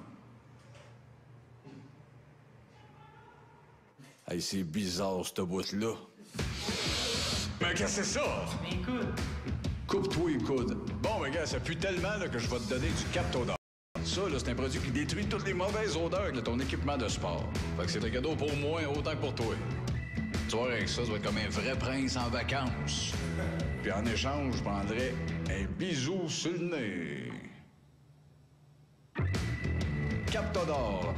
Speaker 18: Hey, c'est bizarre, cette boîte-là. Mais qu'est-ce que c'est ça?
Speaker 11: Écoute.
Speaker 18: Coupe-toi les coudes. Bon, mais gars, ça pue tellement là, que je vais te donner du Captodor. Ça, là, c'est un produit qui détruit toutes les mauvaises odeurs de ton équipement de sport. Fait que c'est un cadeau pour moi autant que pour toi. Tu vois, avec ça, tu vas être comme un vrai prince en vacances. Puis en échange, je prendrais un bisou sur le nez. Captodor,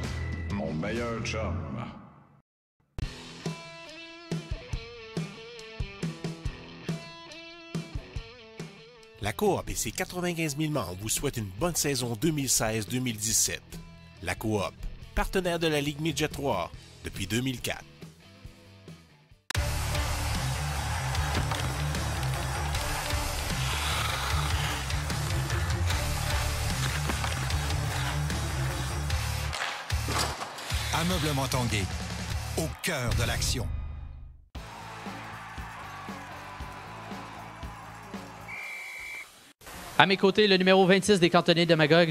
Speaker 18: mon meilleur chum.
Speaker 1: La Coop et ses 95 000 membres vous souhaitent une bonne saison 2016-2017. La Coop, partenaire de la Ligue Midget 3 depuis 2004.
Speaker 6: Ameublement Tanguay, au cœur de l'action.
Speaker 7: À mes côtés, le numéro 26 des cantonniers de Magog,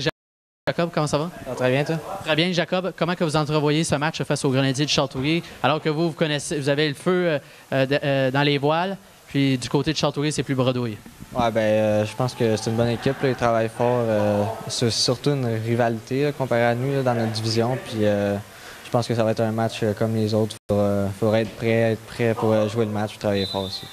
Speaker 7: Jacob, comment ça va?
Speaker 19: très bien, toi?
Speaker 7: Très bien, Jacob. Comment que vous entrevoyez ce match face aux Grenadiers de Châteauguay, alors que vous, vous connaissez, vous avez le feu euh, euh, de- euh, dans les voiles, puis du côté de Châteauguay, c'est plus bredouille?
Speaker 19: Ouais, ben, euh, je pense que c'est une bonne équipe. là. Ils travaillent fort. c'est surtout une rivalité là, comparé à nous là, dans notre division. Puis je pense que ça va être un match comme les autres. Il faudra être prêt, être prêt pour jouer le match et travailler fort aussi.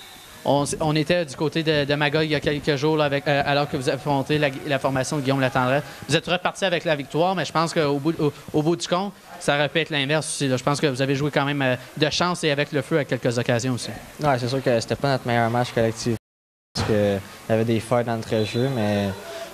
Speaker 7: On, était du côté de, de Magog il y a quelques jours, là, avec, euh, alors que vous affrontez la, la formation de Guillaume Latendresse. Vous êtes reparti avec la victoire, mais je pense qu'au bout, au, au bout du compte, ça aurait pu être l'inverse aussi. là. Je pense que vous avez joué quand même euh, de chance et avec le feu à quelques occasions aussi.
Speaker 19: Ouais, c'est sûr que c'était pas notre meilleur match collectif. parce qu'il y avait des failles dans notre jeu, mais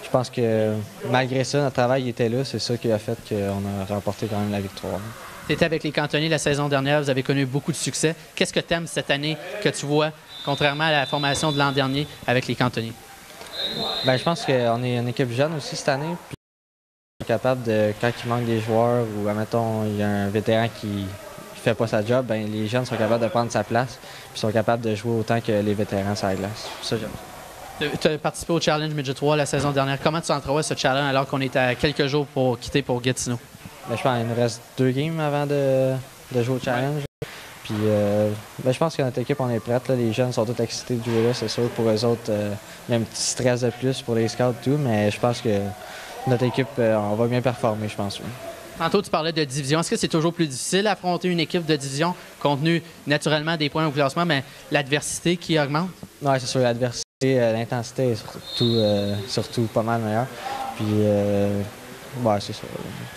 Speaker 19: je pense que malgré ça, notre travail était là. C'est ça qui a fait qu'on a remporté quand même la victoire.
Speaker 7: Tu étais avec les cantonniers la saison dernière, vous avez connu beaucoup de succès. Qu'est-ce que tu aimes cette année que tu vois, contrairement à la formation de l'an dernier avec les cantonniers?
Speaker 19: Bien, je pense qu'on est une équipe jeune aussi cette année. Puis on est capable de, quand il manque des joueurs ou, admettons, il y a un vétéran qui ne fait pas sa job, ben les jeunes sont capables de prendre sa place puis sont capables de jouer autant que les vétérans sur la glace. Ça.
Speaker 7: Tu as participé au Challenge Midget 3 la saison dernière. Comment tu entrevois ce challenge alors qu'on est à quelques jours pour quitter pour Gatineau?
Speaker 19: Ben, je pense qu'il nous reste deux games avant de, de jouer au challenge. Puis euh, ben, je pense que notre équipe, on est prête. Là. Les jeunes sont tous excités de jouer là, c'est sûr. Pour eux autres, euh, il y a un petit stress de plus pour les scouts et tout, mais je pense que notre équipe, euh, on va bien performer, je pense. Oui.
Speaker 7: Tantôt, tu parlais de division. Est-ce que c'est toujours plus difficile d'affronter une équipe de division, compte tenu naturellement des points au classement, mais l'adversité qui augmente?
Speaker 19: Oui, c'est sûr. L'adversité, l'intensité est surtout, surtout pas mal meilleure. Puis Ouais, c'est ça.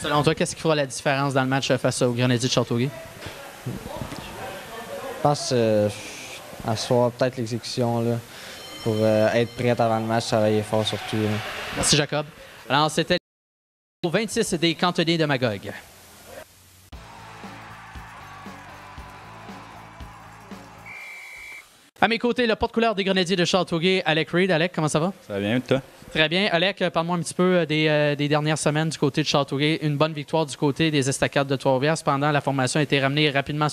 Speaker 7: Selon toi, qu'est-ce qui fera la différence dans le match face aux Grenadiers de Châteauguay?
Speaker 19: Je pense euh, à soir, peut-être l'exécution là, pour euh, être prête avant le match, travailler fort surtout. Là.
Speaker 7: Merci Jacob. Alors, c'était au 26 des cantonniers de Magog. À mes côtés, le porte-couleur des Grenadiers de Châteauguay, Alec Reed. Alec, comment ça va?
Speaker 20: Ça va bien, toi?
Speaker 7: Très bien. Alec, parle-moi un petit peu des, euh, des, dernières semaines du côté de Châteauguay. Une bonne victoire du côté des Estacades de Trois-Rivières. Cependant, la formation a été ramenée rapidement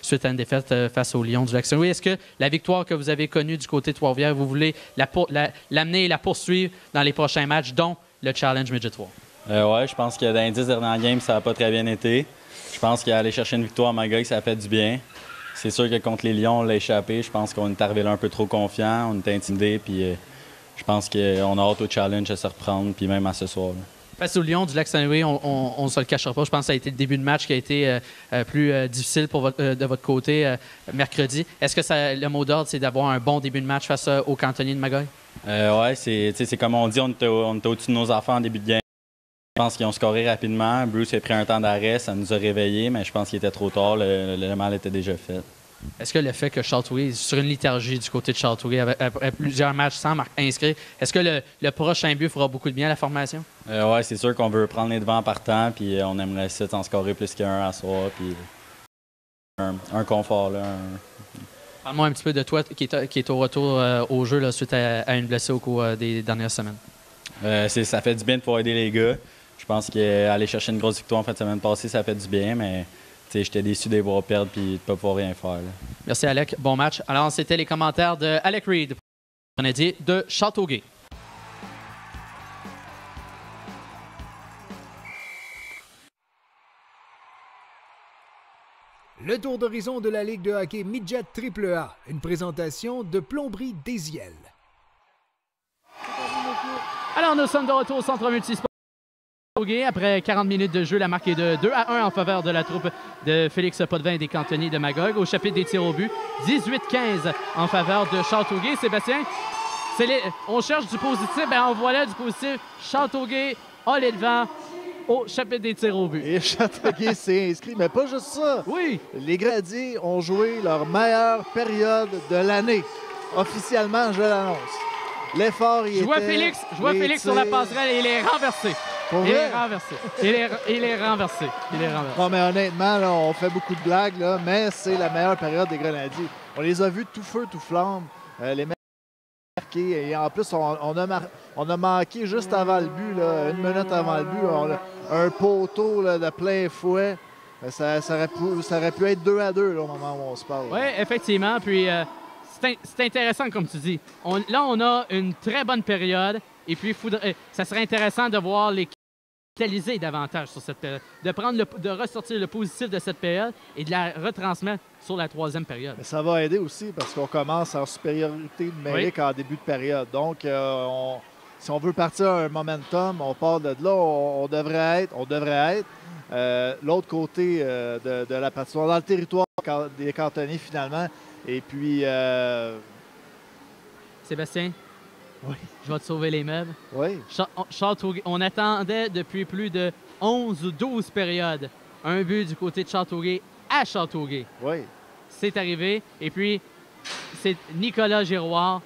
Speaker 7: suite à une défaite euh, face aux Lions du lac Oui, Est-ce que la victoire que vous avez connue du côté de Trois-Rivières, vous voulez l'amener la, et la poursuivre dans les prochains matchs, dont le Challenge Midget 3?
Speaker 20: Euh, oui, je pense que dans les dix dernières games, ça n'a pas très bien été. Je pense qu'aller chercher une victoire à Magog, ça a fait du bien. C'est sûr que contre les Lions, on l'a échappé. Je pense qu'on est arrivé là un peu trop confiant, on était intimidé, puis euh, je pense qu'on a hâte au challenge à se reprendre, puis même à ce soir.
Speaker 7: Face aux Lions du lac Saint-Louis, on ne se le cachera pas. Je pense que ça a été le début de match qui a été euh, euh, plus difficile pour de votre côté mercredi. Est-ce que le mot d'ordre, c'est d'avoir un bon début de match face aux cantonniers de Magog?
Speaker 20: oui, c'est comme on dit, on était, au-dessus de nos enfants en début de game. Je pense qu'ils ont scoré rapidement. Bruce a pris un temps d'arrêt, ça nous a réveillés, mais je pense qu'il était trop tard. Le, mal était déjà fait.
Speaker 7: Est-ce que le fait que Châteauguay, sur une liturgie du côté de Châteauguay, après plusieurs matchs sans inscrits, est-ce que le, prochain but fera beaucoup de bien à la formation?
Speaker 20: Euh, oui, c'est sûr qu'on veut prendre les devants en partant, puis euh, on aimerait ça en scorer plus qu'un à soir, puis un, confort. là.
Speaker 7: Parle-moi un petit peu de toi qui est, au retour euh, au jeu suite à, une blessure au cours des dernières semaines.
Speaker 20: ça fait du bien de pouvoir aider les gars. Je pense qu'aller chercher une grosse victoire en fin de semaine passée, ça fait du bien, mais j'étais déçu de les voir perdre et de ne pas pouvoir rien faire.
Speaker 7: Merci, Alec. Bon match. Alors, c'était les commentaires de Alec Reed, Canadien de Châteauguay.
Speaker 2: Le tour d'horizon de la Ligue de hockey Midget AAA, une présentation de Plomberie Désiel.
Speaker 7: Alors, nous sommes de retour au Centre Multisport. Après 40 minutes de jeu, la marque est de 2 à 1 en faveur de la troupe de Félix Potvin et des cantonniers de Magog. Au chapitre des tirs au but, 18-15 en faveur de Châteauguay. Sébastien, on cherche du positif, ben on voit là du positif. Châteauguay a les devants au chapitre des tirs au but.
Speaker 10: Et Châteauguay s'est inscrit, mais pas juste ça.
Speaker 7: Oui.
Speaker 10: Les Gradiers ont joué leur meilleure période de l'année. Officiellement, je l'annonce. L'effort, il
Speaker 7: Je vois Félix, je vois Félix sur la passerelle et il est renversé. il est renversé. Il est, il est, renversé. Il est renversé.
Speaker 10: Non, mais honnêtement, là, on fait beaucoup de blagues, là, mais c'est la meilleure période des Grenadiers. On les a vus tout feu, tout flamme. Euh, les marqués. Et en plus, on, a on, a manqué juste avant le but, là, une minute avant le but, un poteau là, de plein fouet. Euh, ça, ça, aurait pu, ça, aurait pu, être deux à deux là, au moment où on se parle.
Speaker 7: Oui, effectivement. Puis euh, c'est intéressant, comme tu dis. là, on a une très bonne période. Et puis, euh, ça serait intéressant de voir les capitaliser davantage sur cette période, de prendre de ressortir le positif de cette période et de la retransmettre sur la troisième période.
Speaker 10: ça va aider aussi parce qu'on commence en supériorité numérique en début de période. Donc, euh, si on veut partir un momentum, on part de là, on, devrait être, on devrait être euh, l'autre côté de, de, la patinoire, dans le territoire des cantonniers finalement. Et puis. Euh,
Speaker 7: Sébastien?
Speaker 10: Oui.
Speaker 7: Je vais te sauver les meubles.
Speaker 10: Oui.
Speaker 7: on attendait depuis plus de 11 ou 12 périodes un but du côté de Châteauguay à Châteauguay.
Speaker 10: Oui.
Speaker 7: C'est arrivé. Et puis, c'est Nicolas Giroir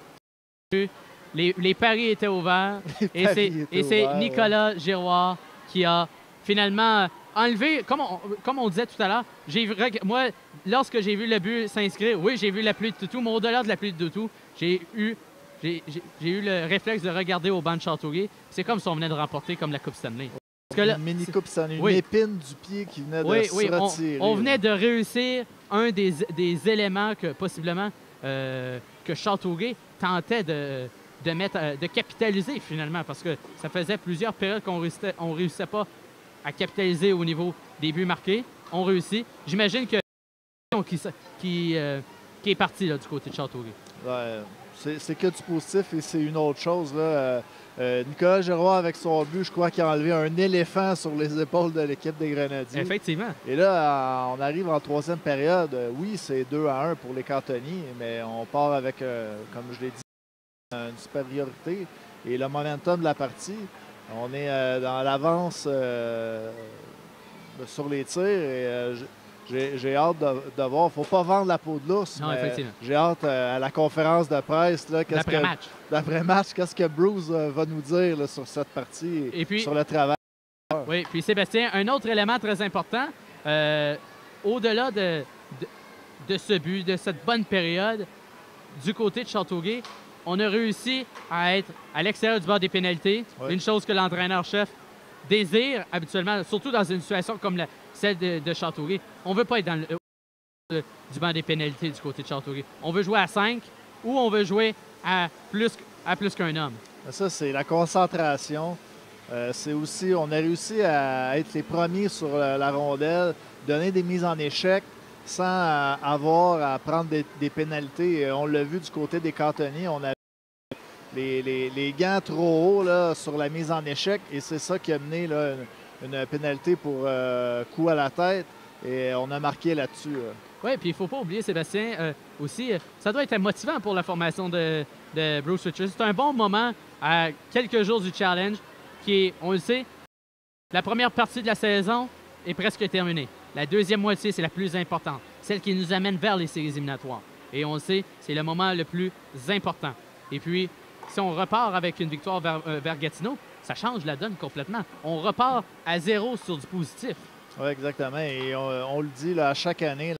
Speaker 7: Les, les paris étaient ouverts. [LAUGHS] et c'est,
Speaker 10: étaient
Speaker 7: et c'est
Speaker 10: ouverts, ouais.
Speaker 7: Nicolas Giroir qui a finalement enlevé, comme on, comme on disait tout à l'heure, j'ai moi, lorsque j'ai vu le but s'inscrire, oui, j'ai vu la pluie de toutou, mais au-delà de la pluie de toutou, j'ai eu, j'ai, eu le réflexe de regarder au banc de Châteauguay. C'est comme si on venait de remporter comme la Coupe Stanley. Parce que là-
Speaker 10: une mini coupe Stanley, une
Speaker 7: Oui.
Speaker 10: épine du pied qui venait de
Speaker 7: oui,
Speaker 10: se
Speaker 7: oui, on-
Speaker 10: retirer.
Speaker 7: on,
Speaker 10: là.
Speaker 7: venait de réussir un des, des éléments que possiblement euh, que Châteauguay tentait de, de mettre, euh, de capitaliser finalement, parce que ça faisait plusieurs périodes qu'on réussissait, on réussissait pas à capitaliser au niveau des buts marqués. On réussit. J'imagine que qui, qui, euh, qui est parti là, du côté de Châteauguay.
Speaker 10: Ouais, c'est que du positif et c'est une autre chose. Là. Euh, euh, Nicolas Giroir, avec son but, je crois qu'il a enlevé un éléphant sur les épaules de l'équipe des Grenadiers.
Speaker 7: Effectivement.
Speaker 10: Et là, on arrive en troisième période. Euh, Oui, c'est 2 à 1 pour les cantonniers, mais on part avec, euh, comme je l'ai dit, une supériorité. Et le momentum de la partie, on est euh, dans l'avance euh, sur les tirs. Et euh, j'ai hâte de, de voir. faut pas vendre la peau de l'ours.
Speaker 7: Non, effectivement.
Speaker 10: J'ai hâte à la conférence de presse.
Speaker 7: D'après-match.
Speaker 10: D'après-match, qu'est-ce que Bruce va nous dire là, sur cette partie
Speaker 7: Et puis-
Speaker 10: sur le travail.
Speaker 7: Oui, puis Sébastien, un autre élément très important, au-delà de, de, de ce but, de cette bonne période, du côté de Châteauguay, on a réussi à être à l'extérieur du bord des pénalités, une chose que l'entraîneur-chef désire habituellement, surtout dans une situation comme la- celle de, de Châteauguay. On ne veut pas être dans le, du banc des pénalités du côté de Châteauguay. On veut jouer à 5 ou on veut jouer à plus, à plus qu'un homme.
Speaker 10: Ça, c'est la concentration. Euh, c'est aussi, on a réussi à être les premiers sur la rondelle, donner des mises en échec sans euh, avoir à prendre des, des pénalités. On l'a vu du côté des cantonniers, on a les, les- gants trop hauts sur la mise en échec et c'est ça qui a mené une, une pénalité pour euh, coup à la tête et on a marqué là-dessus. là.
Speaker 7: Oui, puis il ne faut pas oublier, Sébastien, euh, aussi, euh, ça doit être motivant pour la formation de, de Bruce Richards. C'est un bon moment à quelques jours du challenge qui on le sait, la première partie de la saison est presque terminée. La deuxième moitié, c'est la plus importante, celle qui nous amène vers les séries éliminatoires. Et on le sait, c'est le moment le plus important. Et puis, si on repart avec une victoire vers, euh, vers Gatineau, ça change la donne complètement. On repart à zéro sur du positif.
Speaker 10: Oui, exactement. Et on, on le dit là, à chaque année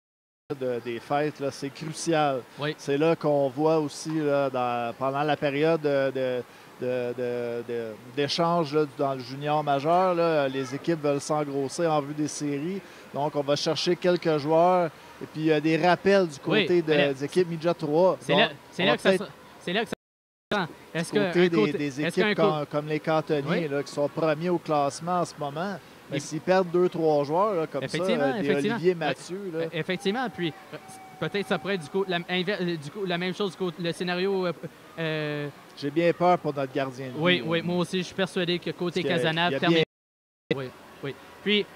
Speaker 10: là, de- des fêtes, c'est crucial. C'est là qu'on voit aussi là, dans- pendant la période de, de- de- de- de- d'échange là, dans le junior majeur, là, les équipes veulent s'engrosser en vue des séries. Donc, on va chercher quelques joueurs et puis il y a des rappels du
Speaker 7: Oui,
Speaker 10: côté de- des équipes Midget 3.
Speaker 7: C'est là, là que ça, Est-ce que
Speaker 10: côté des, équipes comme, comme les
Speaker 7: Oui.
Speaker 10: là, qui sont premiers au classement en ce moment, mais
Speaker 7: Et-
Speaker 10: s'ils perdent deux, trois joueurs là, comme ça, euh, des. Olivier Mathieu, là,
Speaker 7: euh, Effectivement, puis euh, peut-être ça pourrait être du coup, la, euh, du coup, la même chose du côté, le scénario. euh,
Speaker 10: J'ai bien peur pour notre gardien de
Speaker 7: oui, oui, moi aussi, je suis persuadé que côté
Speaker 10: que
Speaker 7: Casanave,
Speaker 10: bien-
Speaker 7: Oui, oui. Puis,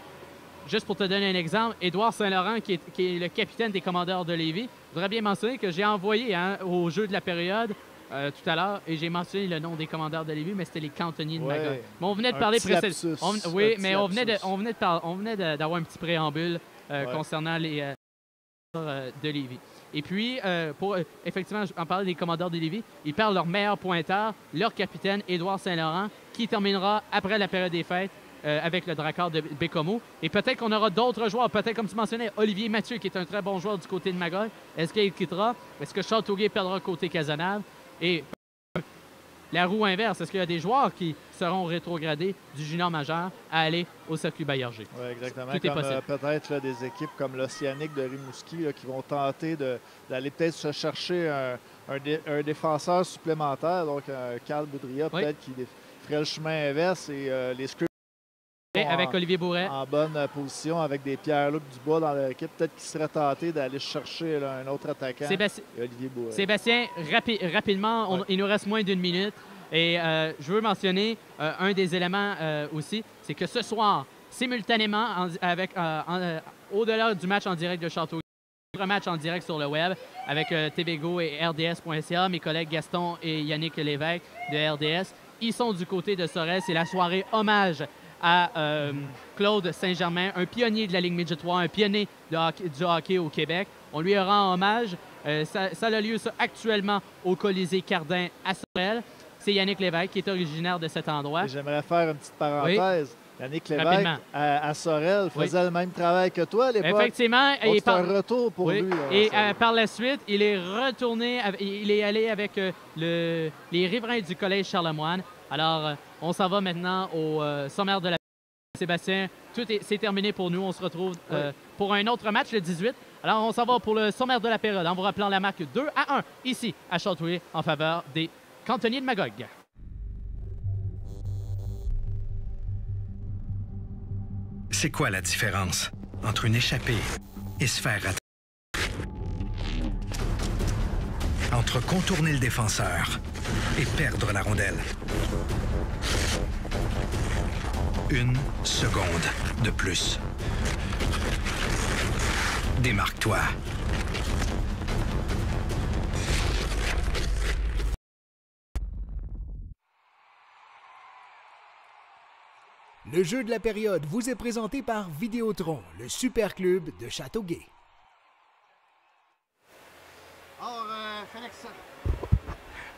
Speaker 7: juste pour te donner un exemple, Édouard Saint-Laurent, qui est, qui est le capitaine des commandeurs de Lévis, voudrais bien mentionner que j'ai envoyé hein, au jeu de la période euh, tout à l'heure et j'ai mentionné le nom des commandeurs de Lévis, mais c'était les cantonniers de
Speaker 10: Ouais.
Speaker 7: Magog. Mais on venait de
Speaker 10: Un
Speaker 7: parler précédemment. Oui,
Speaker 10: Un
Speaker 7: mais on venait, de, on venait, de par- on venait d'avoir un petit préambule euh,
Speaker 10: Ouais.
Speaker 7: concernant les euh, de Lévis. Et puis, euh, pour effectivement, en parler des commandeurs de Lévis, ils perdent leur meilleur pointeur, leur capitaine, Édouard Saint-Laurent, qui terminera après la période des fêtes euh, avec le Drakkar de Bécomo. Et peut-être qu'on aura d'autres joueurs, peut-être comme tu mentionnais, Olivier Mathieu, qui est un très bon joueur du côté de Magog. Est-ce qu'il quittera? Est-ce que Châteauguay perdra côté Casanave? Et la roue inverse, est-ce qu'il y a des joueurs qui seront rétrogradés du junior majeur à aller au circuit Baillarger?
Speaker 10: Oui, exactement.
Speaker 7: Tout est
Speaker 10: Comme,
Speaker 7: possible.
Speaker 10: euh, peut-être des équipes comme l'Océanique de Rimouski là, qui vont tenter d'aller peut-être se chercher un, un dé- un défenseur supplémentaire, donc un Carl Boudria,
Speaker 7: Oui.
Speaker 10: peut-être qui ferait le chemin inverse et euh, les
Speaker 7: avec Olivier Bourret.
Speaker 10: en bonne position avec des Pierre-Luc Dubois dans leur équipe. Peut-être qu'ils seraient tentés d'aller chercher là, un autre attaquant.
Speaker 7: Sébastien-
Speaker 10: Olivier Bourret.
Speaker 7: Sébastien, rapi- rapidement, on- il nous reste moins d'une minute. Et euh, je veux mentionner euh, un des éléments euh, aussi, c'est que ce soir, simultanément, en- avec, en- au-delà du match en direct de Château, un match en direct sur le web avec TVGO et RDS.ca, mes collègues Gaston et Yannick Lévesque de RDS. Ils sont du côté de Sorel. C'est la soirée hommage à euh, Claude Saint-Germain, un pionnier de la Ligue Midget 3, un pionnier de hockey- du hockey au Québec. On lui rend hommage
Speaker 21: Euh, ça, ça a lieu ça, actuellement au Colisée Cardin à Sorel. C'est Yannick Lévesque qui est originaire de cet endroit.
Speaker 10: J'aimerais faire une petite parenthèse. Yannick Lévesque, à, à Sorel,
Speaker 21: Oui.
Speaker 10: faisait le même travail que toi à l'époque.
Speaker 21: Effectivement.
Speaker 10: Donc, c'est
Speaker 21: par-
Speaker 10: un retour pour
Speaker 21: Oui.
Speaker 10: lui.
Speaker 21: Et euh, par la suite, il est retourné, il est allé avec euh, le- les riverains du Collège Charlemagne. Alors, on s'en va maintenant au euh, sommaire de la Sébastien, tout est, c'est terminé pour nous. On se retrouve euh, pour un autre match le 18. Alors, on s'en va pour le sommaire de la période en vous rappelant la marque 2 à 1 ici à Châteauguay en faveur des cantonniers de Magog.
Speaker 22: C'est quoi la différence entre une échappée et se faire rattraper? Entre contourner le défenseur et perdre la rondelle. Une seconde de plus. Démarque-toi.
Speaker 2: Le jeu de la période vous est présenté par Vidéotron, le super club de Châteauguay.
Speaker 3: Alors, euh, Félix.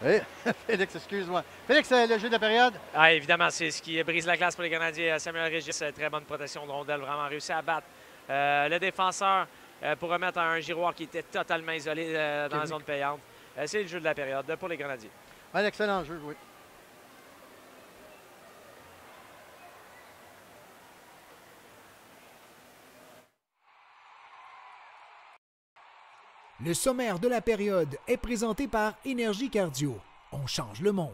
Speaker 3: Eh, [LAUGHS] Félix, excuse-moi. Félix, euh, le jeu de la période?
Speaker 4: Ah, évidemment, c'est ce qui brise la glace pour les Canadiens. Samuel Régis, euh, très bonne protection de rondelle, vraiment réussi à battre euh, le défenseur euh, pour remettre à un giroir qui était totalement isolé euh, dans la zone payante. Euh, c'est le jeu de la période pour les Canadiens.
Speaker 3: Un excellent jeu, oui.
Speaker 2: Le sommaire de la période est présenté par Énergie Cardio. On change le monde.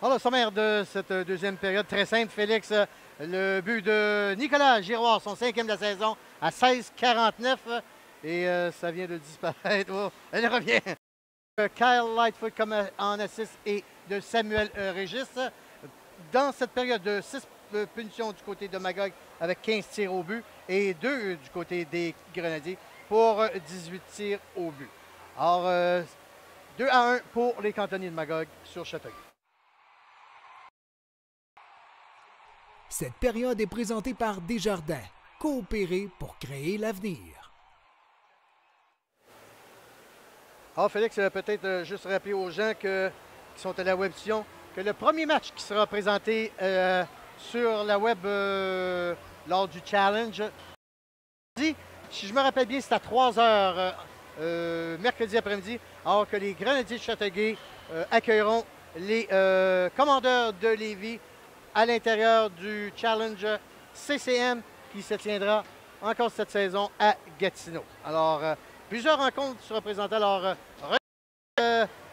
Speaker 3: Alors, le sommaire de cette deuxième période, très simple, Félix. Le but de Nicolas Giroir, son cinquième de la saison, à 16-49. Et euh, ça vient de disparaître. Oh, elle revient. Kyle Lightfoot comme euh, en assist et de Samuel euh, Régis. Dans cette période de 6 punitions du côté de Magog avec 15 tirs au but et 2 du côté des Grenadiers pour euh, 18 tirs au but. Alors, euh, 2 à 1 pour les cantonniers de Magog sur Châteauguay.
Speaker 2: Cette période est présentée par Desjardins. Coopérer pour créer l'avenir.
Speaker 3: Alors, Félix, euh, peut-être euh, juste rappeler aux gens que, qui sont à la webvision que le premier match qui sera présenté euh, sur la web euh, lors du challenge, si je me rappelle bien, c'est à 3 heures euh, euh, mercredi après-midi, alors que les Grenadiers de Châteauguay euh, accueilleront les commandeurs de Lévis à l'intérieur du challenge CCM qui se tiendra encore cette saison à Gatineau. Alors, plusieurs rencontres seront présentées. Alors,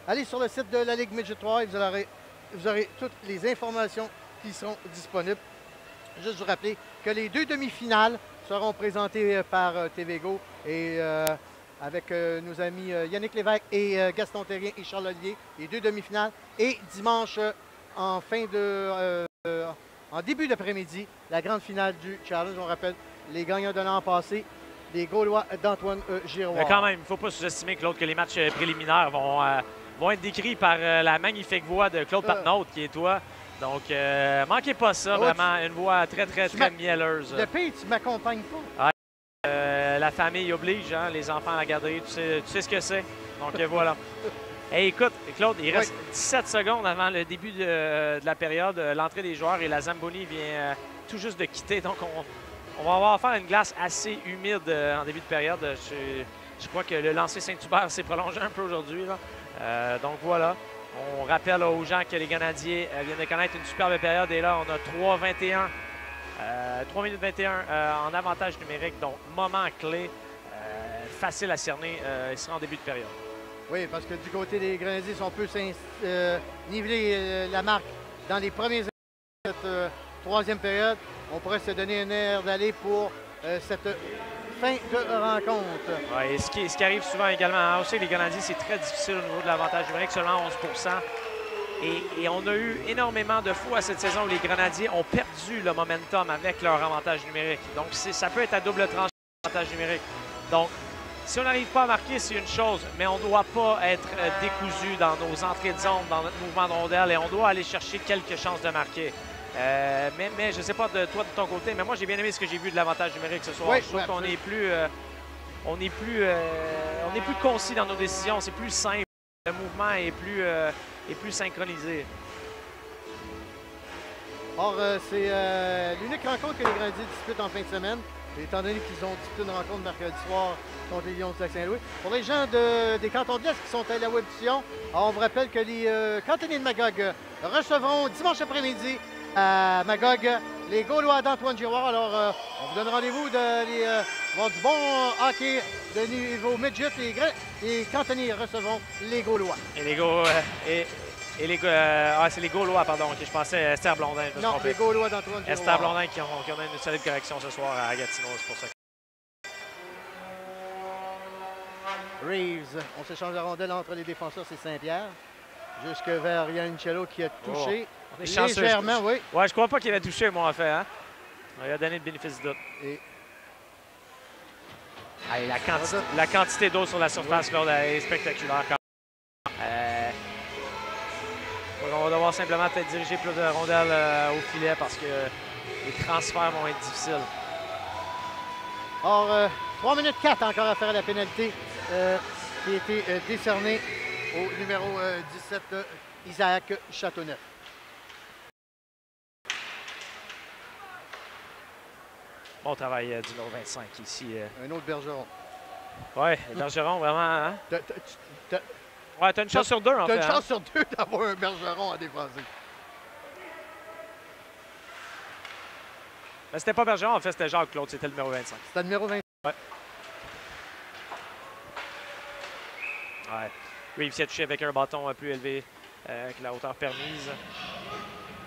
Speaker 3: allez sur le site de la Ligue Midget 3 et vous aurez, toutes les informations qui seront disponibles. Juste vous rappeler que les deux demi-finales seront présentées euh, par euh, TVGO et euh, avec euh, nos amis euh, Yannick Lévesque et Gaston Terrien et Charles Olivier, les deux demi-finales. Et dimanche, en fin de. en début d'après-midi, la grande finale du challenge. On rappelle les gagnants de l'an passé, les Gaulois d'Antoine Giroir.
Speaker 4: Mais quand même, il ne faut pas sous-estimer, Claude, que les matchs préliminaires vont, vont être décrits par la magnifique voix de Claude. Patnaud, qui est toi. Donc, euh, manquez pas ça,
Speaker 3: ouais,
Speaker 4: vraiment, une voix très, très,
Speaker 3: tu
Speaker 4: très mielleuse.
Speaker 3: Le pire, tu m'accompagnes pas.
Speaker 4: Ah, euh, la famille oblige, hein, les enfants à la garderie, tu sais, tu sais ce que c'est. Donc euh, voilà. [LAUGHS] Hey, écoute, Claude, il reste 17 secondes avant le début de, de la période, l'entrée des joueurs et la Zamboni vient tout juste de quitter. Donc on, on va avoir affaire à une glace assez humide en début de période. Je, je crois que le lancer Saint-Hubert s'est prolongé un peu aujourd'hui. Euh, donc voilà. On rappelle aux gens que les Canadiens euh, viennent de connaître une superbe période et là, on a 3-21. Euh, 3 minutes 21 euh, en avantage numérique, donc moment clé, euh, facile à cerner, euh, sera en début de période.
Speaker 3: Oui, parce que du côté des Grenadiers, on peut euh, niveler euh, la marque dans les premiers de cette euh, troisième période, on pourrait se donner un air d'aller pour euh, cette fin de rencontre.
Speaker 4: Ce, qui, arrive souvent également, que les Canadiens, c'est très difficile au niveau de l'avantage numérique, seulement 11 et, et on a eu énormément de fois cette saison où les Grenadiers ont perdu le momentum avec leur avantage numérique. Donc, ça peut être à double tranchant, l'avantage numérique. Donc, si on n'arrive pas à marquer, c'est une chose, mais on ne doit pas être euh, décousu dans nos entrées de zone, dans notre mouvement de rondelle, et on doit aller chercher quelques chances de marquer. Euh, mais, mais je ne sais pas de toi de ton côté, mais moi j'ai bien aimé ce que j'ai vu de l'avantage numérique ce soir.
Speaker 3: Oui,
Speaker 4: je trouve qu'on est plus, euh, on est plus, euh, on est plus concis dans nos décisions, c'est plus simple. Le mouvement est plus, est plus synchronisé.
Speaker 3: Or, c'est l'unique rencontre que les Grenadiers disputent en fin de semaine, étant donné qu'ils ont disputé une rencontre mercredi soir contre les Lions de Saint-Louis. Pour les gens de- des cantons de l'Est qui sont à la web on vous rappelle que les cantonniers de Magog recevront dimanche après-midi à Magog les Gaulois d'Antoine Giroir. Alors, euh, on vous donne rendez-vous de les, euh, du bon euh, hockey de niveau midget. Les, les cantonniers recevront les Gaulois.
Speaker 4: Et les Gaulois. et, et les, euh, ah, c'est les Gaulois, pardon. ok, je pensais Esther Blondin. je me
Speaker 3: Non, les Gaulois d'Antoine.
Speaker 4: Esther Blondin qui ont, qui ont une correction ce soir à Gatineau, c'est pour ça.
Speaker 3: Reeves, on s'échange la rondelle entre les défenseurs, c'est Saint-Pierre. Jusque vers Yannicello qui a touché
Speaker 4: Oh, On est chanceux.
Speaker 3: légèrement,
Speaker 4: Je-
Speaker 3: oui.
Speaker 4: Ouais, je crois pas qu'il avait touché, moi, en fait. Hein? Il a donné le bénéfice du doute.
Speaker 3: Et...
Speaker 4: Allez, la, quanti- la quantité d'eau sur la surface là, est spectaculaire. quand même. Euh, on va devoir simplement peut-être diriger plus de rondelles euh, au filet parce que les transferts vont être difficiles.
Speaker 3: Or, euh, 3 minutes 4 encore à faire à la pénalité euh, qui a été euh, décernée au numéro euh, 17, euh, Isaac Châteauneuf.
Speaker 4: Bon travail euh, du numéro 25 ici. euh.
Speaker 3: Un autre Bergeron.
Speaker 4: Ouais, Bergeron, vraiment. Hein?
Speaker 3: T'as- t'as- t'as-
Speaker 4: Ouais, t'as une chance sur deux, en
Speaker 3: T'as
Speaker 4: fait.
Speaker 3: une
Speaker 4: hein?
Speaker 3: chance sur deux d'avoir un Bergeron à défenser.
Speaker 4: Mais c'était pas Bergeron, en fait, c'était Jacques-Claude, c'était le numéro 25.
Speaker 3: C'était le numéro 20.
Speaker 4: Ouais. Ouais. Reeves s'est touché avec un bâton euh, plus élevé euh, que la hauteur permise.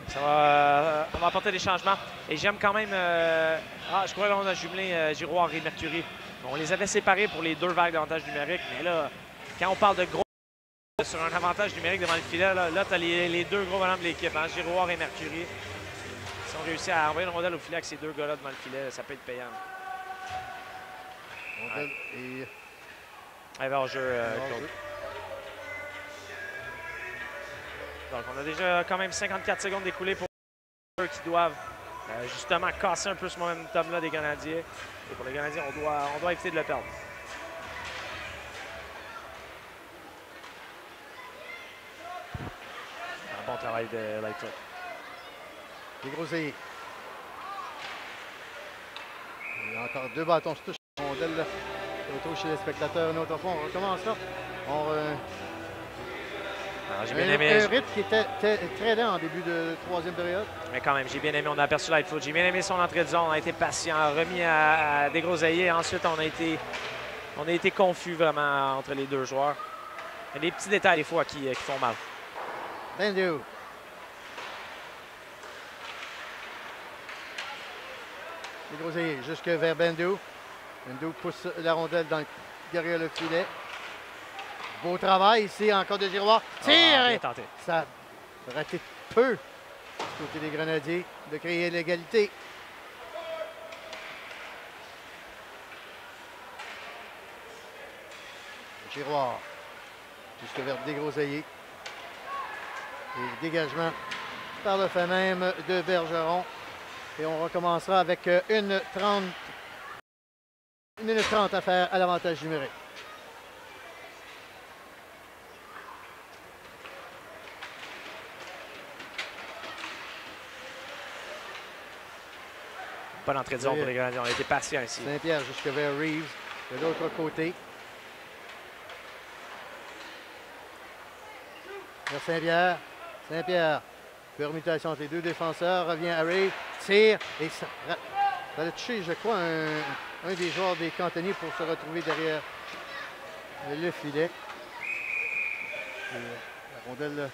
Speaker 4: Ça va, euh, on va apporter des changements. Et j'aime quand même. euh, ah, je crois qu'on a jumelé euh, Giroir et Mercury. On les avait séparés pour les deux vagues d'avantage numérique. Mais là, quand on parle de gros sur un avantage numérique devant le filet, là, là tu as les, les deux gros bonhommes de l'équipe, hein, Giroir et Mercury. Si on réussit à envoyer une rondelle au filet avec ces deux gars-là devant le filet, ça peut être payant.
Speaker 3: Rondelle Et
Speaker 4: Allez, hors jeu, euh, Donc, on a déjà quand même 54 secondes d'écoulées pour eux qui doivent euh, justement casser un peu ce momentum-là des Canadiens. Et pour les Canadiens, on doit, on doit éviter de le perdre. Un bon travail de Lightfoot.
Speaker 3: Les Groseilliers. Il y a encore deux bâtons sur touche. Rondelle là. Retour chez les spectateurs une autre fois. On recommence là. On re-
Speaker 4: j'ai
Speaker 3: un,
Speaker 4: bien aimé.
Speaker 3: un rythme qui était très lent en début de troisième période.
Speaker 4: Mais quand même, j'ai bien aimé. On a aperçu Lightfoot. J'ai bien aimé son entrée de zone. On a été patient, remis à, à dégrosailler. Ensuite, on a été, on a été confus vraiment entre les deux joueurs. Il y a des petits détails des fois qui, qui font mal.
Speaker 3: Bendu. Les Groseilliers jusque vers Bendu. Bendu pousse la rondelle dans, derrière le filet. Beau travail ici encore de Giroir. Tire!
Speaker 4: Ah.
Speaker 3: Ça a raté peu du côté des Grenadiers de créer l'égalité. Giroir jusque vers Desgroseilliers. Et dégagement par le fait même de Bergeron. Et on recommencera avec une 30, une minute 30 à faire à l'avantage numérique.
Speaker 4: Bonne entrée de zone pour les Canadiens. On a été patient ici.
Speaker 3: Saint-Pierre jusque vers Reeves de l'autre côté. Vers Saint-Pierre. Saint-Pierre. Permutation entre les deux défenseurs. Revient à Reeves. Tire. Et ça, ça a touché, je crois, un, un des joueurs des cantonniers pour se retrouver derrière le filet. Et, euh, la rondelle euh,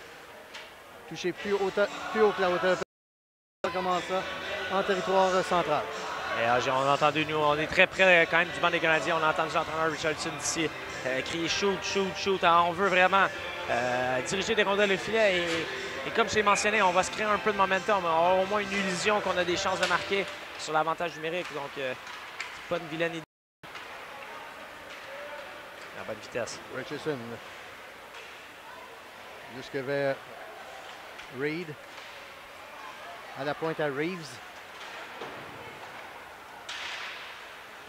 Speaker 3: touchée plus, haute, plus haut que la hauteur. Comment ça? En territoire central.
Speaker 4: Et, euh, on a entendu, nous, on est très près euh, quand même du banc des Canadiens. On a entendu l'entraîneur Richardson ici euh, crier shoot, shoot, shoot. Alors, on veut vraiment euh, diriger des rondelles au filet. Et, et comme j'ai mentionné, on va se créer un peu de momentum. On va au moins une illusion qu'on a des chances de marquer sur l'avantage numérique. Donc, euh, c'est pas une vilaine idée. À bonne vitesse.
Speaker 3: Richardson. Jusque vers Reed. À la pointe à Reeves.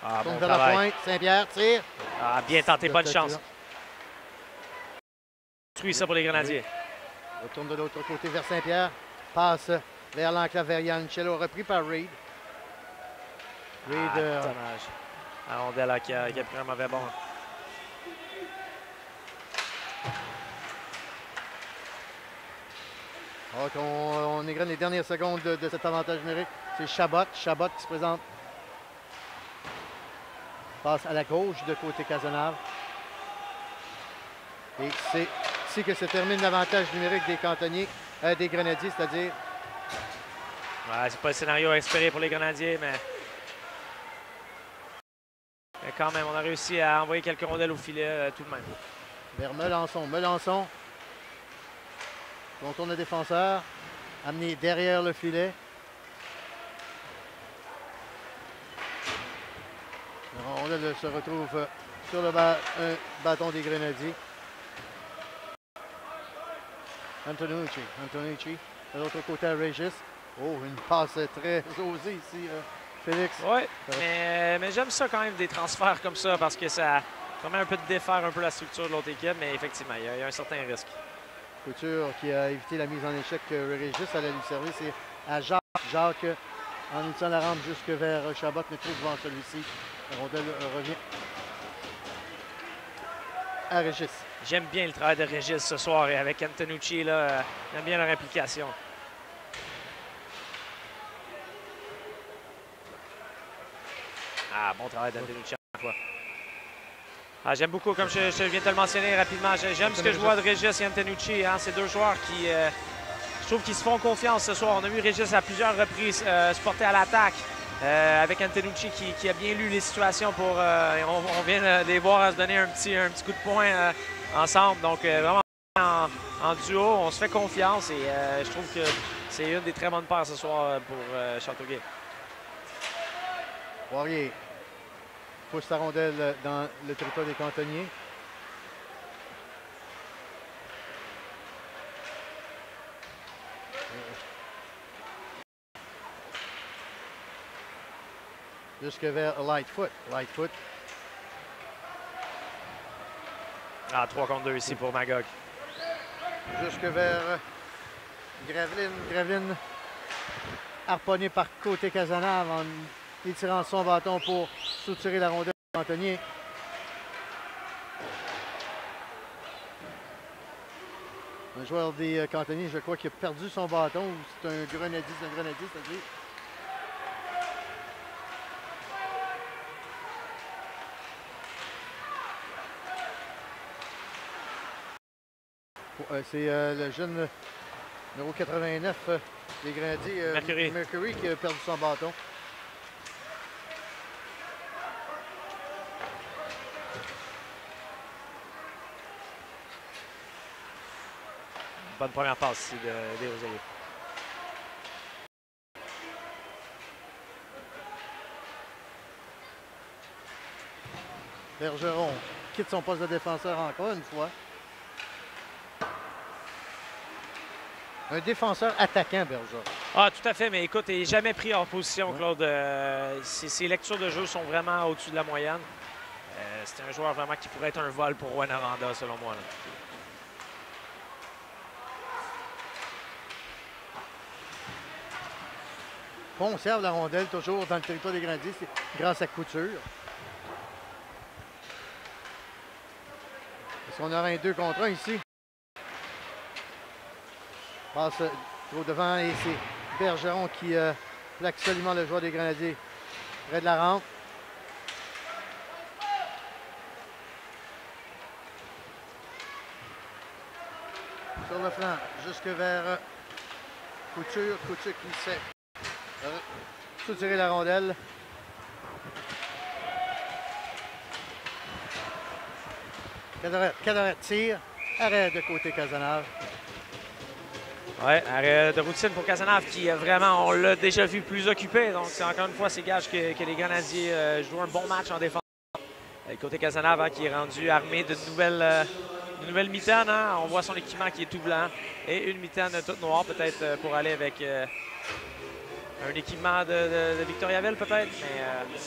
Speaker 4: Ah, bon
Speaker 3: la
Speaker 4: travail.
Speaker 3: pointe. Saint-Pierre tire.
Speaker 4: Ah, bien tenté, bonne chance. Détruit ça pour les Grenadiers.
Speaker 3: Retourne de l'autre côté vers Saint-Pierre. Passe vers l'enclave vers Yancello, repris par Reed. Reed,
Speaker 4: Ah,
Speaker 3: euh,
Speaker 4: dommage. Arondel là, qui, a, qui a pris un mauvais bon.
Speaker 3: alors qu'on on égrène les dernières secondes de, de cet avantage numérique. C'est Chabot. Chabot qui se présente. Passe à la gauche de côté Cazenave. Et c'est ici que se termine l'avantage numérique des cantonniers, euh, des grenadiers, c'est-à-dire
Speaker 4: Ouais, c'est pas le scénario à espérer pour les Grenadiers, mais... mais quand même, on a réussi à envoyer quelques rondelles au filet euh, tout de même.
Speaker 3: vers Melançon. Melançon. On tourne le défenseur. Amené derrière le filet. Rondelle se retrouve euh, sur le ba- un bâton des Grenadiers. Antonucci. Antonucci. De l'autre côté à Regis. Oh, une passe très osée ici, euh, Félix.
Speaker 4: Oui, mais, mais j'aime ça quand même, des transferts comme ça, parce que ça permet un peu de défaire un peu la structure de l'autre équipe, mais effectivement, il y, a, il y a un certain risque.
Speaker 3: Couture qui a évité la mise en échec que Régis allait lui servir. C'est à Jacques. Jacques, en utilisant la rampe jusque vers Chabot, mais trop devant celui-ci. La rondelle euh, revient à Régis.
Speaker 4: J'aime bien le travail de Régis ce soir, et avec Antonucci, là, euh, j'aime bien leur implication. Ah, bon travail d'Antonucci fois. Ah, J'aime beaucoup, comme je, je viens de te le mentionner rapidement, j'ai- j'aime ce que je vois de Régis et Antonucci. Hein, ces deux joueurs qui, euh, je trouve qu'ils se font confiance ce soir. On a vu Régis à plusieurs reprises euh, se porter à l'attaque euh, avec Antonucci qui, a bien lu les situations pour... euh, on, vient de les voir se donner un petit, un petit coup de poing euh, ensemble. Donc, vraiment en, duo, on se fait confiance et je trouve que c'est une des très bonnes paires ce soir pour Châteauguay.
Speaker 3: Poirier pousse la rondelle dans le territoire des cantonniers. Jusque vers Lightfoot. Lightfoot.
Speaker 4: Ah, 3 contre 2 ici pour Magog.
Speaker 3: Jusque vers euh, Graveline. Graveline harponné par côté Casanave en étirant son bâton pour soutirer la rondelle de Cantonnier. Un joueur des euh, cantonniers, je crois, qui a perdu son bâton. C'est un grenadier, c'est un grenadier, c'est-à-dire. C'est euh, le jeune numéro 89 euh, des Grenadiers, euh,
Speaker 4: Mercury.
Speaker 3: Mercury, qui a perdu son bâton.
Speaker 4: Bonne première passe ici de, des.
Speaker 3: Bergeron quitte son poste de défenseur encore une fois. Un défenseur attaquant, Bergeron.
Speaker 4: Ah, tout à fait, mais écoute, il n'est jamais pris en position, Claude. Euh, ses, ses lectures de jeu sont vraiment au-dessus de la moyenne. Euh, c'est un joueur vraiment qui pourrait être un vol pour Juan Aranda, selon moi. là.
Speaker 3: Conserve la rondelle toujours dans le territoire des Grenadiers c'est grâce à Couture. Est-ce qu'on aura un 2 contre 1 ici? Passe trop devant et c'est Bergeron qui euh, plaque solidement le joueur des Grenadiers. Près de la rampe. Sur le flanc, jusque vers euh, Couture. Couture qui sait euh, soutirer la rondelle. Cadoret, Cadoret tire. Arrêt de côté Casanave.
Speaker 4: Oui, arrêt de routine pour Casanave qui euh, vraiment, on l'a déjà vu plus occupé. Donc, c'est encore une fois, c'est gage que, les Canadiens euh, jouent un bon match en défense. Euh, côté Casanave hein, qui est rendu armé de nouvelles, euh, nouvelles mitaines. Hein. On voit son équipement qui est tout blanc et une mitaine toute noire, peut-être euh, pour aller avec un équipement de, Victoriaville, peut-être. Mais,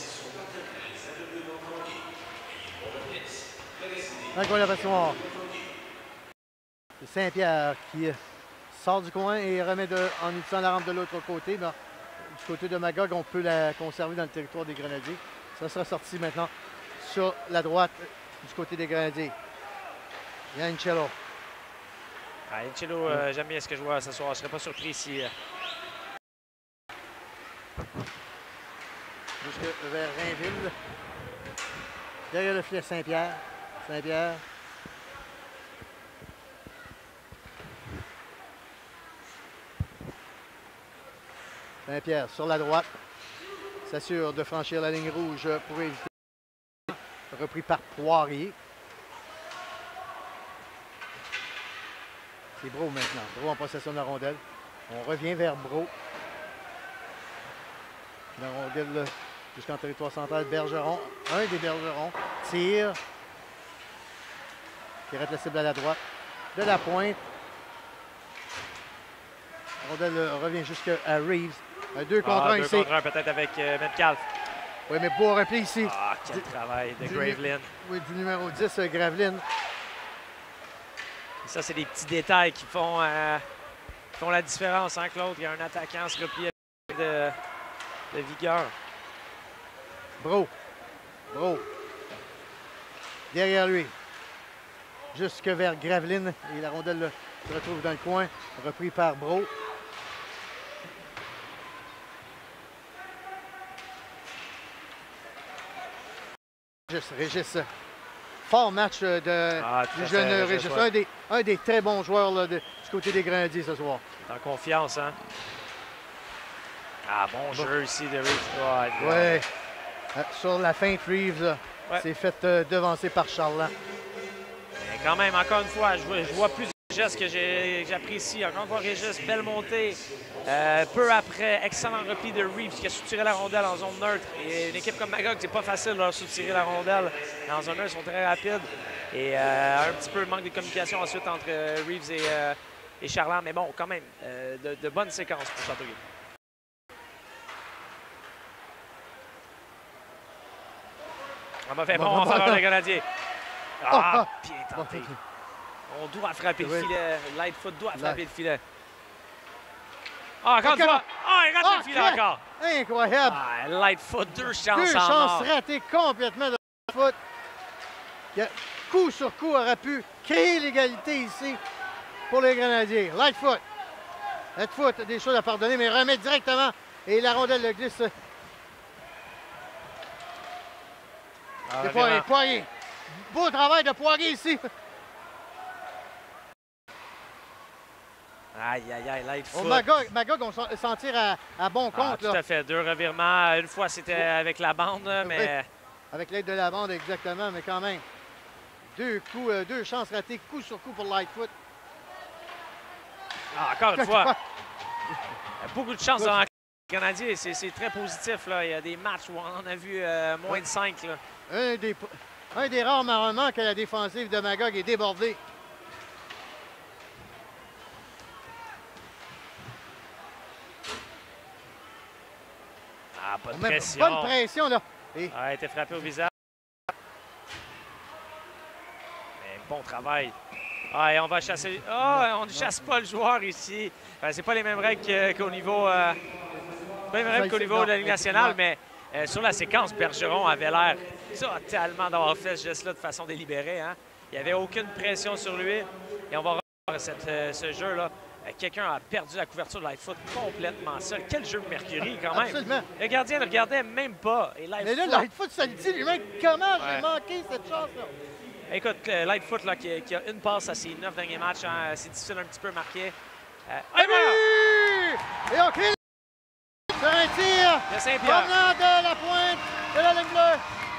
Speaker 3: Saint-Pierre qui sort du coin et remet de, en utilisant la rampe de l'autre côté. Mais du côté de Magog, on peut la conserver dans le territoire des Grenadiers. Ça sera sorti maintenant sur la droite euh, du côté des Grenadiers. Yancello.
Speaker 4: Ah, Angelo, euh, j'aime bien ce que je vois ce soir. Je ne serais pas surpris si. euh,
Speaker 3: Jusque vers Rainville. Derrière le filet Saint-Pierre. Saint-Pierre. Saint-Pierre sur la droite. S'assure de franchir la ligne rouge pour éviter. Repris par Poirier. C'est Bro maintenant. Bro en possession de la rondelle. On revient vers Bro. La rondelle jusqu'en territoire central. Bergeron. Un des Bergerons. Tire. Qui arrête la cible à la droite. De la pointe. La rondelle revient jusqu'à Reeves. Un 2 contre
Speaker 4: ah,
Speaker 3: 1
Speaker 4: deux
Speaker 3: ici.
Speaker 4: contre un peut-être avec euh, Metcalf.
Speaker 3: Oui, mais beau repli ici.
Speaker 4: Ah, quel travail de
Speaker 3: Du-
Speaker 4: Gravelin.
Speaker 3: Oui, du numéro 10, euh, Graveline.
Speaker 4: Ça, c'est des petits détails qui font, euh, qui font la différence, hein, Claude? Il y a un attaquant se replie de, de vigueur.
Speaker 3: Bro. Bro. Derrière lui. Jusque vers Graveline. Et la rondelle se retrouve dans le coin. Repris par Bro. Régis, Régis. Fort match euh, de,
Speaker 4: Ah,
Speaker 3: du jeune
Speaker 4: fait, Régis, ouais.
Speaker 3: Un, des, un des très bons joueurs là, de- du côté des Grenadiers ce soir.
Speaker 4: En confiance, hein? Ah, bon, jeu ici de Reeves. Ouais,
Speaker 3: Ouais. Euh, sur la feinte, Reeves là,
Speaker 4: Ouais.
Speaker 3: s'est fait euh, devancer par Charland.
Speaker 4: Mais quand même, encore une fois, je vois, je vois plusieurs gestes que j'ai- j'apprécie. Encore une fois, Régis, belle montée. Euh, peu après, excellent repli de Reeves qui a soutiré la rondelle en zone neutre. Et une équipe comme Magog, c'est pas facile de leur soutirer la rondelle. En zone neutre, ils sont très rapides. Et euh, un petit peu manque de communication ensuite entre euh, Reeves et, euh, et Charland. Mais bon, quand même, de, de bonnes séquences pour Châteauguay. On m'a fait bon en faveur des Canadiens. Ah, [LAUGHS] tenté. On doit frapper le filet. Lightfoot doit
Speaker 3: Light.
Speaker 4: frapper le filet. Ah, encore une fois. Ah, il rate
Speaker 3: Ah,
Speaker 4: le filet encore.
Speaker 3: Incroyable.
Speaker 4: Ah, Lightfoot, deux chances
Speaker 3: Deux
Speaker 4: en
Speaker 3: chances ratées complètement de foot. Il a- coup sur coup aurait pu créer l'égalité ici pour les Grenadiers. Lightfoot. Lightfoot a des choses à pardonner, mais remet directement et la rondelle le glisse.
Speaker 4: Ah,
Speaker 3: C'est
Speaker 4: revirement.
Speaker 3: Poirier. Poirier. Beau travail de Poirier ici.
Speaker 4: Aïe, aïe, aïe, Lightfoot.
Speaker 3: Au Magog, Magog, on s'en tire à, à bon
Speaker 4: Ah,
Speaker 3: compte.
Speaker 4: tout
Speaker 3: là.
Speaker 4: à fait. Deux revirements. Une fois, c'était avec la bande, là, mais
Speaker 3: Avec l'aide de la bande, exactement, mais quand même. Deux coups, euh, deux chances ratées, coup sur coup pour Lightfoot.
Speaker 4: ah, encore une [LAUGHS] fois. Beaucoup de chance dans le Canadien. C'est très positif. Là. Il y a des matchs où on en a vu euh, moins de 5. Là.
Speaker 3: Un des, un des rares moments que la défensive de Magog est débordée.
Speaker 4: Ah, pas de
Speaker 3: On
Speaker 4: pression.
Speaker 3: bonne pression, là. Et
Speaker 4: Ah, elle était frappé au visage. Mais bon travail. Ah, et on va chasser. Ah, on ne chasse pas le joueur ici. Ben, c'est pas les mêmes règles qu'au niveau, euh, pas les mêmes règles qu'au niveau de la Ligue nationale, mais euh, sur la séquence, Bergeron avait l'air totalement d'avoir fait ce geste-là de façon délibérée. hein. Il n'y avait aucune pression sur lui. Et on va revoir cette, euh, ce jeu-là. Euh, Quelqu'un a perdu la couverture de Lightfoot complètement seul. Quel jeu de Mercury, quand même.
Speaker 3: Absolument.
Speaker 4: Le gardien ne regardait même pas. Et
Speaker 3: Mais
Speaker 4: Lightfoot,
Speaker 3: là, Lightfoot, ça le dit lui-même. Comment
Speaker 4: Ouais.
Speaker 3: j'ai manqué cette chance-là?
Speaker 4: Écoute, euh, Lightfoot là, qui, qui a une passe à ses neuf derniers matchs, hein, c'est difficile un petit peu marqué. Euh,
Speaker 3: Et
Speaker 4: voilà!
Speaker 3: but! Et on crée sur un tir
Speaker 4: De Saint-Pierre.
Speaker 3: provenant de la pointe de la ligne bleue.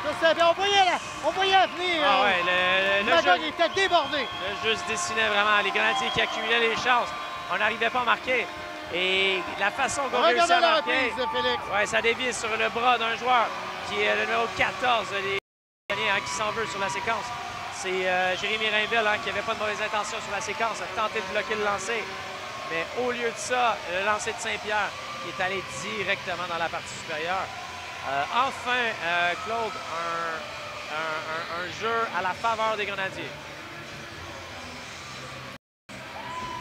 Speaker 3: De Saint-Pierre. On voyait, la, on voyait venir.
Speaker 4: Ah ouais, le, le, le jeu,
Speaker 3: était débordé.
Speaker 4: le jeu se dessinait vraiment. Les Canadiens qui accumulaient les chances. On n'arrivait pas à marquer. Et la façon qu'on réussit à
Speaker 3: la
Speaker 4: marquer,
Speaker 3: reprise, Félix.
Speaker 4: ouais, ça dévie sur le bras d'un joueur qui est le numéro 14 des hein, qui s'en veut sur la séquence. C'est euh, Jérémy Rainville hein, qui n'avait pas de mauvaise intention sur la séquence, a tenté de bloquer le lancer. Mais au lieu de ça, le lancer de Saint-Pierre est allé directement dans la partie supérieure. Euh, enfin, euh, Claude, un, un, un jeu à la faveur des Grenadiers.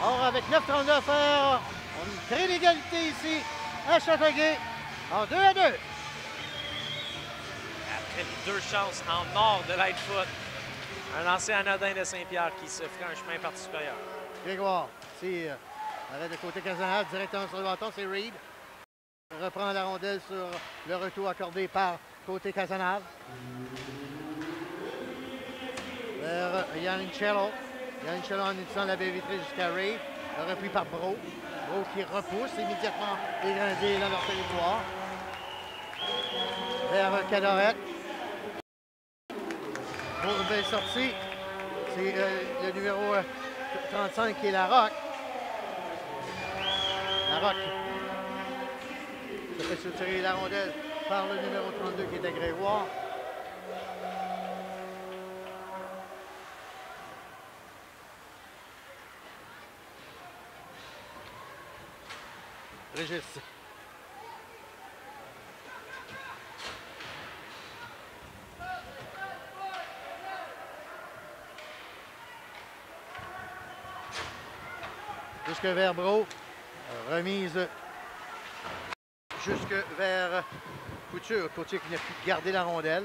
Speaker 3: Or, avec 9,32 à faire, on crée l'égalité ici à Châteauguay en 2 à 2.
Speaker 4: Après les deux chances en or de Lightfoot, un lancer anodin de Saint-Pierre qui se ferait un chemin parti supérieur.
Speaker 3: Grégoire, c'est euh, arrêt de côté Casanave, directement sur le bâton, c'est Reed. Reprend la rondelle sur le retour accordé par côté Casanave. Vers Yannicello. Yannicello en utilisant la baie vitrée jusqu'à. Le repris par Bro. Bro qui repousse immédiatement les Grenadiers dans leur territoire. Vers Cadorette. Une belle sortie. C'est euh, le numéro euh, 35 qui est la Rock. La Rock se fait soutirer la rondelle par le numéro 32 qui est à Grégoire. Régis. Jusque vers Bro. Remise jusque vers Couture. Couture qui n'a pu garder la rondelle.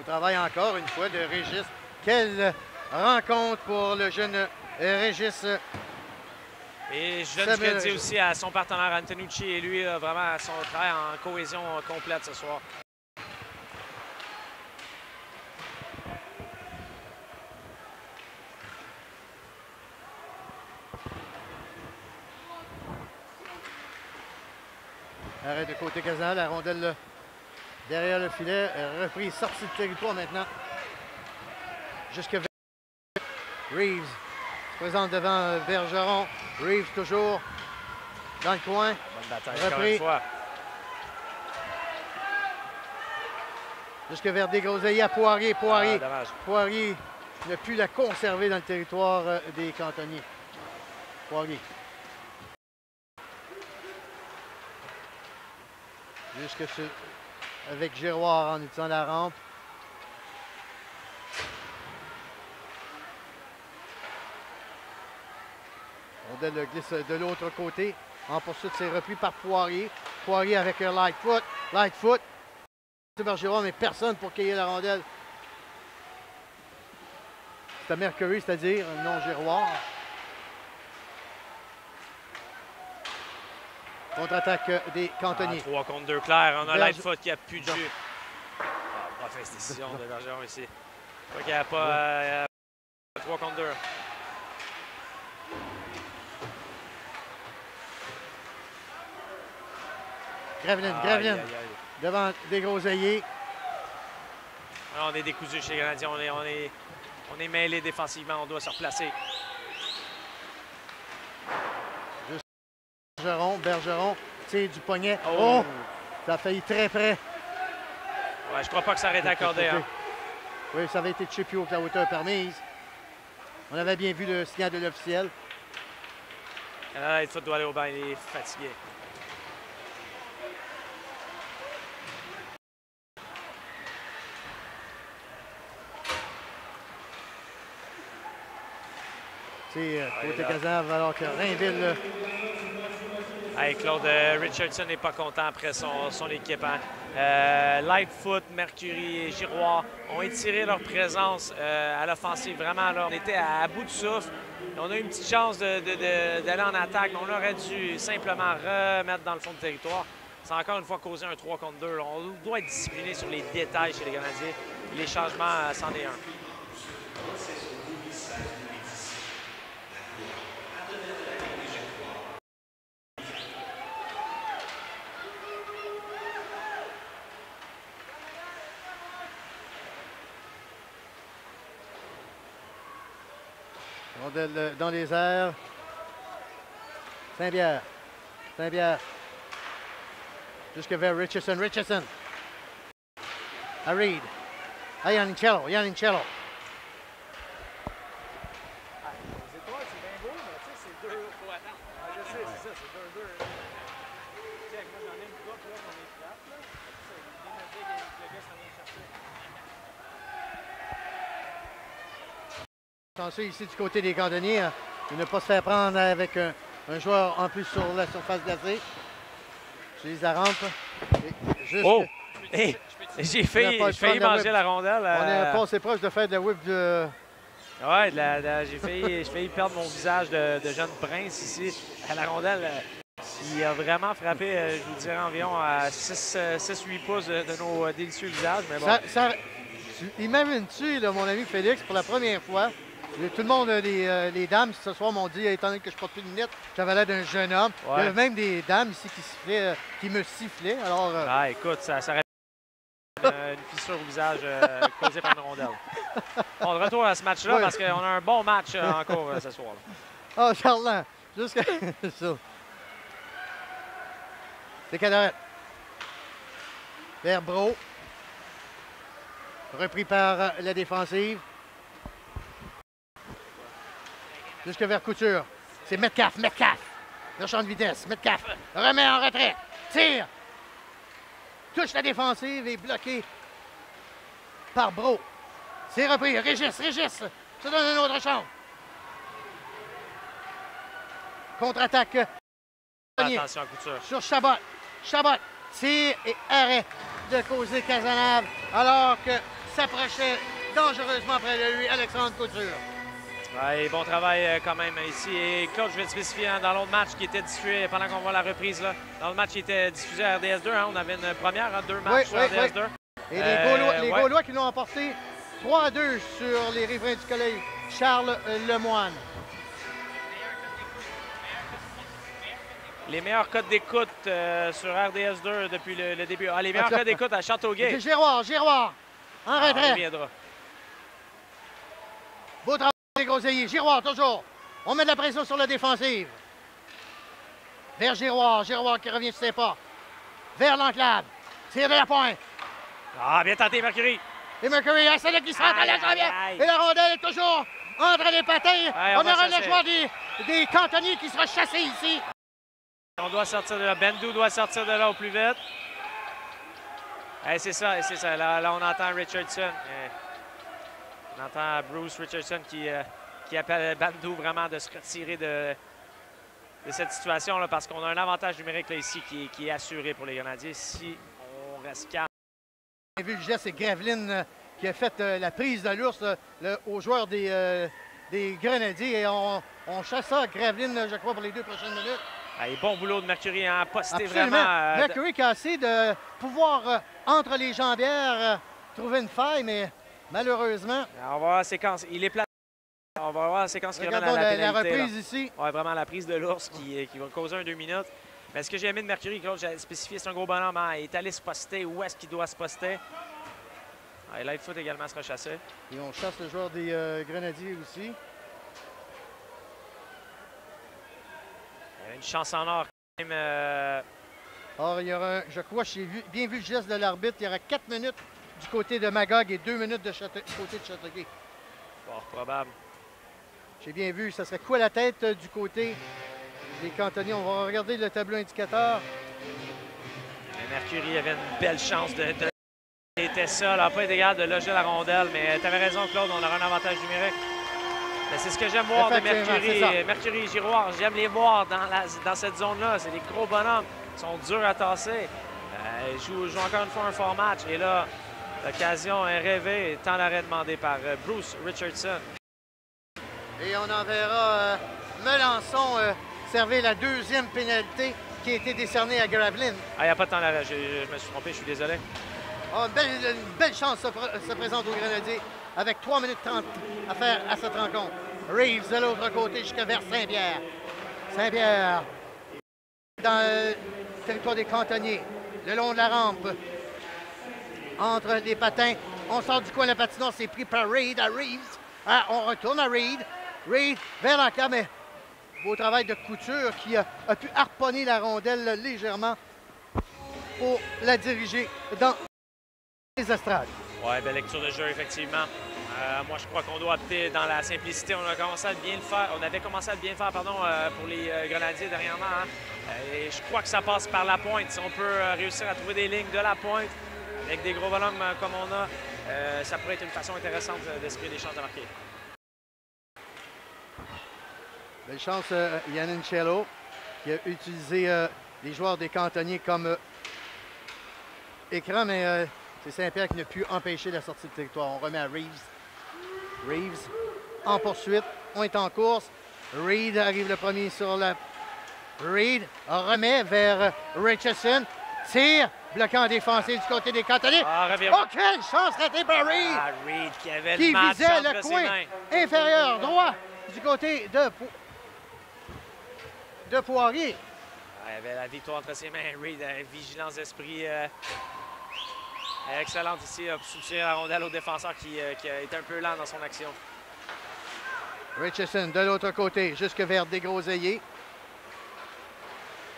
Speaker 3: Au travail encore une fois de Régis. Quelle rencontre pour le jeune Régis.
Speaker 4: Et je donne du crédit aussi à son partenaire Antonucci et lui, là, vraiment, à son travail en cohésion euh, complète ce soir.
Speaker 3: Arrêt de côté Casanal, la rondelle là, derrière le filet. euh, Reprise, sortie de territoire maintenant. Jusque vers Reeves présente devant euh, Bergeron. Reeves toujours dans le coin.
Speaker 4: Bonne bataille.
Speaker 3: Jusque vers Desgroseilles à Poirier. Poirier.
Speaker 4: Ah.
Speaker 3: Poirier n'a pu la conserver dans le territoire euh, des cantonniers. Poirier. Jusque sur- avec Giroir en utilisant la rampe. Rondelle glisse de l'autre côté. En poursuite, c'est repris par Poirier. Poirier avec un Lightfoot. Lightfoot. C'est par Giroir, mais personne pour cueillir la rondelle. C'est à Mercury, c'est-à-dire non Giroir. Contre-attaque euh, des cantonniers.
Speaker 4: 3 contre 2 clair. On a
Speaker 3: Berge-
Speaker 4: Lightfoot qui a plus de jeu. Ah, mauvaise décision de Bergeron [LAUGHS] ici. Je crois qu'il n'y a pas euh, 3 contre 2.
Speaker 3: Gravelin,
Speaker 4: Aïe,
Speaker 3: Gravelin.
Speaker 4: aïe, aïe.
Speaker 3: Devant des.
Speaker 4: Alors, on est décousu chez les Canadiens. On est, on est, on est mêlé défensivement. On doit se replacer.
Speaker 3: Bergeron, Bergeron, tire du poignet.
Speaker 4: Oh.
Speaker 3: Oh! Ça a failli très près.
Speaker 4: Ouais, je crois pas que ça aurait été accordé. hein.
Speaker 3: Oui, ça avait été chip plus haut que la hauteur permise. On avait bien vu le signal de l'officiel.
Speaker 4: Lightfoot doit aller au banc. Il est fatigué.
Speaker 3: Euh, côté alors que Rainville.
Speaker 4: Hey, Claude euh, Richardson n'est pas content après son, son équipe. hein. Euh, Lightfoot, Mercury et Giroir ont étiré leur présence euh, à l'offensive. Vraiment, là, on était à, à bout de souffle. On a eu une petite chance d'aller en attaque, mais on aurait dû simplement remettre dans le fond de territoire. C'est encore une fois causé un 3 contre 2. là. On doit être discipliné sur les détails chez les Canadiens. Les changements, c'en est un.
Speaker 3: Rondelle dans les airs. Saint-Pierre. Saint-Pierre. Jusque vers Richardson. Richardson. À Reed. À Yannicello. Yannicello. Attention ici du côté des cantonniers, hein, de ne pas se faire prendre avec un, un joueur en plus sur la surface glacée. J'utilise la rampe. Et juste-
Speaker 4: Oh! Hey, j'ai
Speaker 3: On
Speaker 4: failli, failli manger la rondelle.
Speaker 3: On
Speaker 4: euh,
Speaker 3: est passé proche de faire de la whip de.
Speaker 4: La- j'ai failli, perdre mon visage de, de jeune prince ici à la rondelle. euh, qui a vraiment frappé, euh, je vous dirais, environ à 6-8 pouces de, de nos euh, délicieux visages. Mais bon,
Speaker 3: Ça, ça- tu- Imagines-tu, là, mon ami Félix, pour la première fois, tout le monde, euh, les, euh, les dames ce soir m'ont dit, étant donné que je porte plus de lunettes, j'avais l'air d'un jeune homme. Il y avait même des dames ici qui, sifflaient, euh, qui me sifflaient. Alors, euh,
Speaker 4: ah, écoute, ça, ça être une, fissure au visage euh, [LAUGHS] causée par une rondelle. Bon, de retour à ce match-là, parce qu'on a un bon match euh, en cours euh, ce soir. là.
Speaker 3: Oh, Charland, jusqu'à [LAUGHS] ça. C'est Cadorette. Vers Bro. Repris par euh, la défensive. Jusque vers Couture. C'est Metcalf, Metcalf. Le champ de vitesse. Metcalf remet en retrait. Tire. Touche la défensive et bloqué par Bro. C'est repris. Régis, Régis. Se donne une autre chance. Contre-attaque.
Speaker 4: Attention à couture.
Speaker 3: Sur Chabot. Chabot. Tir et arrêt de causer Casanave alors que s'approchait dangereusement près de lui Alexandre Couture.
Speaker 4: Ouais, bon travail euh, quand même ici. Et Claude, je vais te spécifier hein, dans l'autre match qui était diffusé pendant qu'on voit la reprise. Là, dans le match qui était diffusé à RDS2, hein, on avait une première, hein, deux matchs sur
Speaker 3: Oui, oui,
Speaker 4: RDS2.
Speaker 3: Et les
Speaker 4: Euh,
Speaker 3: Gaulois, les
Speaker 4: ouais.
Speaker 3: Gaulois qui l'ont emporté 3 à 2 sur les riverains du collège Charles Lemoine.
Speaker 4: Les meilleurs codes d'écoute euh, sur RDS2 depuis le, le début. Ah, les meilleurs codes d'écoute à Châteauguay.
Speaker 3: Giroir, Giroir. En
Speaker 4: Ah,
Speaker 3: retrait.
Speaker 4: viendra.
Speaker 3: Beau travail Giroir, toujours. On met de la pression sur la défensive. Vers Giroir. Giroir qui revient sur ses pas. Vers l'enclave. Tire de la pointe.
Speaker 4: Ah, bien tenté, Mercury.
Speaker 3: Et Mercury, ah, c'est là qui se rentre à la
Speaker 4: aïe.
Speaker 3: Et la rondelle est toujours entre les patins.
Speaker 4: Aïe, on
Speaker 3: aura le joueur des, des cantonniers qui sera chassé ici.
Speaker 4: On doit sortir de là. Bendou doit sortir de là au plus vite. Eh, c'est ça, eh, c'est ça. Là, là, on entend Richardson. Eh, on entend Bruce Richardson qui, euh, qui appelle Bandou vraiment de se retirer de, de cette situation-là parce qu'on a un avantage numérique là, ici qui, est- qui est assuré pour les Grenadiers. Si on reste calme.
Speaker 3: J'ai vu le geste, c'est Graveline euh, qui a fait euh, la prise de l'ours aux joueurs des, euh, des Grenadiers. Et on, on chasse ça, Graveline, euh, je crois, pour les deux prochaines minutes.
Speaker 4: Eh, bon boulot de Mercury à poster
Speaker 3: Absolument.
Speaker 4: vraiment. euh,
Speaker 3: Mercury qui a essayé de pouvoir, entre les jambières, trouver une faille, mais malheureusement,
Speaker 4: On va voir la séquence. Il est plat. On va voir la séquence qui
Speaker 3: Regardons
Speaker 4: ramène à la,
Speaker 3: la- la
Speaker 4: là.
Speaker 3: reprise ici.
Speaker 4: Ouais, vraiment la prise de l'ours qui, qui va causer un deux minutes. Mais ce que j'ai aimé de Mercury, Claude, j'ai spécifié, c'est un gros bonhomme. hein. Il est allé se poster. Où est-ce qu'il doit se poster? Ah, Lightfoot également sera chassé.
Speaker 3: et on chasse le joueur des euh, Grenadiers aussi.
Speaker 4: Il y a une chance en or quand même. euh,
Speaker 3: Or, il y aura, un- je crois, j'ai vu- bien vu le geste de l'arbitre, il y aura 4 minutes du côté de Magog et 2 minutes de Châte- côté de Châteauguay.
Speaker 4: fort probable.
Speaker 3: J'ai bien vu, ça serait quoi la tête euh, du côté des cantonniers? On va regarder le tableau indicateur.
Speaker 4: Mais Mercury avait une belle chance de. de... Il était ça, là, pas été capable de loger la rondelle. Mais tu avais raison, Claude, on aura un avantage numérique. C'est ce que j'aime voir de Mercury. Mercury et Giroir, j'aime les voir dans, la- dans cette zone-là. C'est des gros bonhommes. Ils sont durs à tasser. Euh, ils jouent, jouent encore une fois un fort match. Et là, l'occasion est rêvée. Temps d'arrêt demandé par euh, Bruce Richardson.
Speaker 3: Et on enverra euh, Melançon euh, servir la deuxième pénalité qui a été décernée à Gravelin.
Speaker 4: Ah, il n'y a pas de temps d'arrêt. Je, je me suis trompé, je suis désolé.
Speaker 3: Oh, une, belle, une belle chance se, pr- se présente aux Grenadiers avec 3 minutes 30 à faire à cette rencontre. Reeves de l'autre côté jusqu'à vers Saint-Pierre. Saint-Pierre dans le territoire des cantonniers, le long de la rampe, entre les patins. On sort du coin de la patinoire, c'est pris par Reed à Reeves. Ah, on retourne à Reed. Reed vers l'enclave, mais beau travail de couture qui a, pu harponner la rondelle légèrement pour la diriger dans les estrades.
Speaker 4: Ouais, belle lecture de jeu, effectivement. Euh, moi, je crois qu'on doit opter dans la simplicité. On a commencé à bien le faire. On avait commencé à bien faire, pardon, euh, pour les euh, Grenadiers dernièrement. hein. Et je crois que ça passe par la pointe. Si on peut réussir à trouver des lignes de la pointe avec des gros bonhommes comme on a, euh, ça pourrait être une façon intéressante de se créer des chances de marquer.
Speaker 3: Belle chance, euh, Yann Cello, qui a utilisé euh, les joueurs des cantonniers comme euh, écran, mais euh, c'est Saint-Pierre qui n'a pu empêcher la sortie de territoire. On remet à Reeves. Reeves en poursuite. On est en course. Reed arrive le premier sur la. Reed remet vers Richardson. Tire, bloquant en défensif du côté des cantonniers.
Speaker 4: Ah.
Speaker 3: Oh, quelle chance ratée par Reed!
Speaker 4: Ah, Reed qui avait
Speaker 3: qui
Speaker 4: le
Speaker 3: visait le coin inférieur droit du côté de, Po- de Poirier.
Speaker 4: Ah, Il avait la victoire entre ses mains. Reed a vigilance d'esprit euh, excellente ici pour soutenir la rondelle au défenseur qui, euh, qui a été un peu lent dans son action.
Speaker 3: Richardson de l'autre côté, jusque vers Desgroseilliers.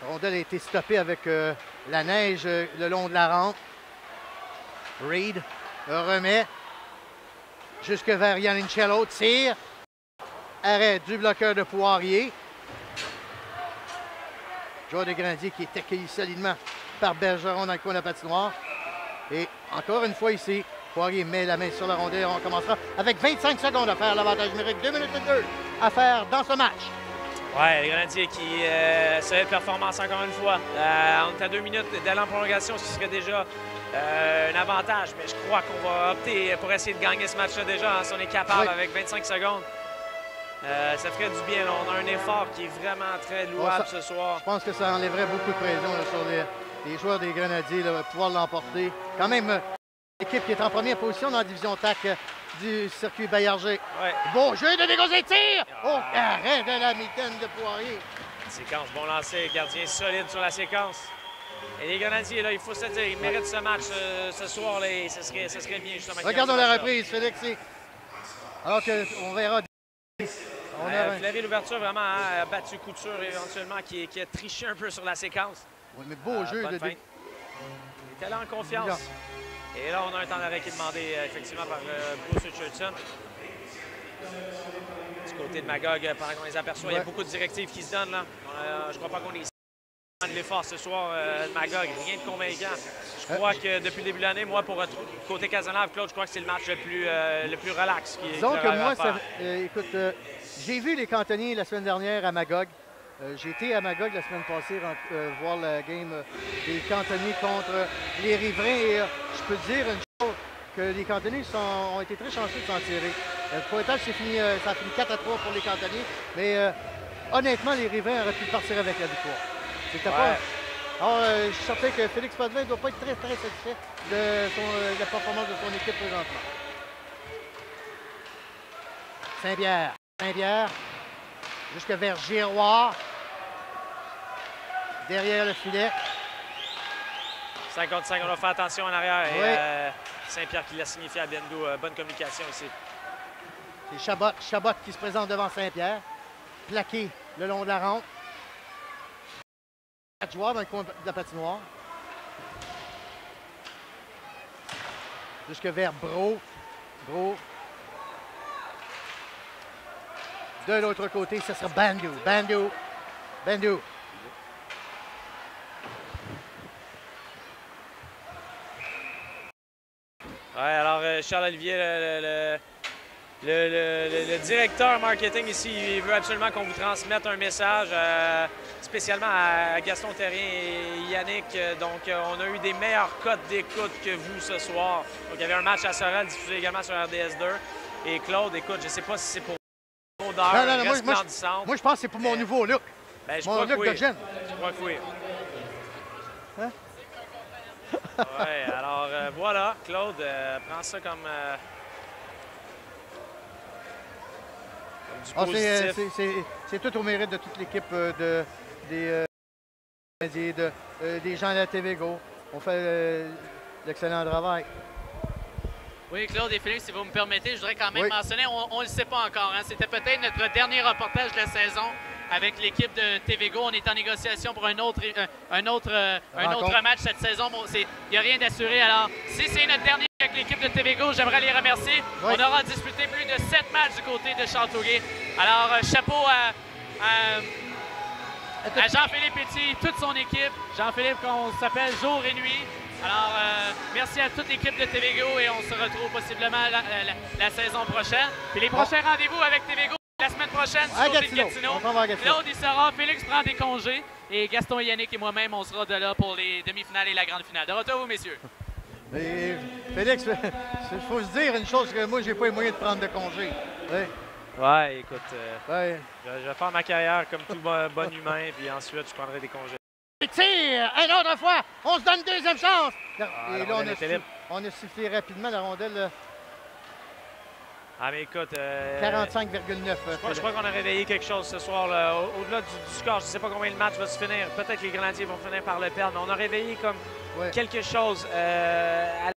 Speaker 3: Rondelle a été stoppée avec euh, la neige euh, le long de la rampe. Reed remet jusque vers Yannicello, tire. Arrêt du bloqueur de Poirier. Joueur de Grandier qui est accueilli solidement par Bergeron dans le coin de la patinoire. Et encore une fois ici, Poirier met la main sur la rondelle. On commencera avec 25 secondes à faire l'avantage numérique. 2 minutes et 2 à faire dans ce match.
Speaker 4: Ouais, les Grenadiers qui euh, solide performance encore une fois. Euh, on est à deux minutes d'aller en prolongation, ce qui serait déjà euh, un avantage. Mais je crois qu'on va opter pour essayer de gagner ce match-là déjà, hein, si on est capable
Speaker 3: Oui.
Speaker 4: avec 25 secondes. Euh, ça ferait du bien. là. On a un effort qui est vraiment très louable
Speaker 3: Oh, ça-
Speaker 4: ce soir.
Speaker 3: Je pense que ça enlèverait beaucoup de pression là, sur les, les joueurs des Grenadiers, là, pouvoir l'emporter. Quand même, l'équipe qui est en première position dans la division TAC du circuit Bayarger. Beau jeu de négocier tir! Oh, arrêt de la mitaine de Poirier.
Speaker 4: Séquence, bon lancer, gardien solide sur la séquence. Et les Grenadiers, là, il faut se dire, ils méritent ce match euh, ce soir. Là, et ce serait, ce serait bien justement.
Speaker 3: Regardons la reprise, Félix. Alors qu'on verra. On a
Speaker 4: Euh, l'ouverture vraiment hein, a battu Couture éventuellement qui, qui a triché un peu sur la séquence.
Speaker 3: Oui, mais beau
Speaker 4: Euh,
Speaker 3: jeu de.
Speaker 4: Il était là en confiance. Et là, on a un temps d'arrêt qui est demandé euh, effectivement par euh, Bruce Richardson. Du côté de Magog, euh, pendant qu'on les aperçoit, il y a beaucoup de directives qui se donnent. Là. Euh, je crois pas qu'on est de l'effort ce soir euh, de Magog. Rien de convaincant. Je crois que depuis le début de l'année, moi, pour côté Casanave, Claude, je crois que c'est le match le plus, euh, le plus relax qui,
Speaker 3: Disons que moi, ça- écoute, j'ai vu les cantonniers la semaine dernière à Magog. Euh, j'ai été à Magog la semaine passée euh, voir la game euh, des cantonniers contre les riverains et je peux te dire une chose, que les cantonniers sont- ont été très chanceux de s'en tirer. Le pointage, c'est fini, ça a fini 4 à 3 pour les cantonniers, mais honnêtement, les riverains auraient pu partir avec la victoire. C'était pas...
Speaker 4: Ouais.
Speaker 3: Alors, je suis certain que Félix Potvin ne doit pas être très, très satisfait de, son, de la performance de son équipe présentement. Saint-Pierre. Saint-Pierre. Jusque vers Giroir. Derrière le filet.
Speaker 4: 55, on va faire attention en arrière. Et
Speaker 3: Oui.
Speaker 4: euh, Saint-Pierre qui l'a signifié à Bendo. euh, bonne communication ici.
Speaker 3: C'est Chabot. Chabot qui se présente devant Saint-Pierre. Plaqué le long de la rampe. Quatre joueurs dans le coin de la patinoire. Jusque vers Bro. Bro. De l'autre côté, ce sera Bandu. Bandu. Bandu.
Speaker 4: Ouais, alors euh, Charles-Olivier, le, directeur marketing ici, il veut absolument qu'on vous transmette un message, euh, spécialement à Gaston Terrien et Yannick. Euh, Donc, on a eu des meilleurs codes d'écoute que vous ce soir. Donc, il y avait un match à Sorel diffusé également sur RDS2. Et Claude, écoute, je ne sais pas si c'est pour l'odeur
Speaker 3: Non, non, non, moi, moi, je,
Speaker 4: resplendissante.
Speaker 3: moi, je pense que c'est pour mon nouveau look.
Speaker 4: Ben, je
Speaker 3: mon
Speaker 4: crois que
Speaker 3: look
Speaker 4: oui.
Speaker 3: de jeune.
Speaker 4: Je crois que oui. [LAUGHS]
Speaker 3: Hein?
Speaker 4: alors euh, voilà, Claude, euh, prends ça comme, euh, comme du
Speaker 3: Ah, c'est, euh,
Speaker 4: positif.
Speaker 3: tout au mérite de toute l'équipe euh, de, des, euh, Canadiens, de, euh, des gens de la TV Go. On fait euh, l'excellent travail.
Speaker 21: Oui, Claude et Félix, si vous me permettez, je voudrais quand même
Speaker 3: Oui.
Speaker 21: mentionner, on ne le sait pas encore, hein, c'était peut-être notre dernier reportage de la saison avec l'équipe de TVGO. On est en négociation pour un autre, euh, un autre, euh, un autre match cette saison. Bon, Il n'y a rien d'assuré. Alors, si c'est notre dernier avec l'équipe de TVGO, j'aimerais les remercier.
Speaker 3: Oui.
Speaker 21: On aura disputé plus de sept matchs du côté de Châteauguay. Alors, euh, chapeau à- à à Jean-Philippe Petit, toute son équipe. Jean-Philippe, qu'on s'appelle jour et nuit. Alors, euh, merci à toute l'équipe de TVGO et on se retrouve possiblement la, la- la saison prochaine. Puis les prochains rendez-vous avec TVGO la semaine prochaine sur
Speaker 3: Gatineau.
Speaker 21: Gatineau.
Speaker 3: On
Speaker 21: y sera. Félix prend des congés et Gaston Yannick et moi-même, on sera de là pour les demi-finales et la grande finale. De retour, vous, messieurs.
Speaker 3: Et Félix, [LAUGHS] il faut se dire une chose que moi, j'ai pas les moyens de prendre de congé. Ouais.
Speaker 4: Ouais, écoute, euh, je, je vais faire ma carrière comme tout bon, bon humain, puis ensuite, je prendrai des congés.
Speaker 3: Tire, une autre fois, on se donne une deuxième chance.
Speaker 4: Ah,
Speaker 3: et là, on a, su- on a sifflé rapidement la rondelle euh,
Speaker 4: Ah, mais écoute. euh,
Speaker 3: 45,9.
Speaker 4: Je crois, je crois qu'on a réveillé quelque chose ce soir. là. Au- Au-delà du, du score, je ne sais pas combien le match va se finir. Peut-être que les Grenadiers vont finir par le perdre, mais on a réveillé comme quelque chose. euh, à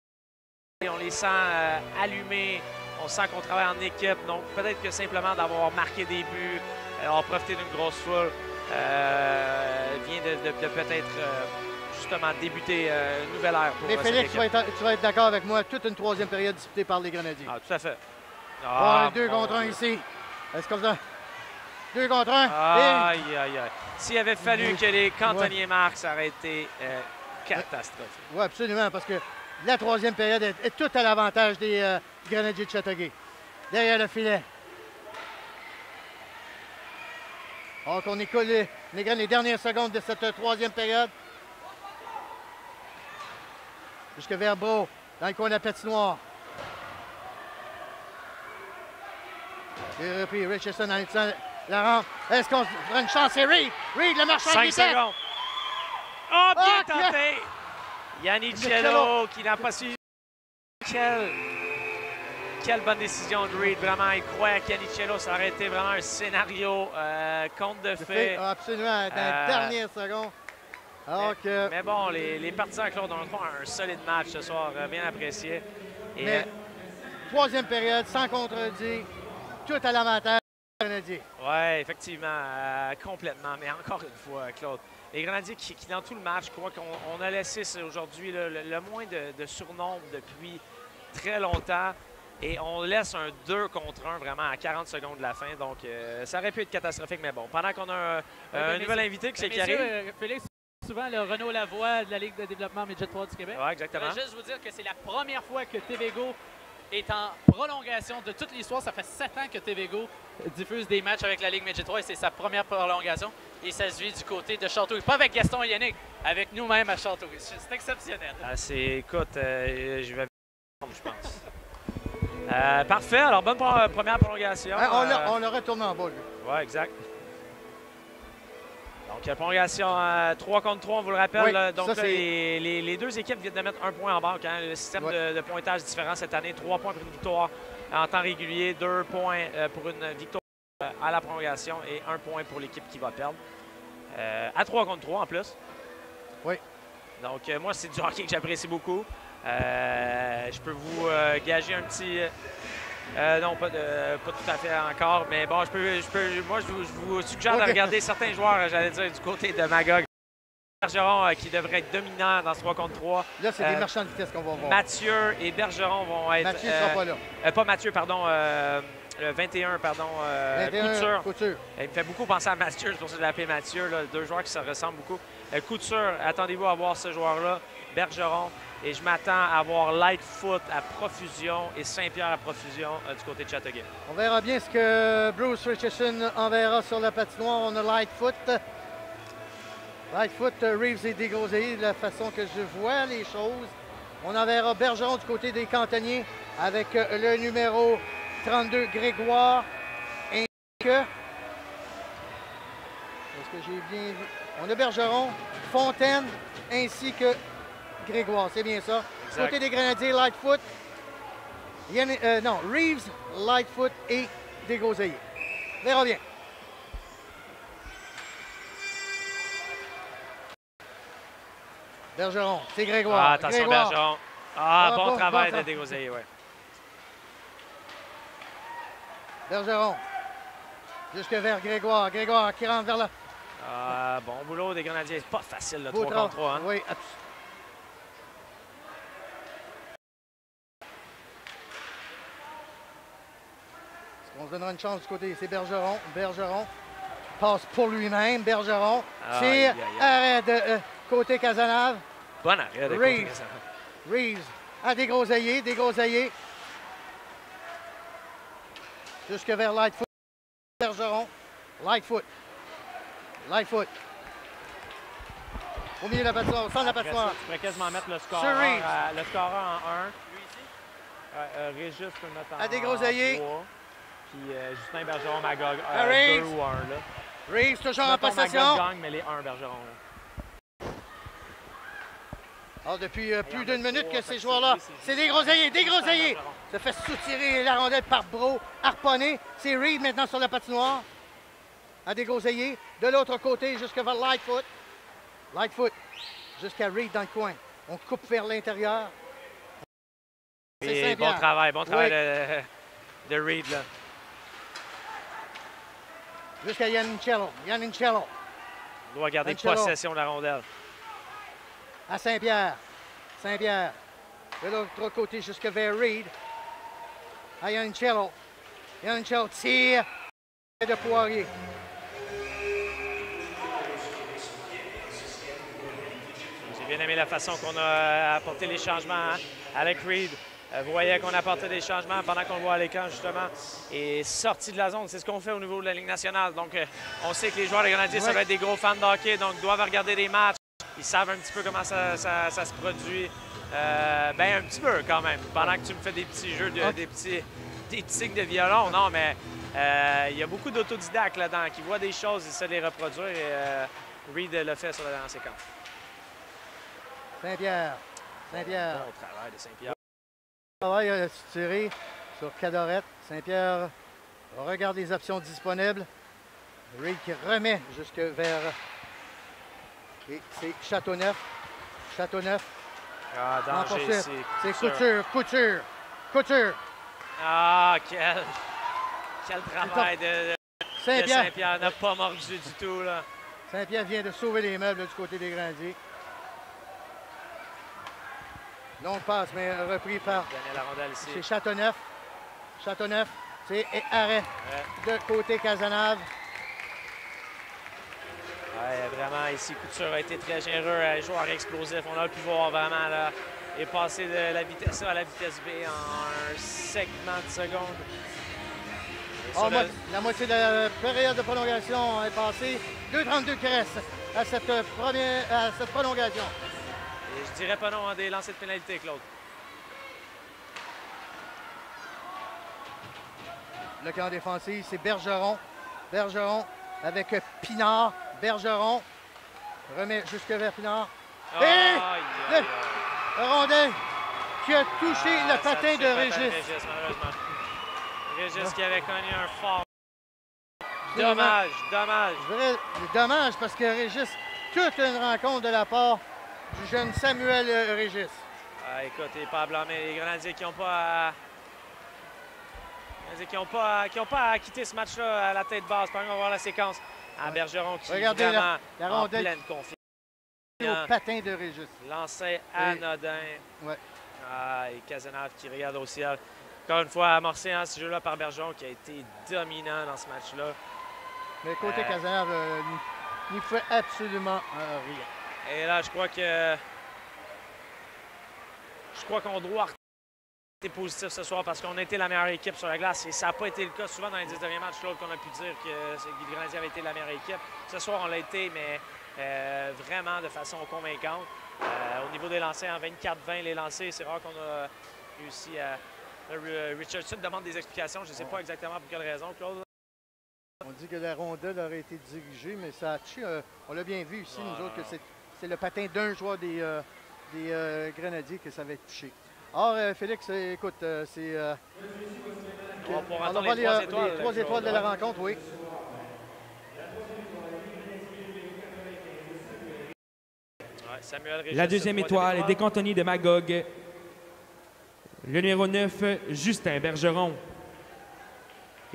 Speaker 4: on les sent euh, allumés. On sent qu'on travaille en équipe. Donc, peut-être que simplement d'avoir marqué des buts, euh, avoir profité d'une grosse foule, euh, vient de, de- de peut-être euh, justement débuter euh, une nouvelle ère pour
Speaker 3: Mais
Speaker 4: euh,
Speaker 3: Félix, tu vas être, d'accord avec moi, toute une troisième période disputée par les Grenadiers.
Speaker 4: Ah, tout à fait.
Speaker 3: Ah, deux
Speaker 4: mon
Speaker 3: contre un
Speaker 4: Dieu.
Speaker 3: ici. Est-ce que ça? Deux contre un.
Speaker 4: Aïe, aïe, aïe. S'il avait fallu que les cantonniers marquent, ça aurait été catastrophique.
Speaker 3: Oui, absolument, parce que la troisième période est, est tout à l'avantage des Grenadiers de Châteauguay. Derrière le filet. Donc, on écoule les, les, dernières secondes de cette euh, troisième période. Jusque vers Bro, dans le coin de la patinoire. Et repris, Richardson en étant la rampe. Est-ce qu'on aura une chance? C'est Reed! Reed, le marchand de
Speaker 4: 5
Speaker 3: vitesse!
Speaker 4: secondes. Oh, bien
Speaker 3: Ah,
Speaker 4: tenté! Yannichello
Speaker 3: Yannichello.
Speaker 4: qui n'a pas su. Quelle bonne décision de Reed. Vraiment, il croyait qu'Yannichello, ça aurait été vraiment un scénario euh, conte de fait.
Speaker 3: Ah, Absolument, dans
Speaker 4: Euh,
Speaker 3: dernière seconde. Alors que.
Speaker 4: Mais bon, les, les partisans de Claude ont un solide match ce soir, euh, bien apprécié. Et,
Speaker 3: Mais
Speaker 4: euh,
Speaker 3: troisième période, sans contredit, tout à l'avantage des Canadiens.
Speaker 4: Oui, effectivement, euh, complètement. Mais encore une fois, Claude, les Grenadiers qui, qui, dans tout le match, je crois qu'on on a laissé aujourd'hui le, le- le moins de, de surnombre depuis très longtemps. Et on laisse un 2 contre 1 vraiment à 40 secondes de la fin. Donc, euh, ça aurait pu être catastrophique, mais bon. Pendant qu'on a un, un nouvel invité qui,
Speaker 21: messieurs,
Speaker 4: arrive.
Speaker 21: euh, Félix, souvent le Renaud Lavoie de la Ligue de développement Midget 3 du Québec.
Speaker 4: Ouais, exactement.
Speaker 21: Je voudrais juste vous dire que c'est la première fois que TVGO est en prolongation de toute l'histoire. Ça fait sept ans que TVGO diffuse des matchs avec la Ligue Midget 3 et c'est sa première prolongation. Et ça se vit du côté de Châteauguay. Pas avec Gaston et Yannick, avec nous-mêmes à Châteauguay. C'est exceptionnel.
Speaker 4: Ah, c'est, écoute, euh, je vais je pense. Euh, parfait. Alors, bonne pro- première prolongation.
Speaker 3: Hein, on, l'a-
Speaker 4: Euh,
Speaker 3: on le retourne en bas, lui.
Speaker 4: Oui, exact. Donc, euh, prolongation euh, 3 contre 3, on vous le rappelle.
Speaker 3: Oui,
Speaker 4: là. donc,
Speaker 3: ça,
Speaker 4: là,
Speaker 3: c'est-
Speaker 4: les, les- les deux équipes viennent de mettre un point en banque. hein. Le système de, de pointage différent cette année. 3 points pour une victoire en temps régulier, 2 points euh, pour une victoire euh, à la prolongation et 1 point pour l'équipe qui va perdre. Euh, à 3 contre 3 en plus.
Speaker 3: Oui.
Speaker 4: Donc, euh, moi, c'est du hockey que j'apprécie beaucoup. Euh, je peux vous euh, gager un petit. euh, non, pas, de- pas tout à fait encore, mais bon, je peux, je peux, moi, je vous, je vous suggère de regarder certains joueurs, j'allais dire, du côté de Magog. Bergeron, euh, qui devrait être dominant dans ce 3 contre 3.
Speaker 3: Là, c'est des marchands de vitesse qu'on va voir.
Speaker 4: Mathieu et Bergeron vont être.
Speaker 3: Mathieu sera pas là.
Speaker 4: pas Mathieu, pardon. le 21, pardon.
Speaker 3: 21,
Speaker 4: Couture.
Speaker 3: Couture.
Speaker 4: Il me fait beaucoup penser à Mathieu, c'est pour ça que je l'ai Mathieu. là, deux joueurs qui se ressemblent beaucoup. Couture, attendez-vous à voir ce joueur-là. Bergeron. Et je m'attends à voir Lightfoot à profusion et Saint-Pierre à profusion euh, du côté de Châteauguay.
Speaker 3: On verra bien ce que Bruce Richardson enverra sur la patinoire. On a Lightfoot. Lightfoot, euh, Reeves et Desgroseilles, de la façon que je vois les choses. On enverra Bergeron du côté des cantonniers avec euh, le numéro 32, Grégoire. Ainsi que. Est-ce que j'ai bien vu? On a Bergeron, Fontaine ainsi que Grégoire. C'est bien ça.
Speaker 4: Exact.
Speaker 3: côté des Grenadiers, Lightfoot. Yann- euh, non, Reeves, Lightfoot et Desgroseilles. Verra bien. Bergeron, c'est Grégoire.
Speaker 4: Ah, attention,
Speaker 3: Grégoire.
Speaker 4: Bergeron. Ah,
Speaker 3: Ah,
Speaker 4: bon,
Speaker 3: bon,
Speaker 4: travail
Speaker 3: bon,
Speaker 4: de
Speaker 3: ça.
Speaker 4: Desgroseilles, oui.
Speaker 3: Bergeron. Jusque vers Grégoire. Grégoire qui rentre vers là.
Speaker 4: Ah, bon boulot des Grenadiers. C'est pas facile, le
Speaker 3: Beau
Speaker 4: 3
Speaker 3: tra-
Speaker 4: contre 3. Hein?
Speaker 3: Oui, abs- Qu'on se donnera une chance du côté? C'est Bergeron. Bergeron passe pour lui-même. Bergeron tire.
Speaker 4: aïe.
Speaker 3: Arrêt de euh, côté Casanave.
Speaker 4: Bon arrêt de
Speaker 3: Reeves.
Speaker 4: côté Casanave.
Speaker 3: Reeves groseilliers, des groseilliers. Jusque vers Lightfoot. Bergeron. Lightfoot. Lightfoot. Au milieu de la patinoire, au centre de la patinoire.
Speaker 4: tu pourrais quasiment mettre le score,
Speaker 3: Sur Reeves.
Speaker 4: le score en 1. Ouais, euh, Régis peut mettre en
Speaker 3: À.
Speaker 4: 3. Puis euh, Justin Bergeron, Magog, 2
Speaker 3: Reeves.
Speaker 4: ou 1. Là.
Speaker 3: Reeves toujours en possession.
Speaker 4: Magog gagne, mais les 1 Bergeron. Là.
Speaker 3: Alors, depuis euh, plus d'une minute que ces joueurs-là,
Speaker 4: c'est-
Speaker 3: des groseilliers, des groseilliers. Se fait soutirer la rondelle par Bro, harponné. C'est Reed maintenant sur la patinoire. À des groseilliers. De l'autre côté, jusque vers Lightfoot. Lightfoot, jusqu'à Reed dans le coin. On coupe vers l'intérieur.
Speaker 4: Et bon travail, bon travail
Speaker 3: Oui.
Speaker 4: de, de Reed. Là.
Speaker 3: Jusqu'à Yannicello. Yannicello.
Speaker 4: Il doit garder possession de la rondelle.
Speaker 3: à Saint-Pierre. Saint-Pierre. De l'autre côté, jusque vers Reed. À Yannicello. Yannicello tire de Poirier.
Speaker 4: J'ai bien aimé la façon qu'on a apporté les changements hein, avec Reed. Euh, Vous voyez qu'on a apporté des changements pendant qu'on le voit à l'écran, justement. Et sorti de la zone, c'est ce qu'on fait au niveau de la Ligue nationale. Donc, euh, on sait que les joueurs des Grenadiers, ça va être des gros fans de hockey, donc doivent regarder des matchs. Ils savent un petit peu comment ça, ça- ça se produit. Euh, ben, un petit peu quand même. Pendant que tu me fais des petits jeux, de-
Speaker 3: Ok.
Speaker 4: des petits des tics de violon, non, mais euh, il y a beaucoup d'autodidactes là-dedans qui voient des choses et essaient de les reproduire. Et euh, Reed le fait sur la dernière séquence.
Speaker 3: Saint-Pierre. Saint-Pierre.
Speaker 4: Bon travail de Saint-Pierre.
Speaker 3: Travail a tiré sur Cadorette. Saint-Pierre regarde les options disponibles. Reed qui remet jusque vers. Et c'est Châteauneuf. Châteauneuf.
Speaker 4: Ah, danger ici.
Speaker 3: C'est
Speaker 4: Couture.
Speaker 3: Couture, Couture.
Speaker 4: Ah, quel, quel travail de
Speaker 3: Saint-Pierre.
Speaker 4: Saint-Pierre. n'a pas mordu du tout. Là.
Speaker 3: Saint-Pierre vient de sauver les meubles du côté des Grandiers. Longue passe, mais repris par.
Speaker 4: Donner la rondelle ici.
Speaker 3: C'est Châteauneuf. Châteauneuf. C'est arrêt
Speaker 4: Ouais.
Speaker 3: de côté Casanave.
Speaker 4: Ouais, vraiment, ici, Couture a été très généreux. Un joueur explosif. On a pu voir vraiment là, et passer de la vitesse A à la vitesse B en un segment de seconde.
Speaker 3: Oh,
Speaker 4: le-
Speaker 3: la moitié de la période de prolongation est passée. 2,32 qui reste à cette, première, à cette prolongation.
Speaker 4: Je dirais pas non à des lancers de pénalité, Claude.
Speaker 3: Le camp défensif, c'est Bergeron. Bergeron avec Pinard. Bergeron remet jusque vers Pinard. Et
Speaker 4: Aïe,
Speaker 3: le,
Speaker 4: aïe,
Speaker 3: le rondelle qui a touché
Speaker 4: Ah,
Speaker 3: le patin de Régis.
Speaker 4: malheureusement. Régis qui avait connu un fort. Dommage, dommage.
Speaker 3: Vrai- dommage parce que Régis, toute une rencontre de la part du jeune Samuel Régis.
Speaker 4: Ah, écoute, il n'est pas à blâmer. Les Grenadiers qui n'ont pas à... Qui n'ont pas, à- qui ont pas à quitter ce match-là à la tête basse. Par exemple, on va voir la séquence. À Bergeron qui
Speaker 3: Regardez
Speaker 4: vraiment
Speaker 3: la
Speaker 4: en
Speaker 3: rondelle
Speaker 4: pleine confiance.
Speaker 3: Au patin de Régis.
Speaker 4: Lancé anodin.
Speaker 3: Ouais.
Speaker 4: Ah, et qui regarde au ciel. Encore une fois, amorcé hein, ce jeu-là par Bergeron qui a été dominant dans ce match-là.
Speaker 3: Mais côté
Speaker 4: Euh,
Speaker 3: Casanave, euh, n'y- fait absolument euh, rien.
Speaker 4: Et là, je crois que. Je crois qu'on doit être positif ce soir parce qu'on a été la meilleure équipe sur la glace et ça n'a pas été le cas souvent dans les 10 derniers matchs. L'autre qu'on a pu dire que les Grenadiers avaient été la meilleure équipe. Ce soir, on l'a été, mais euh, vraiment de façon convaincante. Euh, au niveau des lancers, en 24-20, les lancers, c'est rare qu'on a réussi à. Euh, Richardson demande des explications. Je ne sais pas exactement pour quelle raison, Claude.
Speaker 3: On dit que la rondelle aurait été dirigée, mais ça a euh, on l'a bien vu ici, nous autres, que c'est- c'est le patin d'un joueur des, euh, des euh, Grenadiers que ça avait touché. Or, euh, Félix, écoute, euh, c'est. euh,
Speaker 4: On va
Speaker 3: va
Speaker 4: les
Speaker 3: voir
Speaker 4: trois
Speaker 3: les,
Speaker 4: étoiles,
Speaker 3: les trois étoiles de la rencontre, oui.
Speaker 4: Ouais, Samuel Régis,
Speaker 23: La deuxième étoile est décantonnée de Magog. Le numéro 9, Justin Bergeron.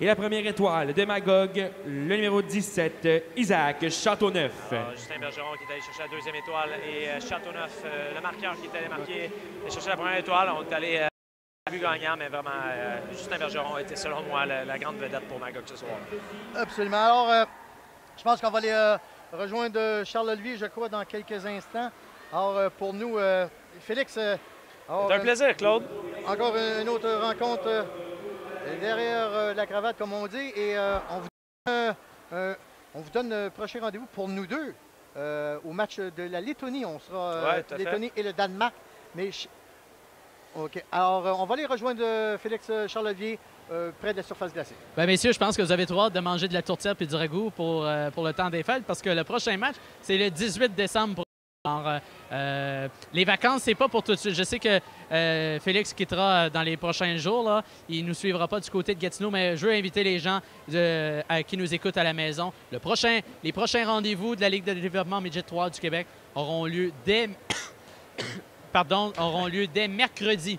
Speaker 23: Et la première étoile de Magog, le numéro 17, Isaac Châteauneuf.
Speaker 4: Alors, Justin Bergeron qui est allé chercher la deuxième étoile et euh, Châteauneuf, euh, le marqueur qui est allé marquer, aller chercher la première étoile. On est allé euh, à but gagnant, mais vraiment, euh, Justin Bergeron était selon moi la, la grande vedette pour Magog ce soir.
Speaker 3: Absolument. Alors, euh, je pense qu'on va aller euh, rejoindre Charles Olivier, je crois, dans quelques instants. Alors, euh, pour nous, euh, Félix. euh,
Speaker 4: C'est un
Speaker 3: euh,
Speaker 4: plaisir, Claude.
Speaker 3: Encore une autre rencontre euh, derrière euh, la cravate, comme on dit. Et euh, on vous donne, euh, euh, on vous donne le prochain rendez-vous pour nous deux euh, au match de la Lettonie. On sera euh,
Speaker 4: Ouais, fait.
Speaker 3: Lettonie et le Danemark. Mais je- OK. Alors, euh, on va aller rejoindre Félix Charlevier euh, près de la surface glacée.
Speaker 7: Ben, messieurs, je pense que vous avez trop hâte de manger de la tourtière et du ragoût pour, euh, pour le temps des fêtes parce que le prochain match, c'est le 18 décembre. Pour... Alors, euh, euh, les vacances, c'est pas pour tout de suite. Je sais que euh, Félix quittera dans les prochains jours. Là. Il nous suivra pas du côté de Gatineau, mais je veux inviter les gens qui nous écoutent à la maison. Les prochains rendez-vous de la Ligue de développement Midget 3 du Québec auront lieu dès, [COUGHS] pardon, auront lieu dès mercredi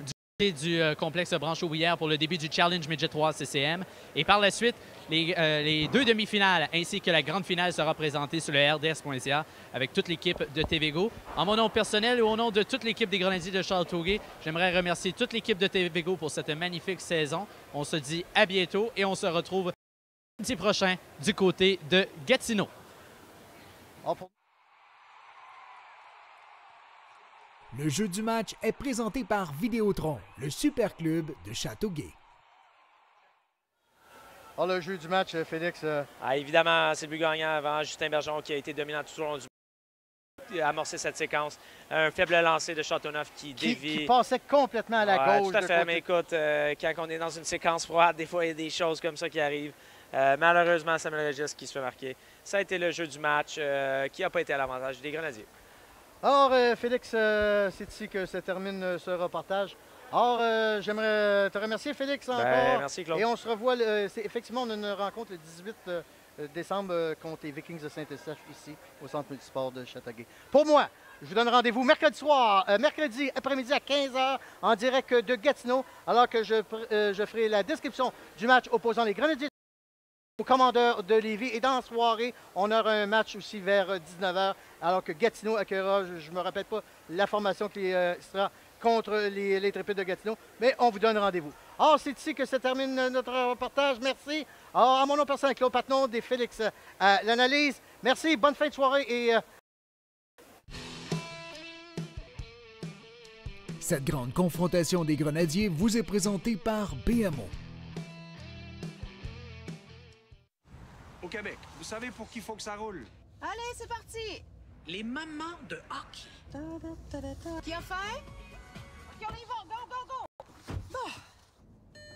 Speaker 7: du côté du complexe Branche Ouvrière pour le début du Challenge Midget 3 CCM. Et par la suite, les, euh, les deux demi-finales ainsi que la grande finale sera présentée sur le rds.ca avec toute l'équipe de TVGO. En mon nom personnel et au nom de toute l'équipe des Grenadiers de Châteauguay, j'aimerais remercier toute l'équipe de TVGO pour cette magnifique saison. On se dit à bientôt et on se retrouve lundi prochain du côté de Gatineau.
Speaker 2: Le jeu du match est présenté par Vidéotron, le super club de Châteauguay.
Speaker 3: Alors, le jeu du match, euh, Félix. euh,
Speaker 4: Ah, évidemment, c'est le but gagnant avant Justin Bergeron qui a été dominant tout au long du match, a amorcé cette séquence. Un faible lancé de Châteauneuf qui,
Speaker 3: qui,
Speaker 4: dévie.
Speaker 3: qui passait complètement à la
Speaker 4: Ouais,
Speaker 3: gauche.
Speaker 4: Tout à fait,
Speaker 3: côté.
Speaker 4: mais écoute, euh, quand on est dans une séquence froide, des fois, il y a des choses comme ça qui arrivent. Euh, malheureusement, Samuel Regis qui se fait marquer. Ça a été le jeu du match euh, qui n'a pas été à l'avantage des Grenadiers.
Speaker 3: Alors, Félix, c'est ici que se termine ce reportage. Alors, euh, j'aimerais te remercier, Félix, encore.
Speaker 4: Ben, merci, Claude.
Speaker 3: Et on se revoit, le- c'est- effectivement, on a une rencontre le 18 euh, décembre euh, contre les Vikings de Saint-Eustache, ici, au Centre multisport de Châteauguay. Pour moi, je vous donne rendez-vous mercredi soir, euh, mercredi après-midi à 15h, en direct de Gatineau, alors que je, euh, ferai la description du match opposant les Grenadiers au commandeur de Lévis. Et dans la soirée, on aura un match aussi vers 19h, alors que Gatineau accueillera, je ne me rappelle pas la formation qui euh, sera contre les, les Trépides de Gatineau, mais on vous donne rendez-vous. Alors, c'est ici que se termine notre reportage. Merci. Alors, à mon nom personnel, Claude Patnon, des Félix euh, à l'analyse. Merci, bonne fin de soirée et... euh,
Speaker 2: Cette grande confrontation des grenadiers vous est présentée par BMO.
Speaker 24: Au Québec, vous savez pour qui faut que ça roule?
Speaker 15: Allez, c'est parti!
Speaker 11: Les mamans de hockey.
Speaker 15: Qui a faim? OK, on y va! Go, go, go! Bah.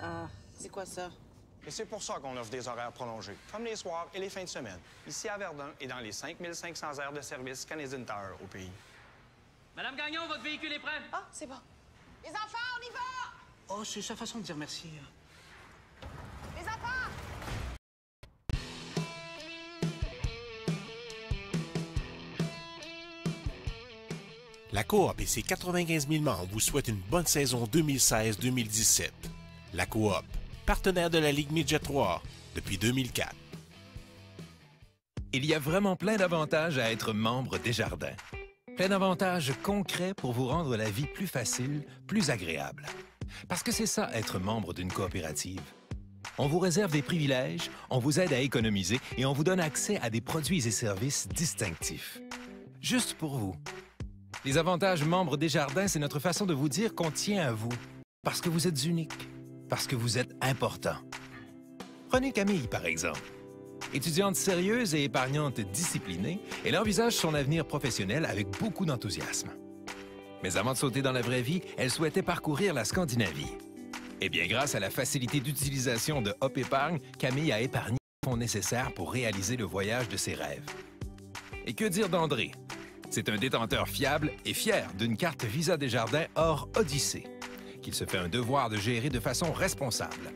Speaker 11: Ah, c'est quoi ça?
Speaker 13: Et c'est pour ça qu'on offre des horaires prolongés, comme les soirs et les fins de semaine, ici à Verdun et dans les 5500 aires de service Canadian Tower au pays.
Speaker 25: Madame Gagnon, votre véhicule est prêt?
Speaker 15: Ah, c'est bon. Les enfants, on y va!
Speaker 11: Oh, c'est sa façon de dire merci.
Speaker 15: Les enfants!
Speaker 1: La Coop et ses 95 000 membres vous souhaitent une bonne saison 2016-2017. La Coop, partenaire de la Ligue Midget 3 depuis 2004.
Speaker 22: Il y a vraiment plein d'avantages à être membre des jardins. Plein d'avantages concrets pour vous rendre la vie plus facile, plus agréable. Parce que c'est ça, être membre d'une coopérative. On vous réserve des privilèges, on vous aide à économiser et on vous donne accès à des produits et services distinctifs. Juste pour vous. Les avantages membres des jardins, c'est notre façon de vous dire qu'on tient à vous. Parce que vous êtes unique. Parce que vous êtes important. Prenez Camille, par exemple. Étudiante sérieuse et épargnante disciplinée, elle envisage son avenir professionnel avec beaucoup d'enthousiasme. Mais avant de sauter dans la vraie vie, elle souhaitait parcourir la Scandinavie. Eh bien, grâce à la facilité d'utilisation de Hop Épargne, Camille a épargné les fonds nécessaires pour réaliser le voyage de ses rêves. Et que dire d'André? C'est un détenteur fiable et fier d'une carte Visa Desjardins hors Odyssée, qu'il se fait un devoir de gérer de façon responsable.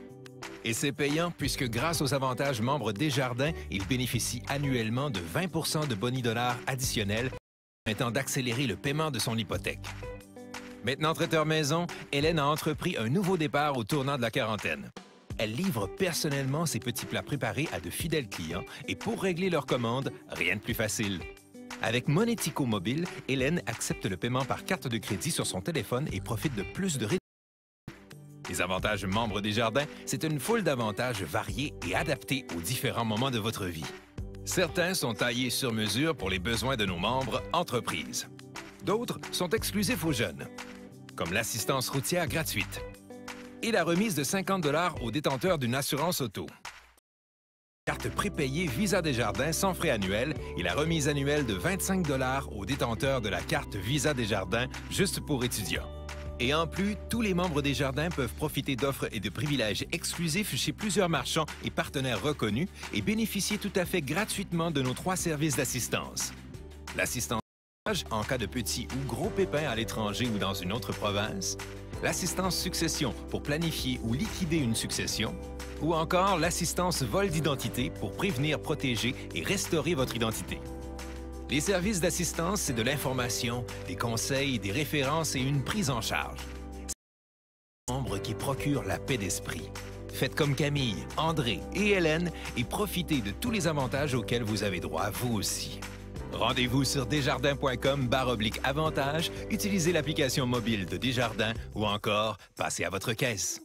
Speaker 22: Et c'est payant puisque grâce aux avantages membres Desjardins, il bénéficie annuellement de 20 de bonus dollars additionnels permettant d'accélérer le paiement de son hypothèque. Maintenant traiteur maison, Hélène a entrepris un nouveau départ au tournant de la quarantaine. Elle livre personnellement ses petits plats préparés à de fidèles clients et pour régler leurs commandes, rien de plus facile. Avec Monético Mobile, Hélène accepte le paiement par carte de crédit sur son téléphone et profite de plus de réductions. Les avantages membres des jardins, c'est une foule d'avantages variés et adaptés aux différents moments de votre vie. Certains sont taillés sur mesure pour les besoins de nos membres entreprises. D'autres sont exclusifs aux jeunes, comme l'assistance routière gratuite et la remise de 50 aux détenteurs d'une assurance auto. Carte prépayée Visa Desjardins sans frais annuels et la remise annuelle de 25 aux détenteurs de la carte Visa Desjardins juste pour étudiants. Et en plus, tous les membres des jardins peuvent profiter d'offres et de privilèges exclusifs chez plusieurs marchands et partenaires reconnus et bénéficier tout à fait gratuitement de nos trois services d'assistance. L'assistance en cas de petits ou gros pépins à l'étranger ou dans une autre province, l'assistance succession pour planifier ou liquider une succession, ou encore l'assistance vol d'identité pour prévenir, protéger et restaurer votre identité. Les services d'assistance, c'est de l'information, des conseils, des références et une prise en charge. C'est un membre qui procure la paix d'esprit. Faites comme Camille, André et Hélène et profitez de tous les avantages auxquels vous avez droit vous aussi. Rendez-vous sur desjardins.com oblique avantage, utilisez l'application mobile de Desjardins ou encore passez à votre caisse.